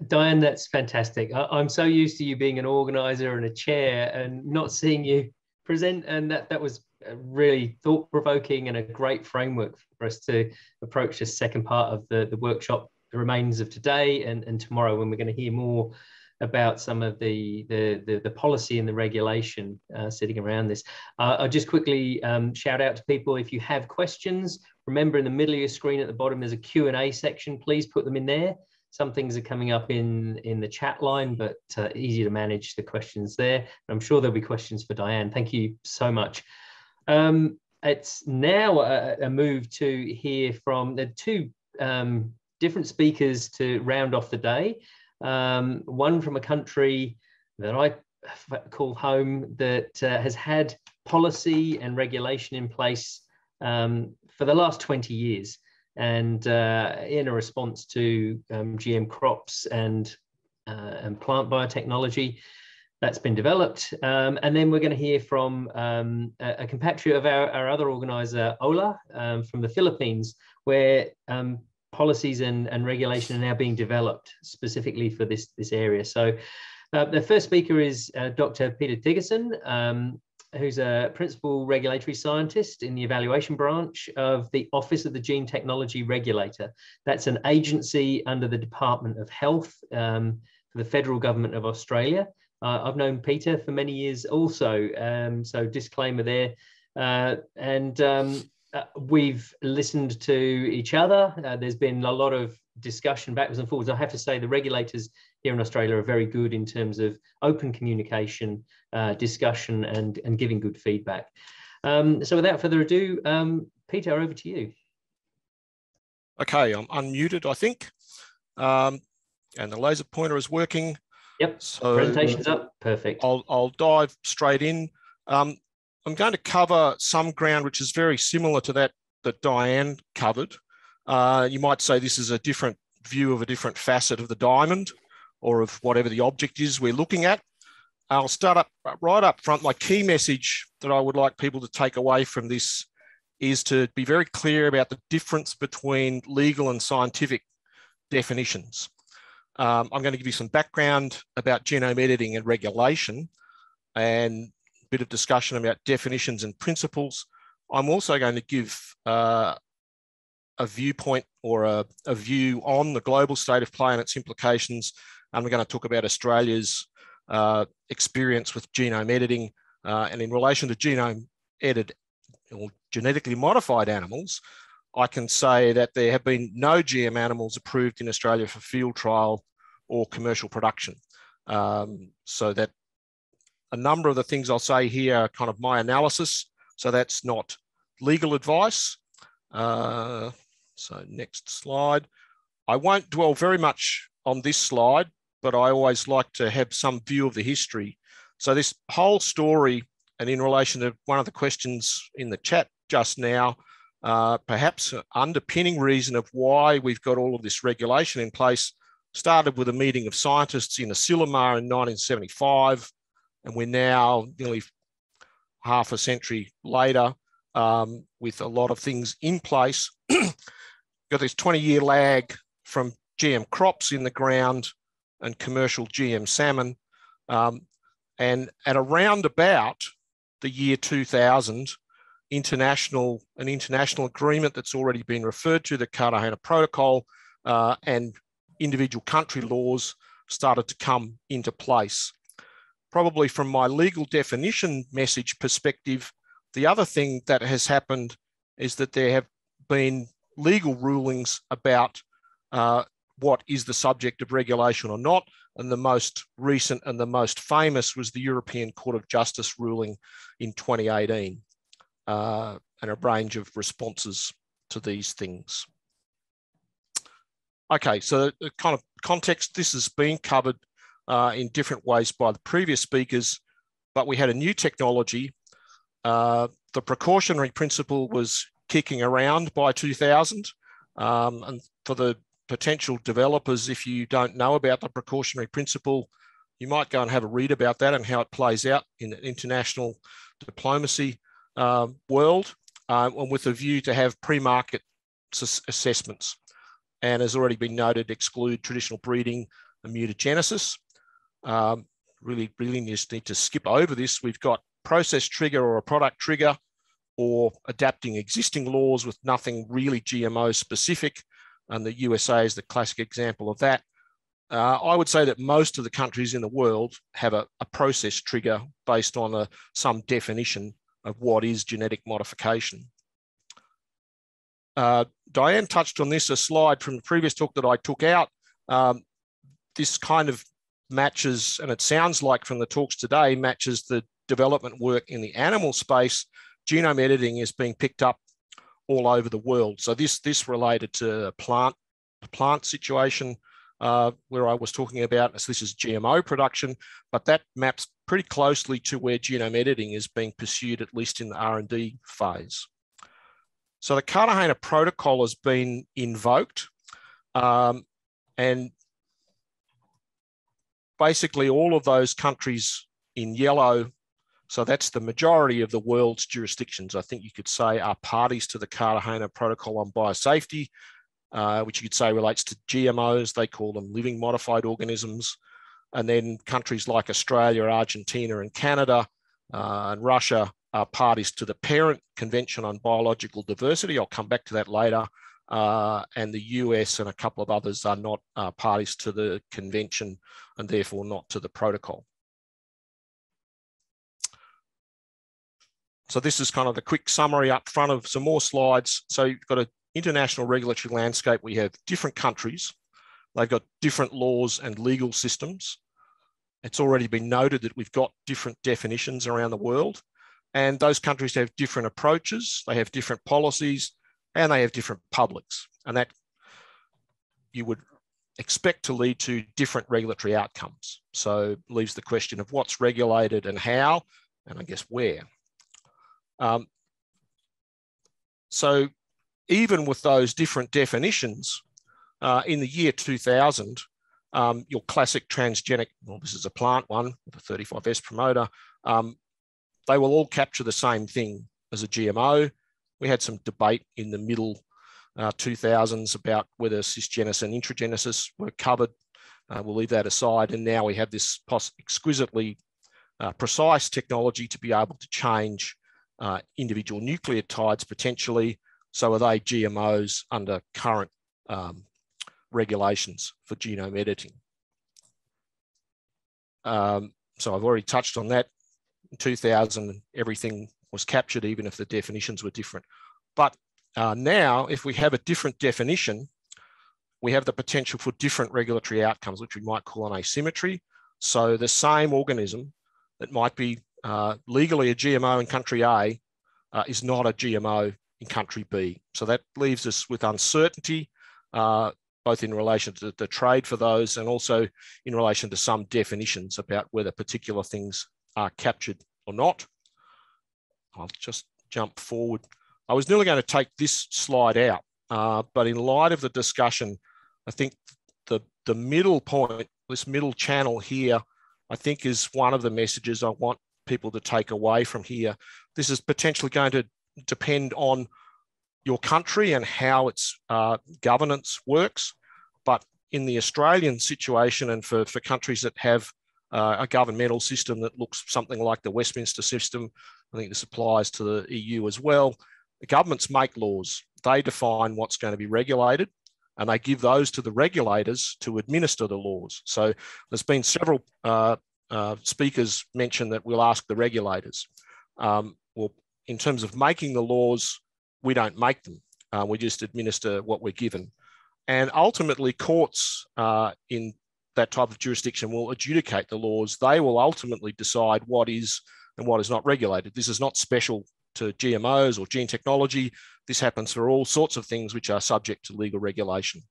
Diane, that's fantastic. I, am so used to you being an organizer and a chair and not seeing you present, and that, that was really thought-provoking and a great framework for us to approach this second part of the, the workshop, the remains of today and, and tomorrow when we're going to hear more about some of the, the, the, the policy and the regulation uh, sitting around this. Uh, I'll just quickly um, shout out to people, if you have questions, remember in the middle of your screen at the bottom, there's a Q&A section, please put them in there. Some things are coming up in, in the chat line, but uh, easy to manage the questions there. I'm sure there'll be questions for Diane. Thank you so much. Um, it's now a, a, move to hear from the two um, different speakers to round off the day um, one from a country that I call home that uh, has had policy and regulation in place um, for the last 20 years and uh, in a response to um, GM crops and, uh, and plant biotechnology that's been developed. Um, and then we're going to hear from um, a, a, compatriot of our, our other organizer, Ola, um, from the Philippines, where um, policies and, and regulation are now being developed specifically for this, this area. So uh, the first speaker is uh, Dr. Peter Thygesen, um, who's a principal regulatory scientist in the evaluation branch of the Office of the Gene Technology Regulator. That's an agency under the Department of Health um, for the federal government of Australia. Uh, I've known Peter for many years also, um, so disclaimer there. Uh, and um, uh, we've listened to each other. Uh, there's been a lot of discussion backwards and forwards. I have to say the regulators here in Australia are very good in terms of open communication, uh, discussion, and, and giving good feedback. Um, so without further ado, um, Peter, over to you. Okay, I'm unmuted, I think. Um, and the laser pointer is working. Yep. So Presentation's up. Perfect. I'll, I'll dive straight in. Um, I'm going to cover some ground which is very similar to that that Diane covered. Uh, you might say this is a different view of a different facet of the diamond or of whatever the object is we're looking at. I'll start up right up front. My key message that I would like people to take away from this is to be very clear about the difference between legal and scientific definitions. Um, I'm going to give you some background about genome editing and regulation and bit of discussion about definitions and principles. I'm also going to give uh, a viewpoint or a, a, view on the global state of play and its implications. And we're going to talk about Australia's uh, experience with genome editing. Uh, and in relation to genome edited or genetically modified animals, I can say that there have been no GM animals approved in Australia for field trial or commercial production. Um, so that a number of the things I'll say here are kind of my analysis. So that's not legal advice. Uh, so next slide. I won't dwell very much on this slide, but I always like to have some view of the history. So this whole story, and in relation to one of the questions in the chat just now, uh, perhaps underpinning reason of why we've got all of this regulation in place started with a meeting of scientists in Asilomar in 1975, and we're now nearly half a century later um, with a lot of things in place. got this 20 year lag from GM crops in the ground and commercial GM salmon. Um, and at around about the year 2000, international an international agreement that's already been referred to, the Cartagena Protocol, uh, and individual country laws started to come into place. Probably from my legal definition message perspective, the other thing that has happened is that there have been legal rulings about uh, what is the subject of regulation or not. And the most recent and the most famous was the European Court of Justice ruling in 2018 uh, and a range of responses to these things. Okay, so the kind of context, this has been covered uh, in different ways by the previous speakers, but we had a new technology. Uh, the precautionary principle was kicking around by 2000. Um, and for the potential developers, if you don't know about the precautionary principle, you might go and have a read about that and how it plays out in the international diplomacy uh, world, uh, and with a view to have pre-market assessments. And as already been noted, exclude traditional breeding and mutagenesis. Um, really, really just need to skip over this. We've got process trigger or a product trigger, or adapting existing laws with nothing really GMO specific and the USA is the classic example of that. Uh, I would say that most of the countries in the world have a, a process trigger based on a, some definition of what is genetic modification. Uh, Diane touched on this, a slide from the previous talk that I took out. Um, this kind of matches, and it sounds like from the talks today, matches the development work in the animal space. Genome editing is being picked up all over the world. So this this related to plant plant situation uh, where I was talking about. So this is GMO production, but that maps pretty closely to where genome editing is being pursued, at least in the R&D phase. So the Cartagena Protocol has been invoked, um, and basically all of those countries in yellow so that's the majority of the world's jurisdictions, I think you could say, are parties to the Cartagena Protocol on Biosafety, uh, which you could say relates to GMOs. They call them living modified organisms. And then countries like Australia, Argentina, and Canada uh, and Russia are parties to the parent Convention on Biological Diversity. I'll come back to that later. Uh, and the US and a couple of others are not uh, parties to the convention and therefore not to the protocol. So this is kind of the quick summary up front of some more slides. So you've got an international regulatory landscape. We have different countries. They've got different laws and legal systems. It's already been noted that we've got different definitions around the world. And those countries have different approaches. They have different policies and they have different publics. And that you would expect to lead to different regulatory outcomes. So leaves the question of what's regulated and how, and I guess where. Um, so even with those different definitions, uh, in the year 2000, um, your classic transgenic, well, this is a plant one with a 35S promoter, um, they will all capture the same thing as a GMO. We had some debate in the middle uh, 2000s about whether cisgenesis and intragenesis were covered. Uh, we'll leave that aside. And now we have this exquisitely uh, precise technology to be able to change uh, individual nucleotides potentially. So are they GMOs under current um, regulations for genome editing? Um, so I've already touched on that. In 2000, everything was captured, even if the definitions were different. But uh, now, if we have a different definition, we have the potential for different regulatory outcomes, which we might call an asymmetry. So the same organism that might be uh, legally a GMO in country A uh, is not a GMO in country B. So that leaves us with uncertainty, uh, both in relation to the trade for those and also in relation to some definitions about whether particular things are captured or not. I'll just jump forward. I was nearly going to take this slide out, uh, but in light of the discussion, I think the, the middle point, this middle channel here, I think is one of the messages I want people to take away from here. This is potentially going to depend on your country and how its uh, governance works. But in the Australian situation and for, for countries that have uh, a governmental system that looks something like the Westminster system. I think this applies to the EU as well. The governments make laws. They define what's going to be regulated and they give those to the regulators to administer the laws. So there's been several uh, uh, speakers mention that we'll ask the regulators. Um, well, in terms of making the laws, we don't make them. Uh, we just administer what we're given. And ultimately, courts uh, in that type of jurisdiction will adjudicate the laws. They will ultimately decide what is and what is not regulated. This is not special to GMOs or gene technology. This happens for all sorts of things which are subject to legal regulation.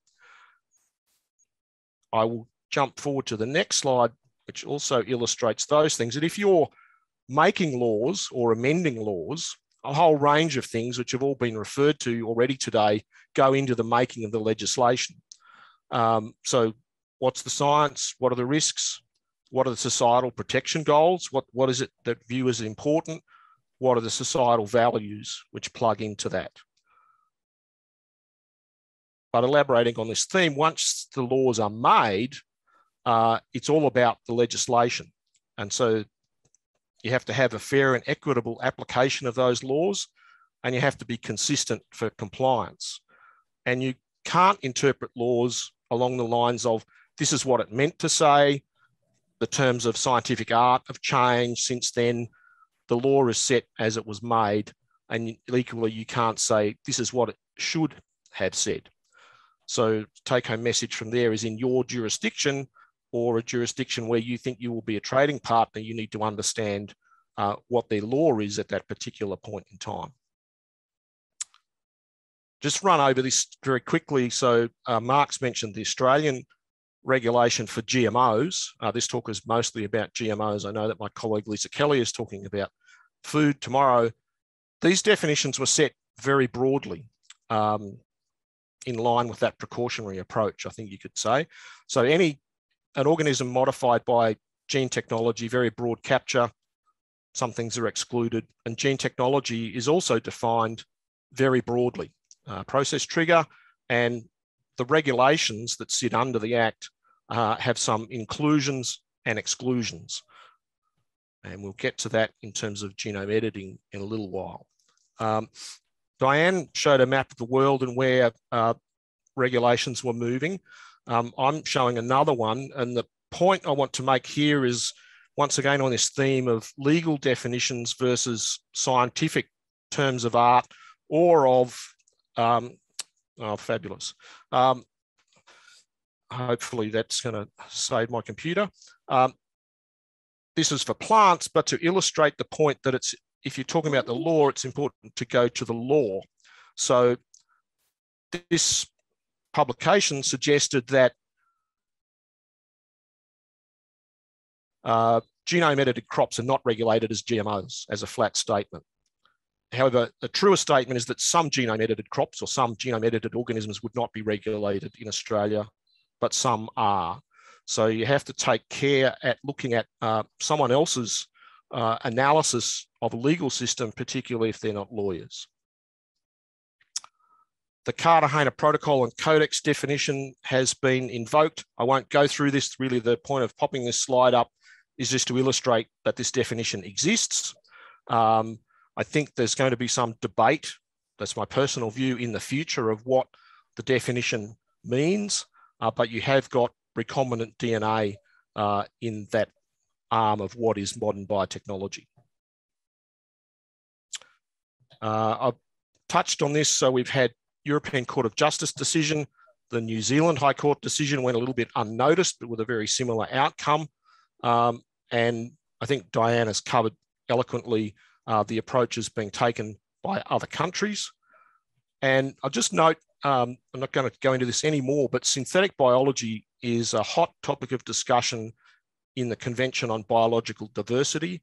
I will jump forward to the next slide, which also illustrates those things. And if you're making laws or amending laws, a whole range of things which have all been referred to already today go into the making of the legislation. Um, so what's the science? What are the risks? What are the societal protection goals? What, what is it that view as important? What are the societal values which plug into that? But elaborating on this theme, once the laws are made, uh, it's all about the legislation. And so you have to have a fair and equitable application of those laws, and you have to be consistent for compliance. And you can't interpret laws along the lines of this is what it meant to say. The terms of scientific art have changed since then. The law is set as it was made. And equally, you can't say this is what it should have said. So, take home message from there is in your jurisdiction or a jurisdiction where you think you will be a trading partner, you need to understand uh, what their law is at that particular point in time. Just run over this very quickly. So, uh, Mark's mentioned the Australian regulation for GMOs. Uh, this talk is mostly about GMOs. I know that my colleague Lisa Kelly is talking about food tomorrow. These definitions were set very broadly um, in line with that precautionary approach, I think you could say. So any an organism modified by gene technology, very broad capture, some things are excluded, and gene technology is also defined very broadly. Uh, process trigger and the regulations that sit under the Act uh, have some inclusions and exclusions. And we'll get to that in terms of genome editing in a little while. Um, Diane showed a map of the world and where uh, regulations were moving. Um, I'm showing another one. And the point I want to make here is once again on this theme of legal definitions versus scientific terms of art or of um, Oh, fabulous. Um, hopefully that's going to save my computer. Um, this is for plants, but to illustrate the point that it's, if you're talking about the law, it's important to go to the law. So this publication suggested that uh, genome edited crops are not regulated as GMOs as a flat statement. However, the truer statement is that some genome edited crops or some genome edited organisms would not be regulated in Australia, but some are. So you have to take care at looking at uh, someone else's uh, analysis of a legal system, particularly if they're not lawyers. The Cartagena Protocol and Codex definition has been invoked. I won't go through this. Really, the point of popping this slide up is just to illustrate that this definition exists. Um, I think there's going to be some debate, that's my personal view, in the future of what the definition means, uh, but you have got recombinant DNA uh, in that arm of what is modern biotechnology. Uh, I've touched on this, so we've had European Court of Justice decision. The New Zealand High Court decision went a little bit unnoticed, but with a very similar outcome. Um, and I think Diane has covered eloquently uh, the approaches being taken by other countries. And I'll just note, um, I'm not going to go into this anymore, but synthetic biology is a hot topic of discussion in the Convention on Biological Diversity.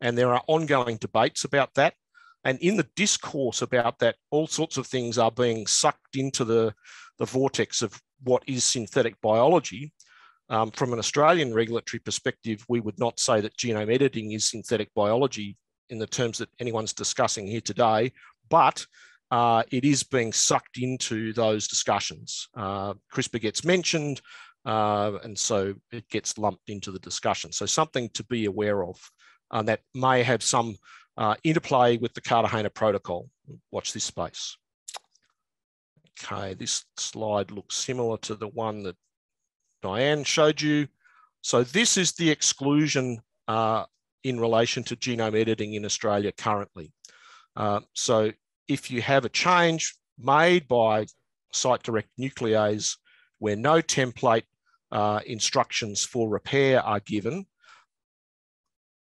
And there are ongoing debates about that. And in the discourse about that, all sorts of things are being sucked into the, the vortex of what is synthetic biology. Um, from an Australian regulatory perspective, we would not say that genome editing is synthetic biology in the terms that anyone's discussing here today, but uh, it is being sucked into those discussions. Uh, CRISPR gets mentioned, uh, and so it gets lumped into the discussion. So something to be aware of uh, that may have some uh, interplay with the Cartagena protocol. Watch this space. Okay, this slide looks similar to the one that Diane showed you. So this is the exclusion uh, in relation to genome editing in Australia currently. Uh, so if you have a change made by site-direct nuclease where no template uh, instructions for repair are given,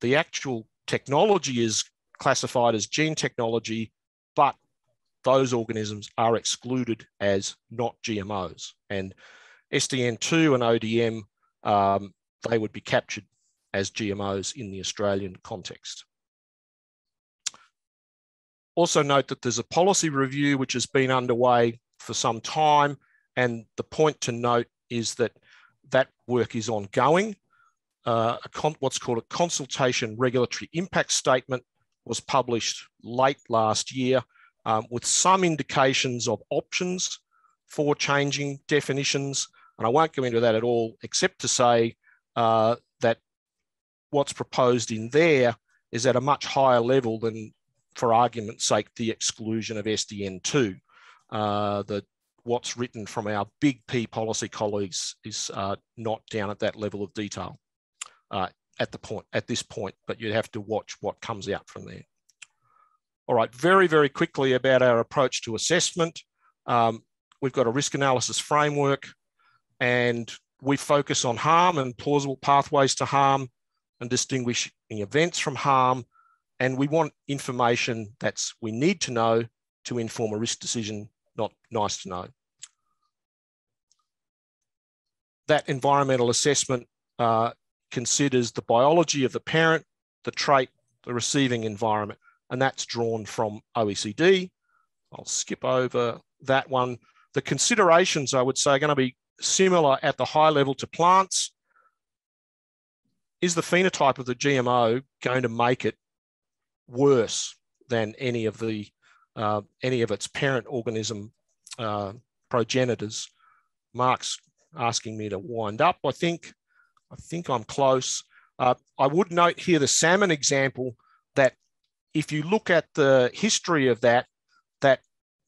the actual technology is classified as gene technology, but those organisms are excluded as not GMOs. And SDN2 and ODM, um, they would be captured as GMOs in the Australian context. Also note that there's a policy review which has been underway for some time and the point to note is that that work is ongoing. Uh, what's called a consultation regulatory impact statement was published late last year um, with some indications of options for changing definitions. And I won't go into that at all, except to say uh, what's proposed in there is at a much higher level than, for argument's sake, the exclusion of SDN2. Uh, the, what's written from our big P policy colleagues is uh, not down at that level of detail uh, at the point at this point, but you'd have to watch what comes out from there. All right, very, very quickly about our approach to assessment. Um, we've got a risk analysis framework and we focus on harm and plausible pathways to harm and distinguishing events from harm. And we want information that's we need to know to inform a risk decision, not nice to know. That environmental assessment uh, considers the biology of the parent, the trait, the receiving environment, and that's drawn from OECD. I'll skip over that one. The considerations, I would say, are going to be similar at the high level to plants is the phenotype of the GMO going to make it worse than any of the uh, any of its parent organism uh, progenitors? Mark's asking me to wind up. I think I think I'm close. Uh, I would note here the salmon example that if you look at the history of that, that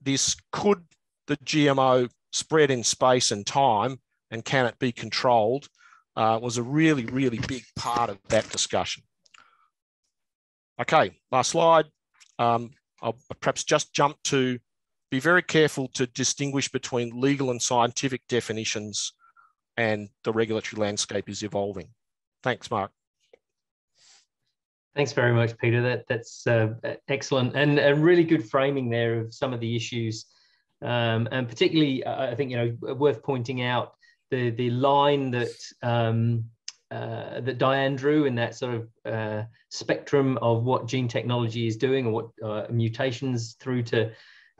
this could the GMO spread in space and time, and can it be controlled? Uh, was a really, really big part of that discussion. Okay, last slide. Um, I'll perhaps just jump to be very careful to distinguish between legal and scientific definitions and the regulatory landscape is evolving. Thanks, Mark. Thanks very much, Peter. That, that's uh, excellent and a really good framing there of some of the issues. Um, and particularly, I think, you know, worth pointing out the the line that um, uh, that Diane drew in that sort of uh, spectrum of what gene technology is doing or what uh, mutations through to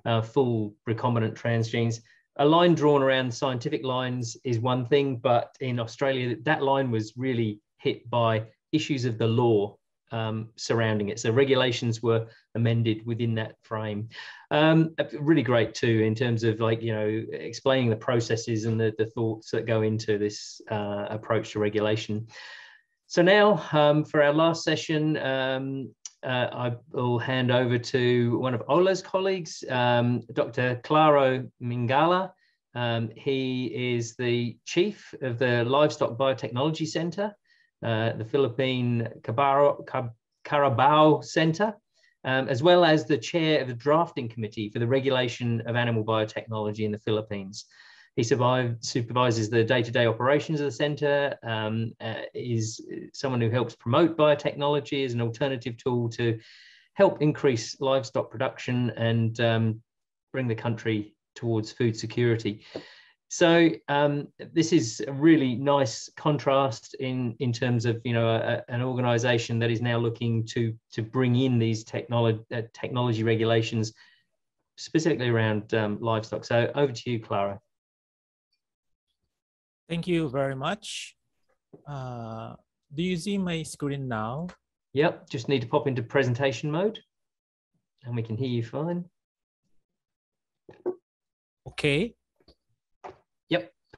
uh, full recombinant transgenes. A line drawn around scientific lines is one thing, but in Australia, that line was really hit by issues of the law um, surrounding it. So regulations were amended within that frame. Um, really great too, in terms of like, you know, explaining the processes and the, the thoughts that go into this uh, approach to regulation. So now um, for our last session, um, uh, I will hand over to one of Ola's colleagues, um, Dr. Claro Mingala. Um, he is the chief of the Livestock Biotechnology Center uh, the Philippine Carabao Center, um, as well as the chair of the drafting committee for the regulation of animal biotechnology in the Philippines. He survived, supervises the day-to-day operations of the center, um, uh, is someone who helps promote biotechnology as an alternative tool to help increase livestock production and um, bring the country towards food security. So um, this is a really nice contrast in in terms of you know a, an organisation that is now looking to to bring in these technology uh, technology regulations specifically around um, livestock. So over to you, Clara. Thank you very much. Uh, do you see my screen now? Yep, just need to pop into presentation mode and we can hear you fine. Okay.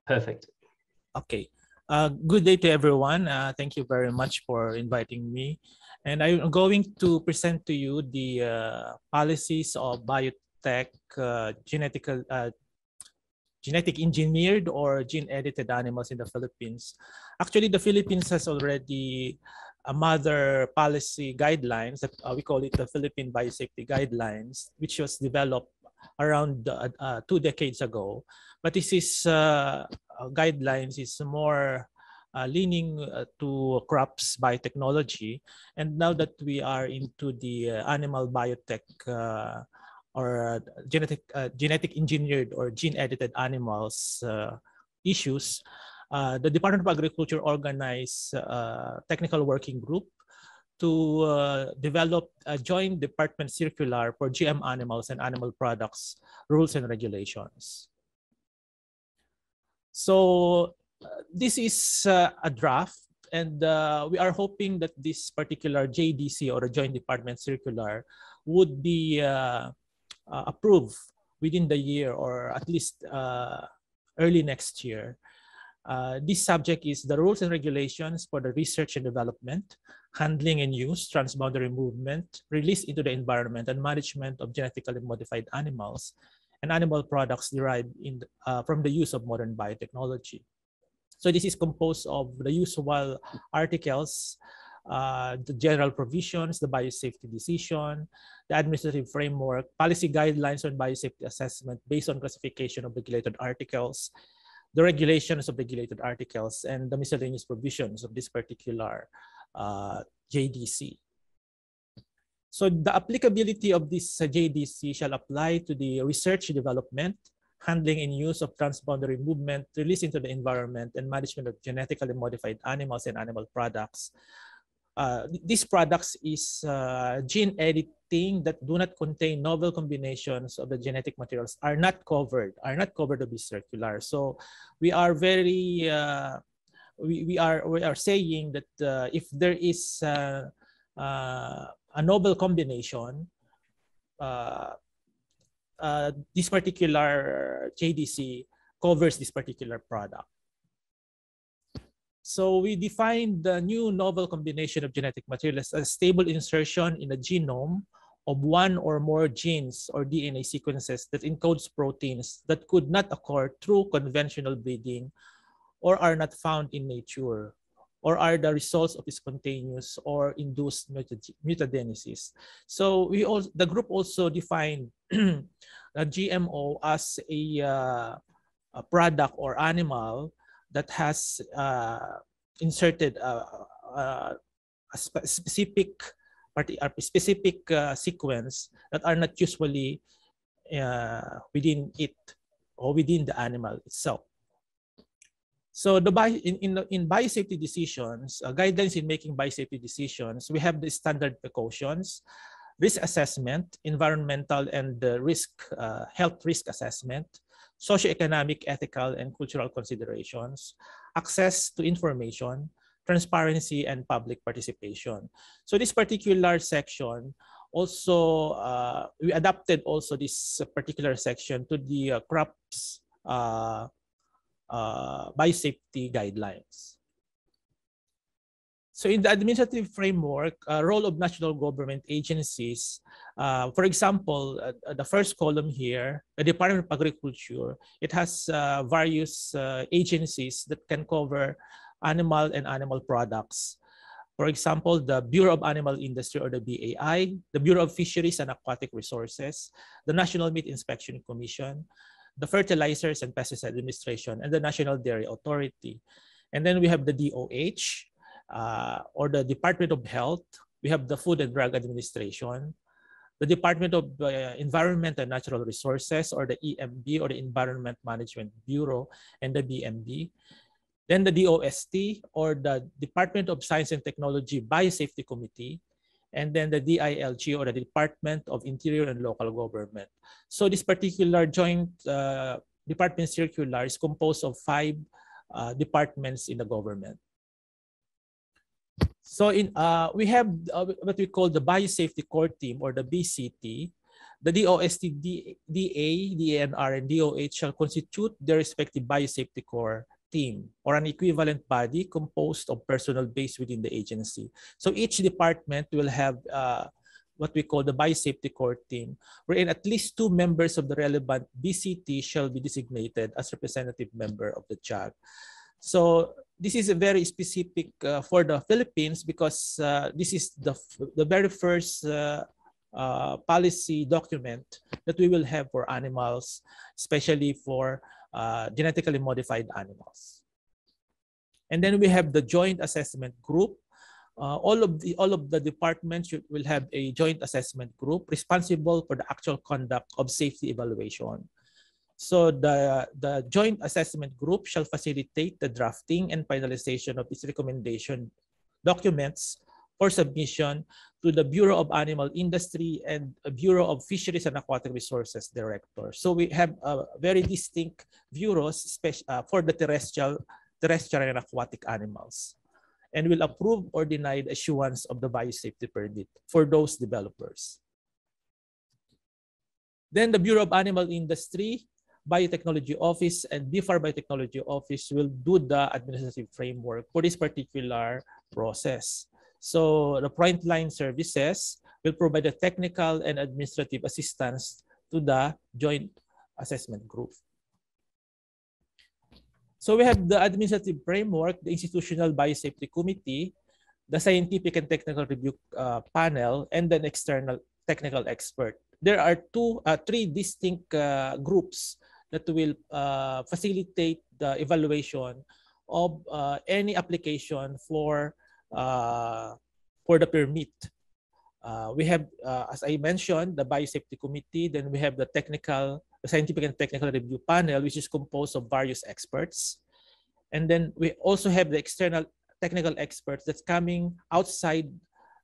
Perfect. Okay. Uh, good day to everyone. Uh, thank you very much for inviting me. And I'm going to present to you the uh, policies of biotech, uh, genetical, uh, genetic engineered or gene edited animals in the Philippines. Actually, the Philippines has already a mother policy guidelines that uh, we call it the Philippine Biosafety Guidelines, which was developed around uh, uh, two decades ago. But this is uh, guidelines is more uh, leaning uh, to crops biotechnology. And now that we are into the uh, animal biotech or genetic genetic engineered or gene edited animals issues, the Department of Agriculture organized a technical working group to uh, develop a joint department circular for GM animals and animal products rules and regulations. So uh, this is uh, a draft and uh, we are hoping that this particular JDC or a joint department circular would be uh, uh, approved within the year or at least early next year. This subject is the rules and regulations for the research and development, handling and use, transboundary movement, release into the environment, and management of genetically modified animals and animal products derived uh, from the use of modern biotechnology. So this is composed of the usual articles, uh, the general provisions, the biosafety decision, the administrative framework, policy guidelines on biosafety assessment based on classification of regulated articles, the regulations of regulated articles, and the miscellaneous provisions of this particular uh, JDC. So the applicability of this uh, JDC shall apply to the research development, handling and use of transboundary movement, release into the environment, and management of genetically modified animals and animal products. Uh, these products is uh, gene editing that do not contain novel combinations of the genetic materials are not covered, are not covered to be circular. So we are very uh, we, we are we are saying that uh, if there is uh, uh, a novel combination, this particular JDC covers this particular product. So we defined the new novel combination of genetic materials as a stable insertion in the genome of one or more genes or DNA sequences that encodes proteins that could not occur through conventional breeding or are not found in nature or are the results of spontaneous or induced mutagenesis. So we also, the group also defined a GMO as a, uh, a, product or animal that has uh, inserted a, a, a specific a specific uh, sequence that are not usually uh, within it or within the animal itself. So the in, in, in biosafety decisions, uh, guidelines in making biosafety decisions, we have the standard precautions, risk assessment, environmental and risk, uh, health risk assessment, socioeconomic, ethical, and cultural considerations, access to information, transparency, and public participation. So this particular section also, uh, we adapted also this particular section to the uh, crops uh, uh, biosafety guidelines. So in the administrative framework, uh, role of national government agencies, uh, for example, uh, the first column here, the Department of Agriculture, it has uh, various uh, agencies that can cover animal and animal products. For example, the Bureau of Animal Industry or the BAI, the Bureau of Fisheries and Aquatic Resources, the National Meat Inspection Commission, the Fertilizers and Pesticides Administration, and the National Dairy Authority. And then we have the DOH, uh, or the Department of Health. We have the Food and Drug Administration, the Department of uh, Environment and Natural Resources, or the EMB, or the Environment Management Bureau, and the BMB. Then the DOST, or the Department of Science and Technology Biosafety Committee, and then the DILG, or the Department of Interior and Local Government. So this particular joint uh, department circular is composed of five uh, departments in the government. So in uh, we have uh, what we call the Biosafety Core Team or the BCT. The DOST, DA, DANR, and DOH shall constitute their respective biosafety core team or an equivalent body composed of personnel based within the agency. So each department will have uh, what we call the biosafety core team, wherein at least two members of the relevant BCT shall be designated as representative member of the JAG. So this is a very specific uh, for the Philippines because uh, this is the, the very first uh, uh policy document that we will have for animals, especially for uh, genetically modified animals. And then we have the joint assessment group. Uh, all of the all of the departments should, will have a joint assessment group responsible for the actual conduct of safety evaluation. So the, the joint assessment group shall facilitate the drafting and finalization of its recommendation documents for submission to the Bureau of Animal Industry and Bureau of Fisheries and Aquatic Resources Director. So we have uh, very distinct bureaus uh, for the terrestrial, terrestrial and aquatic animals and will approve or deny the issuance of the biosafety permit for those developers. Then the Bureau of Animal Industry, Biotechnology Office, and BFAR Biotechnology Office will do the administrative framework for this particular process. So the frontline services will provide the technical and administrative assistance to the joint assessment group. So we have the administrative framework, the institutional biosafety committee, the scientific and technical review uh, panel, and then external technical expert. There are two, uh, three distinct uh, groups that will uh, facilitate the evaluation of uh, any application for uh, for the permit. Uh, we have, uh, as I mentioned, the biosafety committee. Then we have the technical, the scientific and technical review panel, which is composed of various experts. And then we also have the external technical experts that's coming outside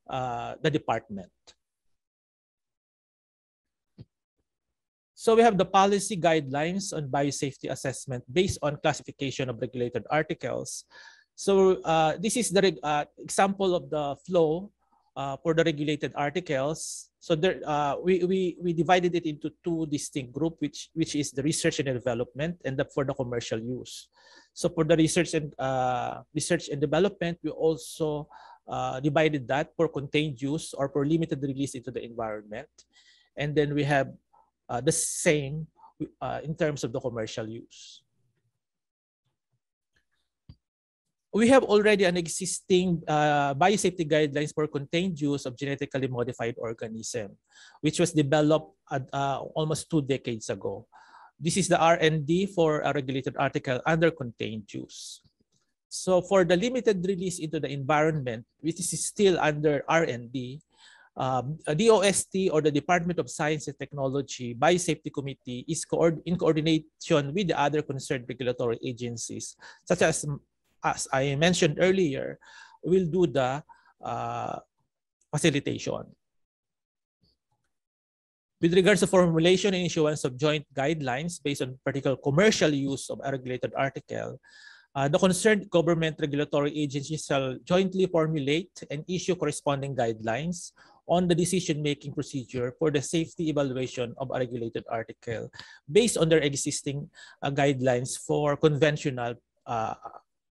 uh, the department. So we have the policy guidelines on biosafety assessment based on classification of regulated articles. So uh, this is the uh, example of the flow uh, for the regulated articles. So there, uh, we, we, we divided it into two distinct group, which, which is the research and development and the, for the commercial use. So for the research and uh, research and development, we also uh, divided that for contained use or for limited release into the environment. And then we have the same in terms of the commercial use we have already an existing uh, biosafety guidelines for contained use of genetically modified organism, which was developed uh, almost two decades ago. This is the R&D for a regulated article under contained use. So for the limited release into the environment, which is still under R&D, um, DOST or the Department of Science and Technology Biosafety Committee is co in coordination with the other concerned regulatory agencies, such as, as I mentioned earlier, will do the uh, facilitation. With regards to formulation and issuance of joint guidelines based on particular commercial use of a regulated article, uh, the concerned government regulatory agencies shall jointly formulate and issue corresponding guidelines on the decision-making procedure for the safety evaluation of a regulated article based on their existing uh, guidelines for conventional uh,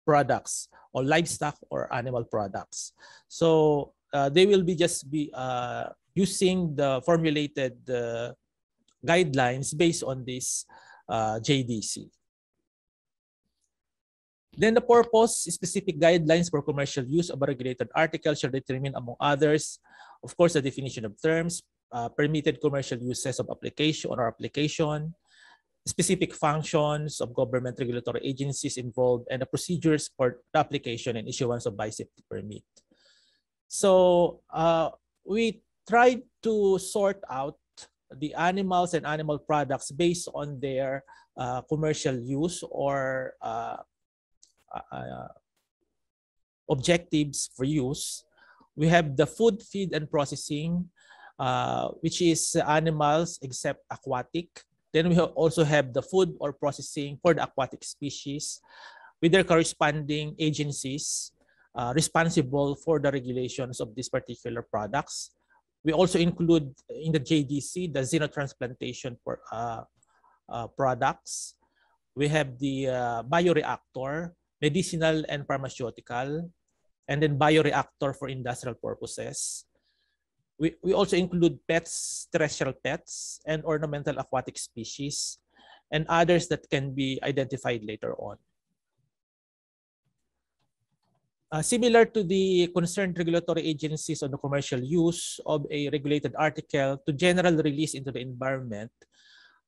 products or livestock or animal products. So uh, they will be just be uh, using the formulated uh, guidelines based on this uh, JDC. Then the purpose, specific guidelines for commercial use of a regulated article shall determine, among others, of course, the definition of terms, uh, permitted commercial uses of application or application, specific functions of government regulatory agencies involved, and the procedures for the application and issuance of biosafety permit. So uh, we tried to sort out the animals and animal products based on their uh, commercial use or uh, uh, objectives for use. We have the food, feed, and processing, uh, which is animals except aquatic. Then we also have the food or processing for the aquatic species with their corresponding agencies uh, responsible for the regulations of these particular products. We also include in the JDC the xenotransplantation for uh, uh, products. We have the uh, bioreactor, medicinal and pharmaceutical, and then bioreactor for industrial purposes. We, we also include pets, terrestrial pets, and ornamental aquatic species, and others that can be identified later on. Uh, similar to the concerned regulatory agencies on the commercial use of a regulated article to general release into the environment,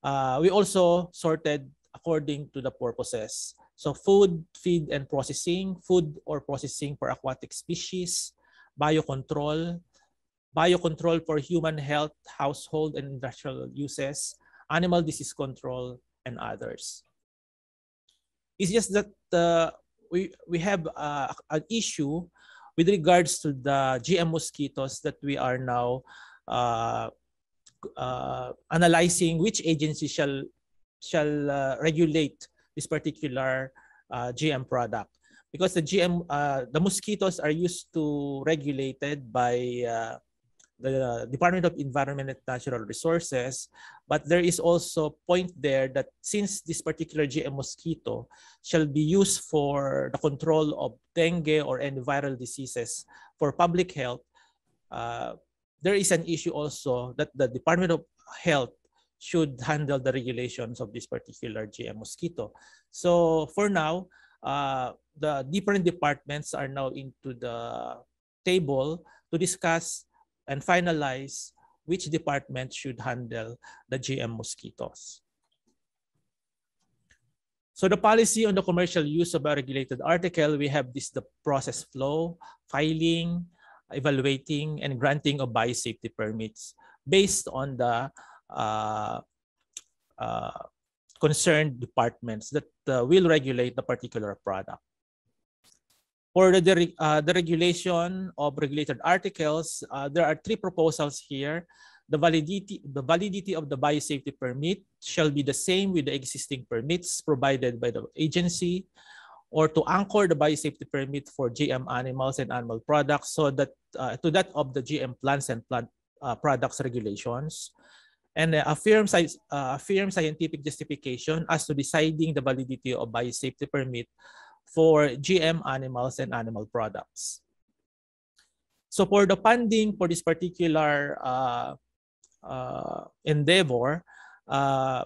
uh, we also sorted according to the purposes. So food, feed, and processing, food or processing for aquatic species, biocontrol, biocontrol for human health, household, and industrial uses, animal disease control, and others. It's just that uh, we, we have uh, an issue with regards to the GM mosquitoes that we are now uh, uh, analyzing which agency shall shall uh, regulate this particular uh, GM product. Because the GM uh, the mosquitoes are used to regulated by uh, the Department of Environment and Natural Resources, but there is also a point there that since this particular GM mosquito shall be used for the control of dengue or any viral diseases for public health, uh, there is an issue also that the Department of Health should handle the regulations of this particular GM mosquito. So for now, uh, the different departments are now into the table to discuss and finalize which department should handle the GM mosquitoes. So the policy on the commercial use of a regulated article, we have this the process flow, filing, evaluating, and granting of biosafety permits based on the uh, uh, concerned departments that uh, will regulate the particular product. For the, uh, the regulation of regulated articles, there are three proposals here. The validity, the validity of the biosafety permit shall be the same with the existing permits provided by the agency or to anchor the biosafety permit for GM animals and animal products so that uh, to that of the GM plants and plant uh, products regulations and a firm, uh, firm scientific justification as to deciding the validity of biosafety permit for GM animals and animal products. So for the funding for this particular uh, uh, endeavor, uh,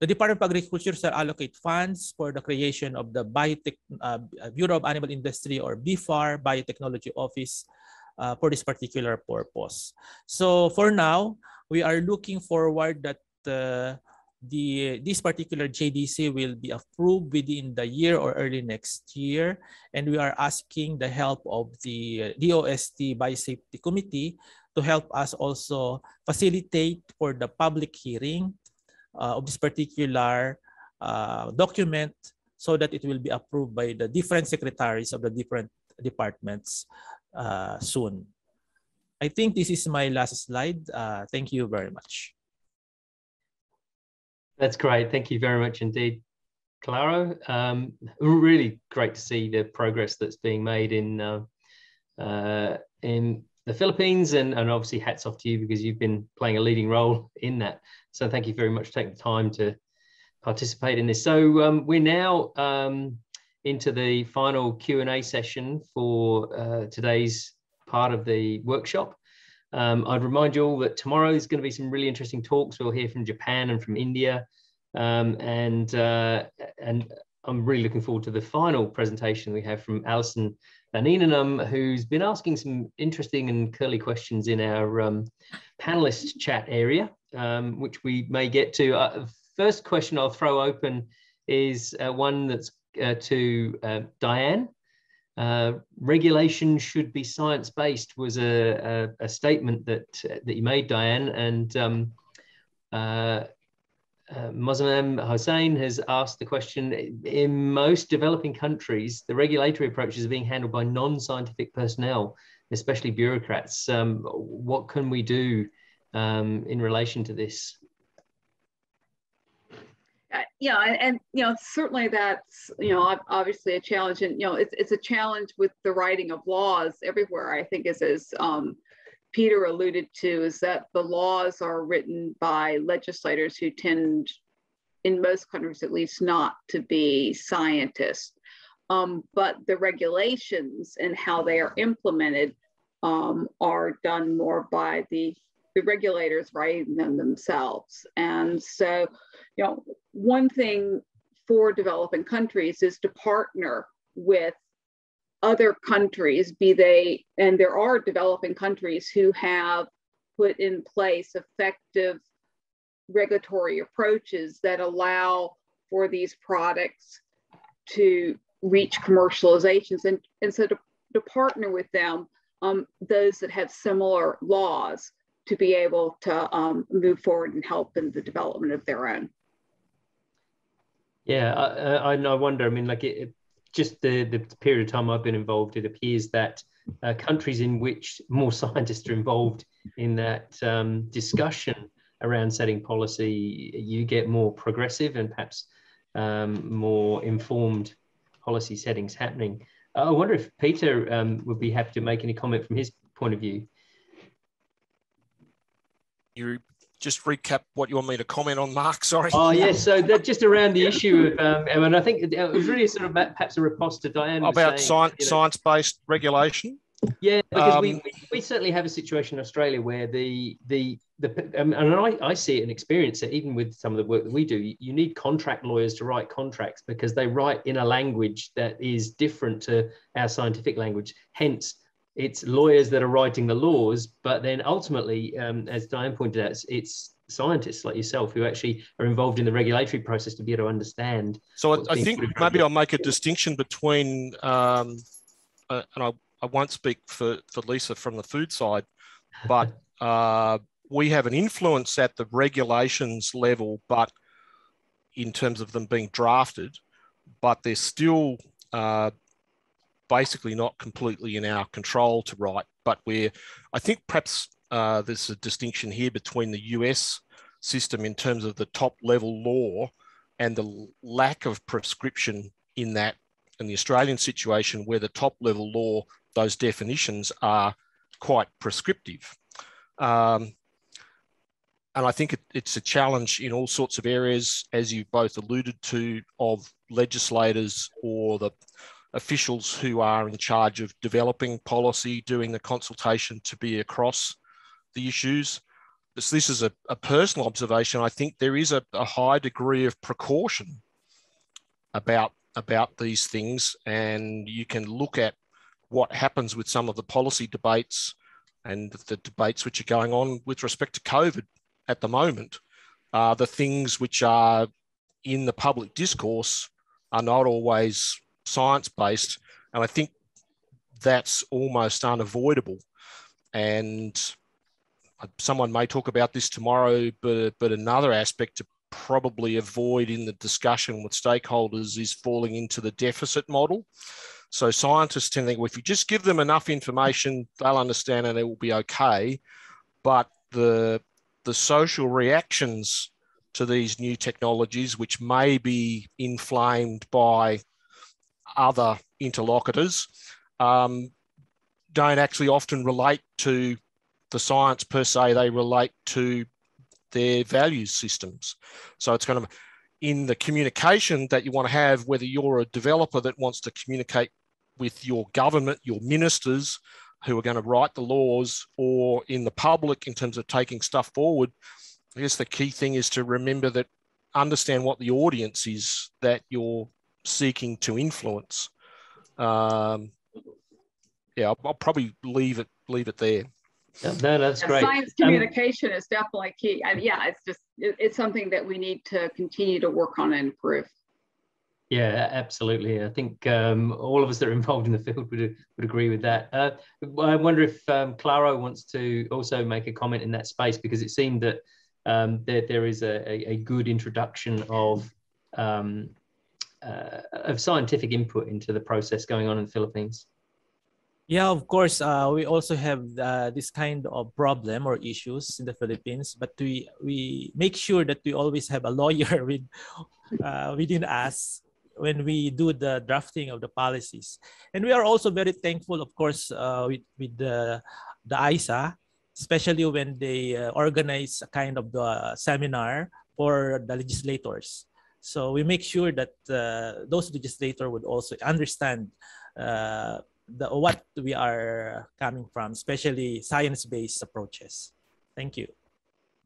the Department of Agriculture shall allocate funds for the creation of the Biotech, uh, Bureau of Animal Industry or BFAR Biotechnology Office uh, for this particular purpose. So for now, we are looking forward that uh, the this particular JDC will be approved within the year or early next year, and we are asking the help of the DOST Biosafety Committee to help us also facilitate for the public hearing uh, of this particular uh, document so that it will be approved by the different secretaries of the different departments uh, soon. I think this is my last slide. Uh, thank you very much. That's great. Thank you very much indeed, Claro. Um, really great to see the progress that's being made in uh, uh, in the Philippines, and, and obviously hats off to you because you've been playing a leading role in that. So thank you very much for taking the time to participate in this. So um, we're now um, into the final Q&A session for uh, today's part of the workshop. Um, I'd remind you all that tomorrow is going to be some really interesting talks. We'll hear from Japan and from India. Um, and, uh, and I'm really looking forward to the final presentation we have from Alison Van Eenennaam, who's been asking some interesting and curly questions in our um, panelist chat area, um, which we may get to. Uh, first question I'll throw open is uh, one that's uh, to uh, Diane. Uh, regulation should be science-based was a, a, a, statement that that you made, Diane, and um, uh, uh, Hossein has asked the question, in most developing countries, the regulatory approaches are being handled by non-scientific personnel, especially bureaucrats. Um, what can we do um, in relation to this? Yeah, and, and, you know certainly that's you know obviously a challenge, and you know it's it's a challenge with the writing of laws everywhere. I think is as um, Peter alluded to is that the laws are written by legislators who tend, in most countries at least, not to be scientists. Um, but the regulations and how they are implemented um, are done more by the the regulators writing them themselves. And so, you know, one thing for developing countries is to partner with other countries, be they, and there are developing countries who have put in place effective regulatory approaches that allow for these products to reach commercializations and, and so to, to partner with them, um, those that have similar laws to be able to um, move forward and help in the development of their own. Yeah, I, I, wonder. I mean, like it, just the, the period of time I've been involved, it appears that uh, countries in which more scientists are involved in that um, discussion around setting policy, you get more progressive and perhaps um, more informed policy settings happening. I wonder if Peter um, would be happy to make any comment from his point of view you just recap what you want me to comment on, Mark? Sorry. Oh, yes. So that just around the issue of, um, and I think it was really sort of perhaps a riposte to Diane. About saying, science, you know, science-based regulation? Yeah, because um, we, we certainly have a situation in Australia where the, the, the um, and I, I see it and experience it even with some of the work that we do. You need contract lawyers to write contracts because they write in a language that is different to our scientific language. Hence, it's lawyers that are writing the laws, but then ultimately, um, as Diane pointed out, it's, it's, scientists like yourself who actually are involved in the regulatory process to be able to understand. So I, I think maybe I'll make a distinction between, um, uh, and I, I won't speak for, for Lisa from the food side, but uh, we have an influence at the regulations level, but in terms of them being drafted, but they're still uh, basically not completely in our control to write, but we're, I think perhaps uh, there's a distinction here between the US system in terms of the top level law and the lack of prescription in that, in the Australian situation where the top level law, those definitions are quite prescriptive. Um, and I think it, it's a challenge in all sorts of areas, as you both alluded to, of legislators or the officials who are in charge of developing policy, doing the consultation to be across the issues. This, this is a, a personal observation. I think there is a, a high degree of precaution about, about these things, and you can look at what happens with some of the policy debates and the debates which are going on with respect to COVID at the moment. Uh, the things which are in the public discourse are not always science based. And I think that's almost unavoidable. And uh, someone may talk about this tomorrow, but but another aspect to probably avoid in the discussion with stakeholders is falling into the deficit model. So scientists tend to think, well, if you just give them enough information, they'll understand and it will be okay. But the the social reactions to these new technologies, which may be inflamed by other interlocutors, um, don't actually often relate to the science per se. They relate to their values systems. So it's kind of in the communication that you want to have, whether you're a developer that wants to communicate with your government, your ministers who are going to write the laws, or in the public in terms of taking stuff forward. I guess the key thing is to remember that understand what the audience is that you're seeking to influence. Um, yeah, I'll, I'll probably leave it leave it there. No, that's great. Science um, communication um, is definitely key. And yeah, it's just, it, it's something that we need to continue to work on and improve. Yeah, absolutely. I think um, all of us that are involved in the field would, would agree with that. Uh, I wonder if um, Claro wants to also make a comment in that space because it seemed that um, there, there is a, a, good introduction of um, uh, of scientific input into the process going on in the Philippines. Yeah, of course. Uh, we also have uh, this kind of problem or issues in the Philippines, but we we make sure that we always have a lawyer with uh, within us when we do the drafting of the policies. And we are also very thankful, of course, uh, with with the the ISA, especially when they uh, organize a kind of the seminar for the legislators. So we make sure that uh, those legislators would also understand the what we are coming from, especially science-based approaches. Thank you.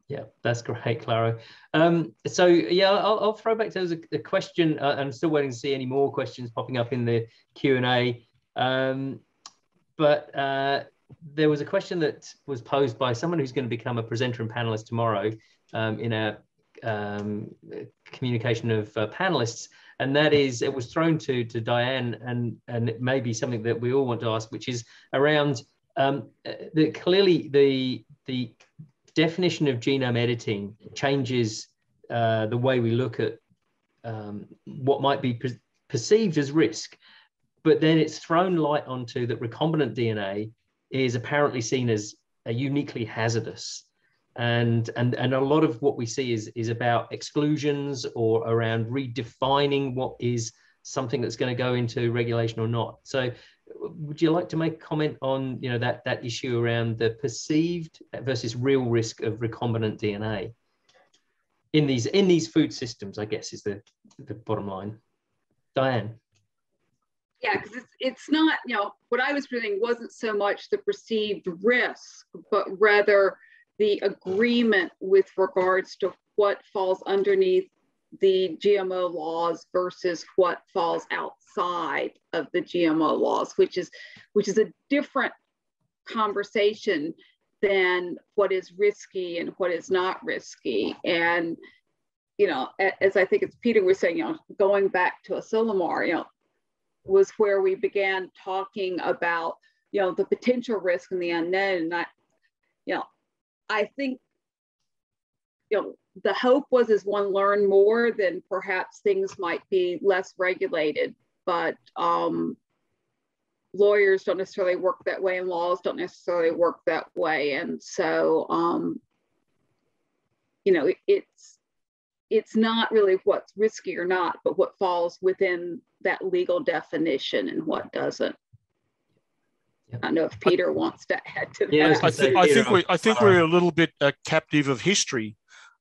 Yeah, that's great, Claro. Um, so yeah, I'll, I'll, throw back to a, a question. Uh, I'm still waiting to see any more questions popping up in the Q and A. Um, but uh, there was a question that was posed by someone who's going to become a presenter and panelist tomorrow um, in a um, communication of uh, panelists and that is it was thrown to to Diane, and and it may be something that we all want to ask, which is around um, the clearly the the definition of genome editing changes uh, the way we look at um, what might be per perceived as risk, but then it's thrown light onto that recombinant DNA is apparently seen as a uniquely hazardous and and and a lot of what we see is is about exclusions or around redefining what is something that's going to go into regulation or not. So would you like to make comment on you know that that issue around the perceived versus real risk of recombinant dna in these in these food systems i guess is the the bottom line. Diane? Yeah because it's, it's not you know what i was reading wasn't so much the perceived risk but rather the agreement with regards to what falls underneath the GMO laws versus what falls outside of the GMO laws, which is which is a different conversation than what is risky and what is not risky. And you know, as I think it's Peter was saying, you know, going back to Asilomar, you know, was where we began talking about, you know, the potential risk and the unknown. And I, you know, I think, you know, the hope was as one learned more, then perhaps things might be less regulated. But um, lawyers don't necessarily work that way, and laws don't necessarily work that way. And so, um, you know, it's it's not really what's risky or not, but what falls within that legal definition and what doesn't. I don't know if Peter wants to add to that. Yeah, I, th- I think we I think we're a little bit uh, captive of history.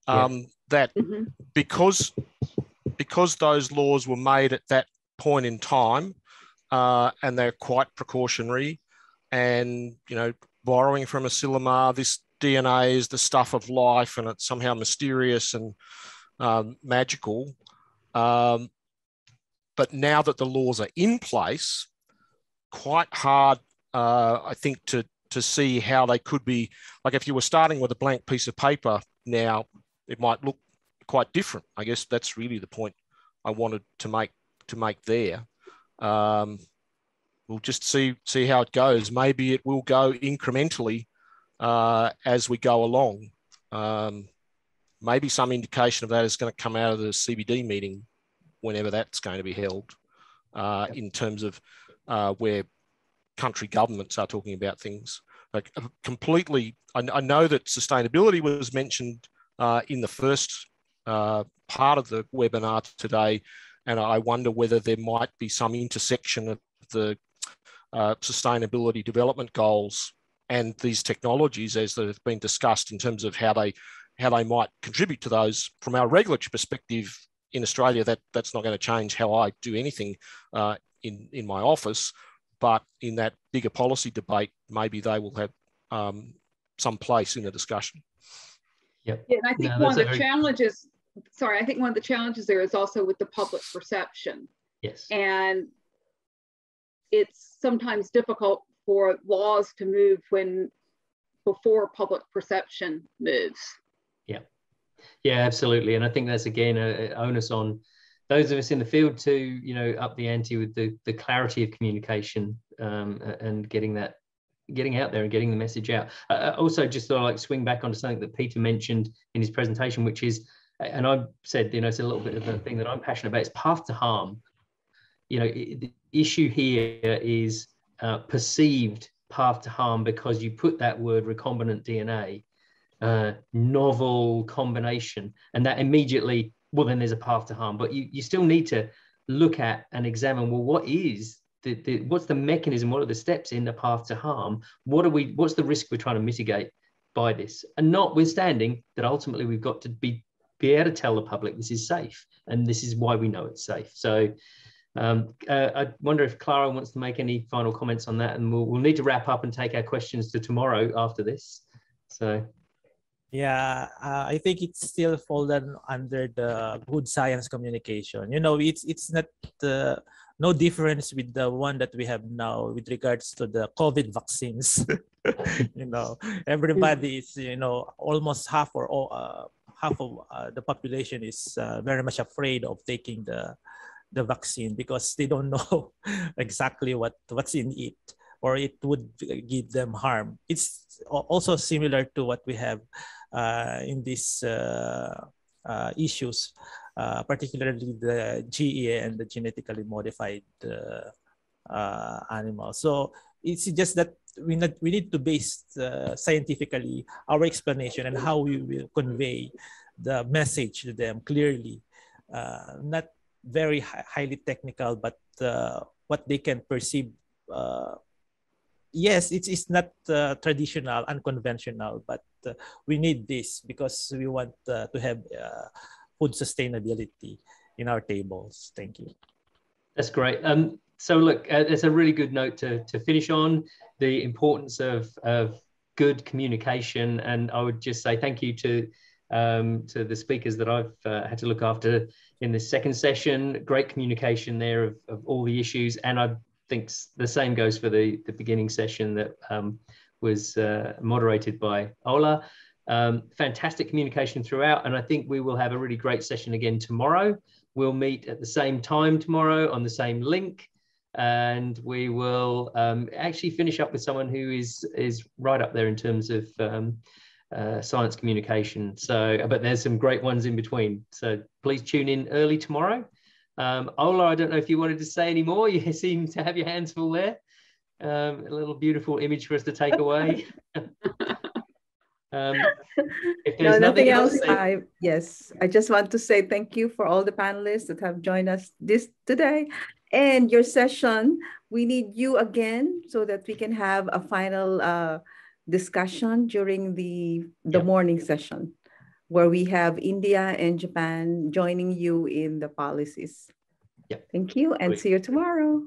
Um, yeah. That mm-hmm. because because those laws were made at that point in time, uh, and they're quite precautionary, and you know, borrowing from a Asilomar, this DNA is the stuff of life, and it's somehow mysterious and um, magical. Um, but now that the laws are in place, quite hard uh, I think to to see how they could be like if you were starting with a blank piece of paper now it might look quite different. I guess that's really the point i wanted to make to make there. Um, we'll just see see how it goes. Maybe it will go incrementally uh, as we go along. Um, maybe some indication of that is going to come out of the CBD meeting whenever that's going to be held uh, in terms of uh, where country governments are talking about things. Like uh, completely, I, I know that sustainability was mentioned uh, in the first uh, part of the webinar today, and I wonder whether there might be some intersection of the uh, sustainability development goals and these technologies as that have been discussed in terms of how they how they might contribute to those from our regulatory perspective in Australia that that's not going to change how I do anything uh, in in my office but in that bigger policy debate maybe they will have um, some place in the discussion Yep. Yeah, and I think no, one of the very... challenges, sorry, I think one of the challenges there is also with the public perception. Yes. And it's sometimes difficult for laws to move when before public perception moves. Yeah. Yeah, absolutely. And I think that's again a, onus on those of us in the field to, you know, up the ante with the, the clarity of communication um, and getting that getting out there and getting the message out. Uh, also, just thought I'd like swing back onto something that Peter mentioned in his presentation, which is, and I said, you know, it's a little bit of a thing that I'm passionate about. It's path to harm. You know, the issue here is uh, perceived path to harm because you put that word recombinant DNA, uh, novel combination, and that immediately, well, then there's a path to harm. But you, you still need to look at and examine, well, what is the, the, what's the mechanism? What are the steps in the path to harm? What are we? What's the risk we're trying to mitigate by this? And notwithstanding that, ultimately we've got to be be able to tell the public this is safe, and this is why we know it's safe. So. Um, uh, I wonder if Claro wants to make any final comments on that, and we'll, we'll need to wrap up and take our questions to tomorrow after this. So, yeah, uh, I think it's still fallen under the good science communication. You know, it's it's not the no difference with the one that we have now with regards to the COVID vaccines. you know, everybody is, you know, almost half or uh, half of uh, the population is uh, very much afraid of taking the the vaccine because they don't know exactly what what's in it or it would give them harm. It's also similar to what we have uh, in these uh, uh, issues uh, particularly the GEA and the genetically modified uh, uh, animals. So it's just that we need, we need to base scientifically our explanation and how we will convey the message to them clearly, not very highly technical, but what they can perceive yes, it's, it's not uh, traditional, unconventional, but uh, we need this because we want uh, to have food sustainability in our tables. Thank you. That's great. Um, so look, uh, it's a really good note to, to finish on the importance of, of good communication. And I would just say thank you to um, to the speakers that I've uh, had to look after in this second session. Great communication there of, of all the issues. And I think the same goes for the, the beginning session that um, was uh, moderated by Ola. Um, fantastic communication throughout, and I think we will have a really great session again tomorrow. We'll meet at the same time tomorrow on the same link, and we will um, actually finish up with someone who is is right up there in terms of um, uh, science communication. So, but there's some great ones in between. So please tune in early tomorrow. Um, Ola, I don't know if you wanted to say any more. You seem to have your hands full there. Um, a little beautiful image for us to take away. Um, if there's no, nothing, nothing else, else I, yes, I just want to say thank you for all the panelists that have joined us this today and your session. We need you again so that we can have a final uh, discussion during the, the morning session where we have India and Japan joining you in the policies. Yep. Thank you and Great. see you tomorrow.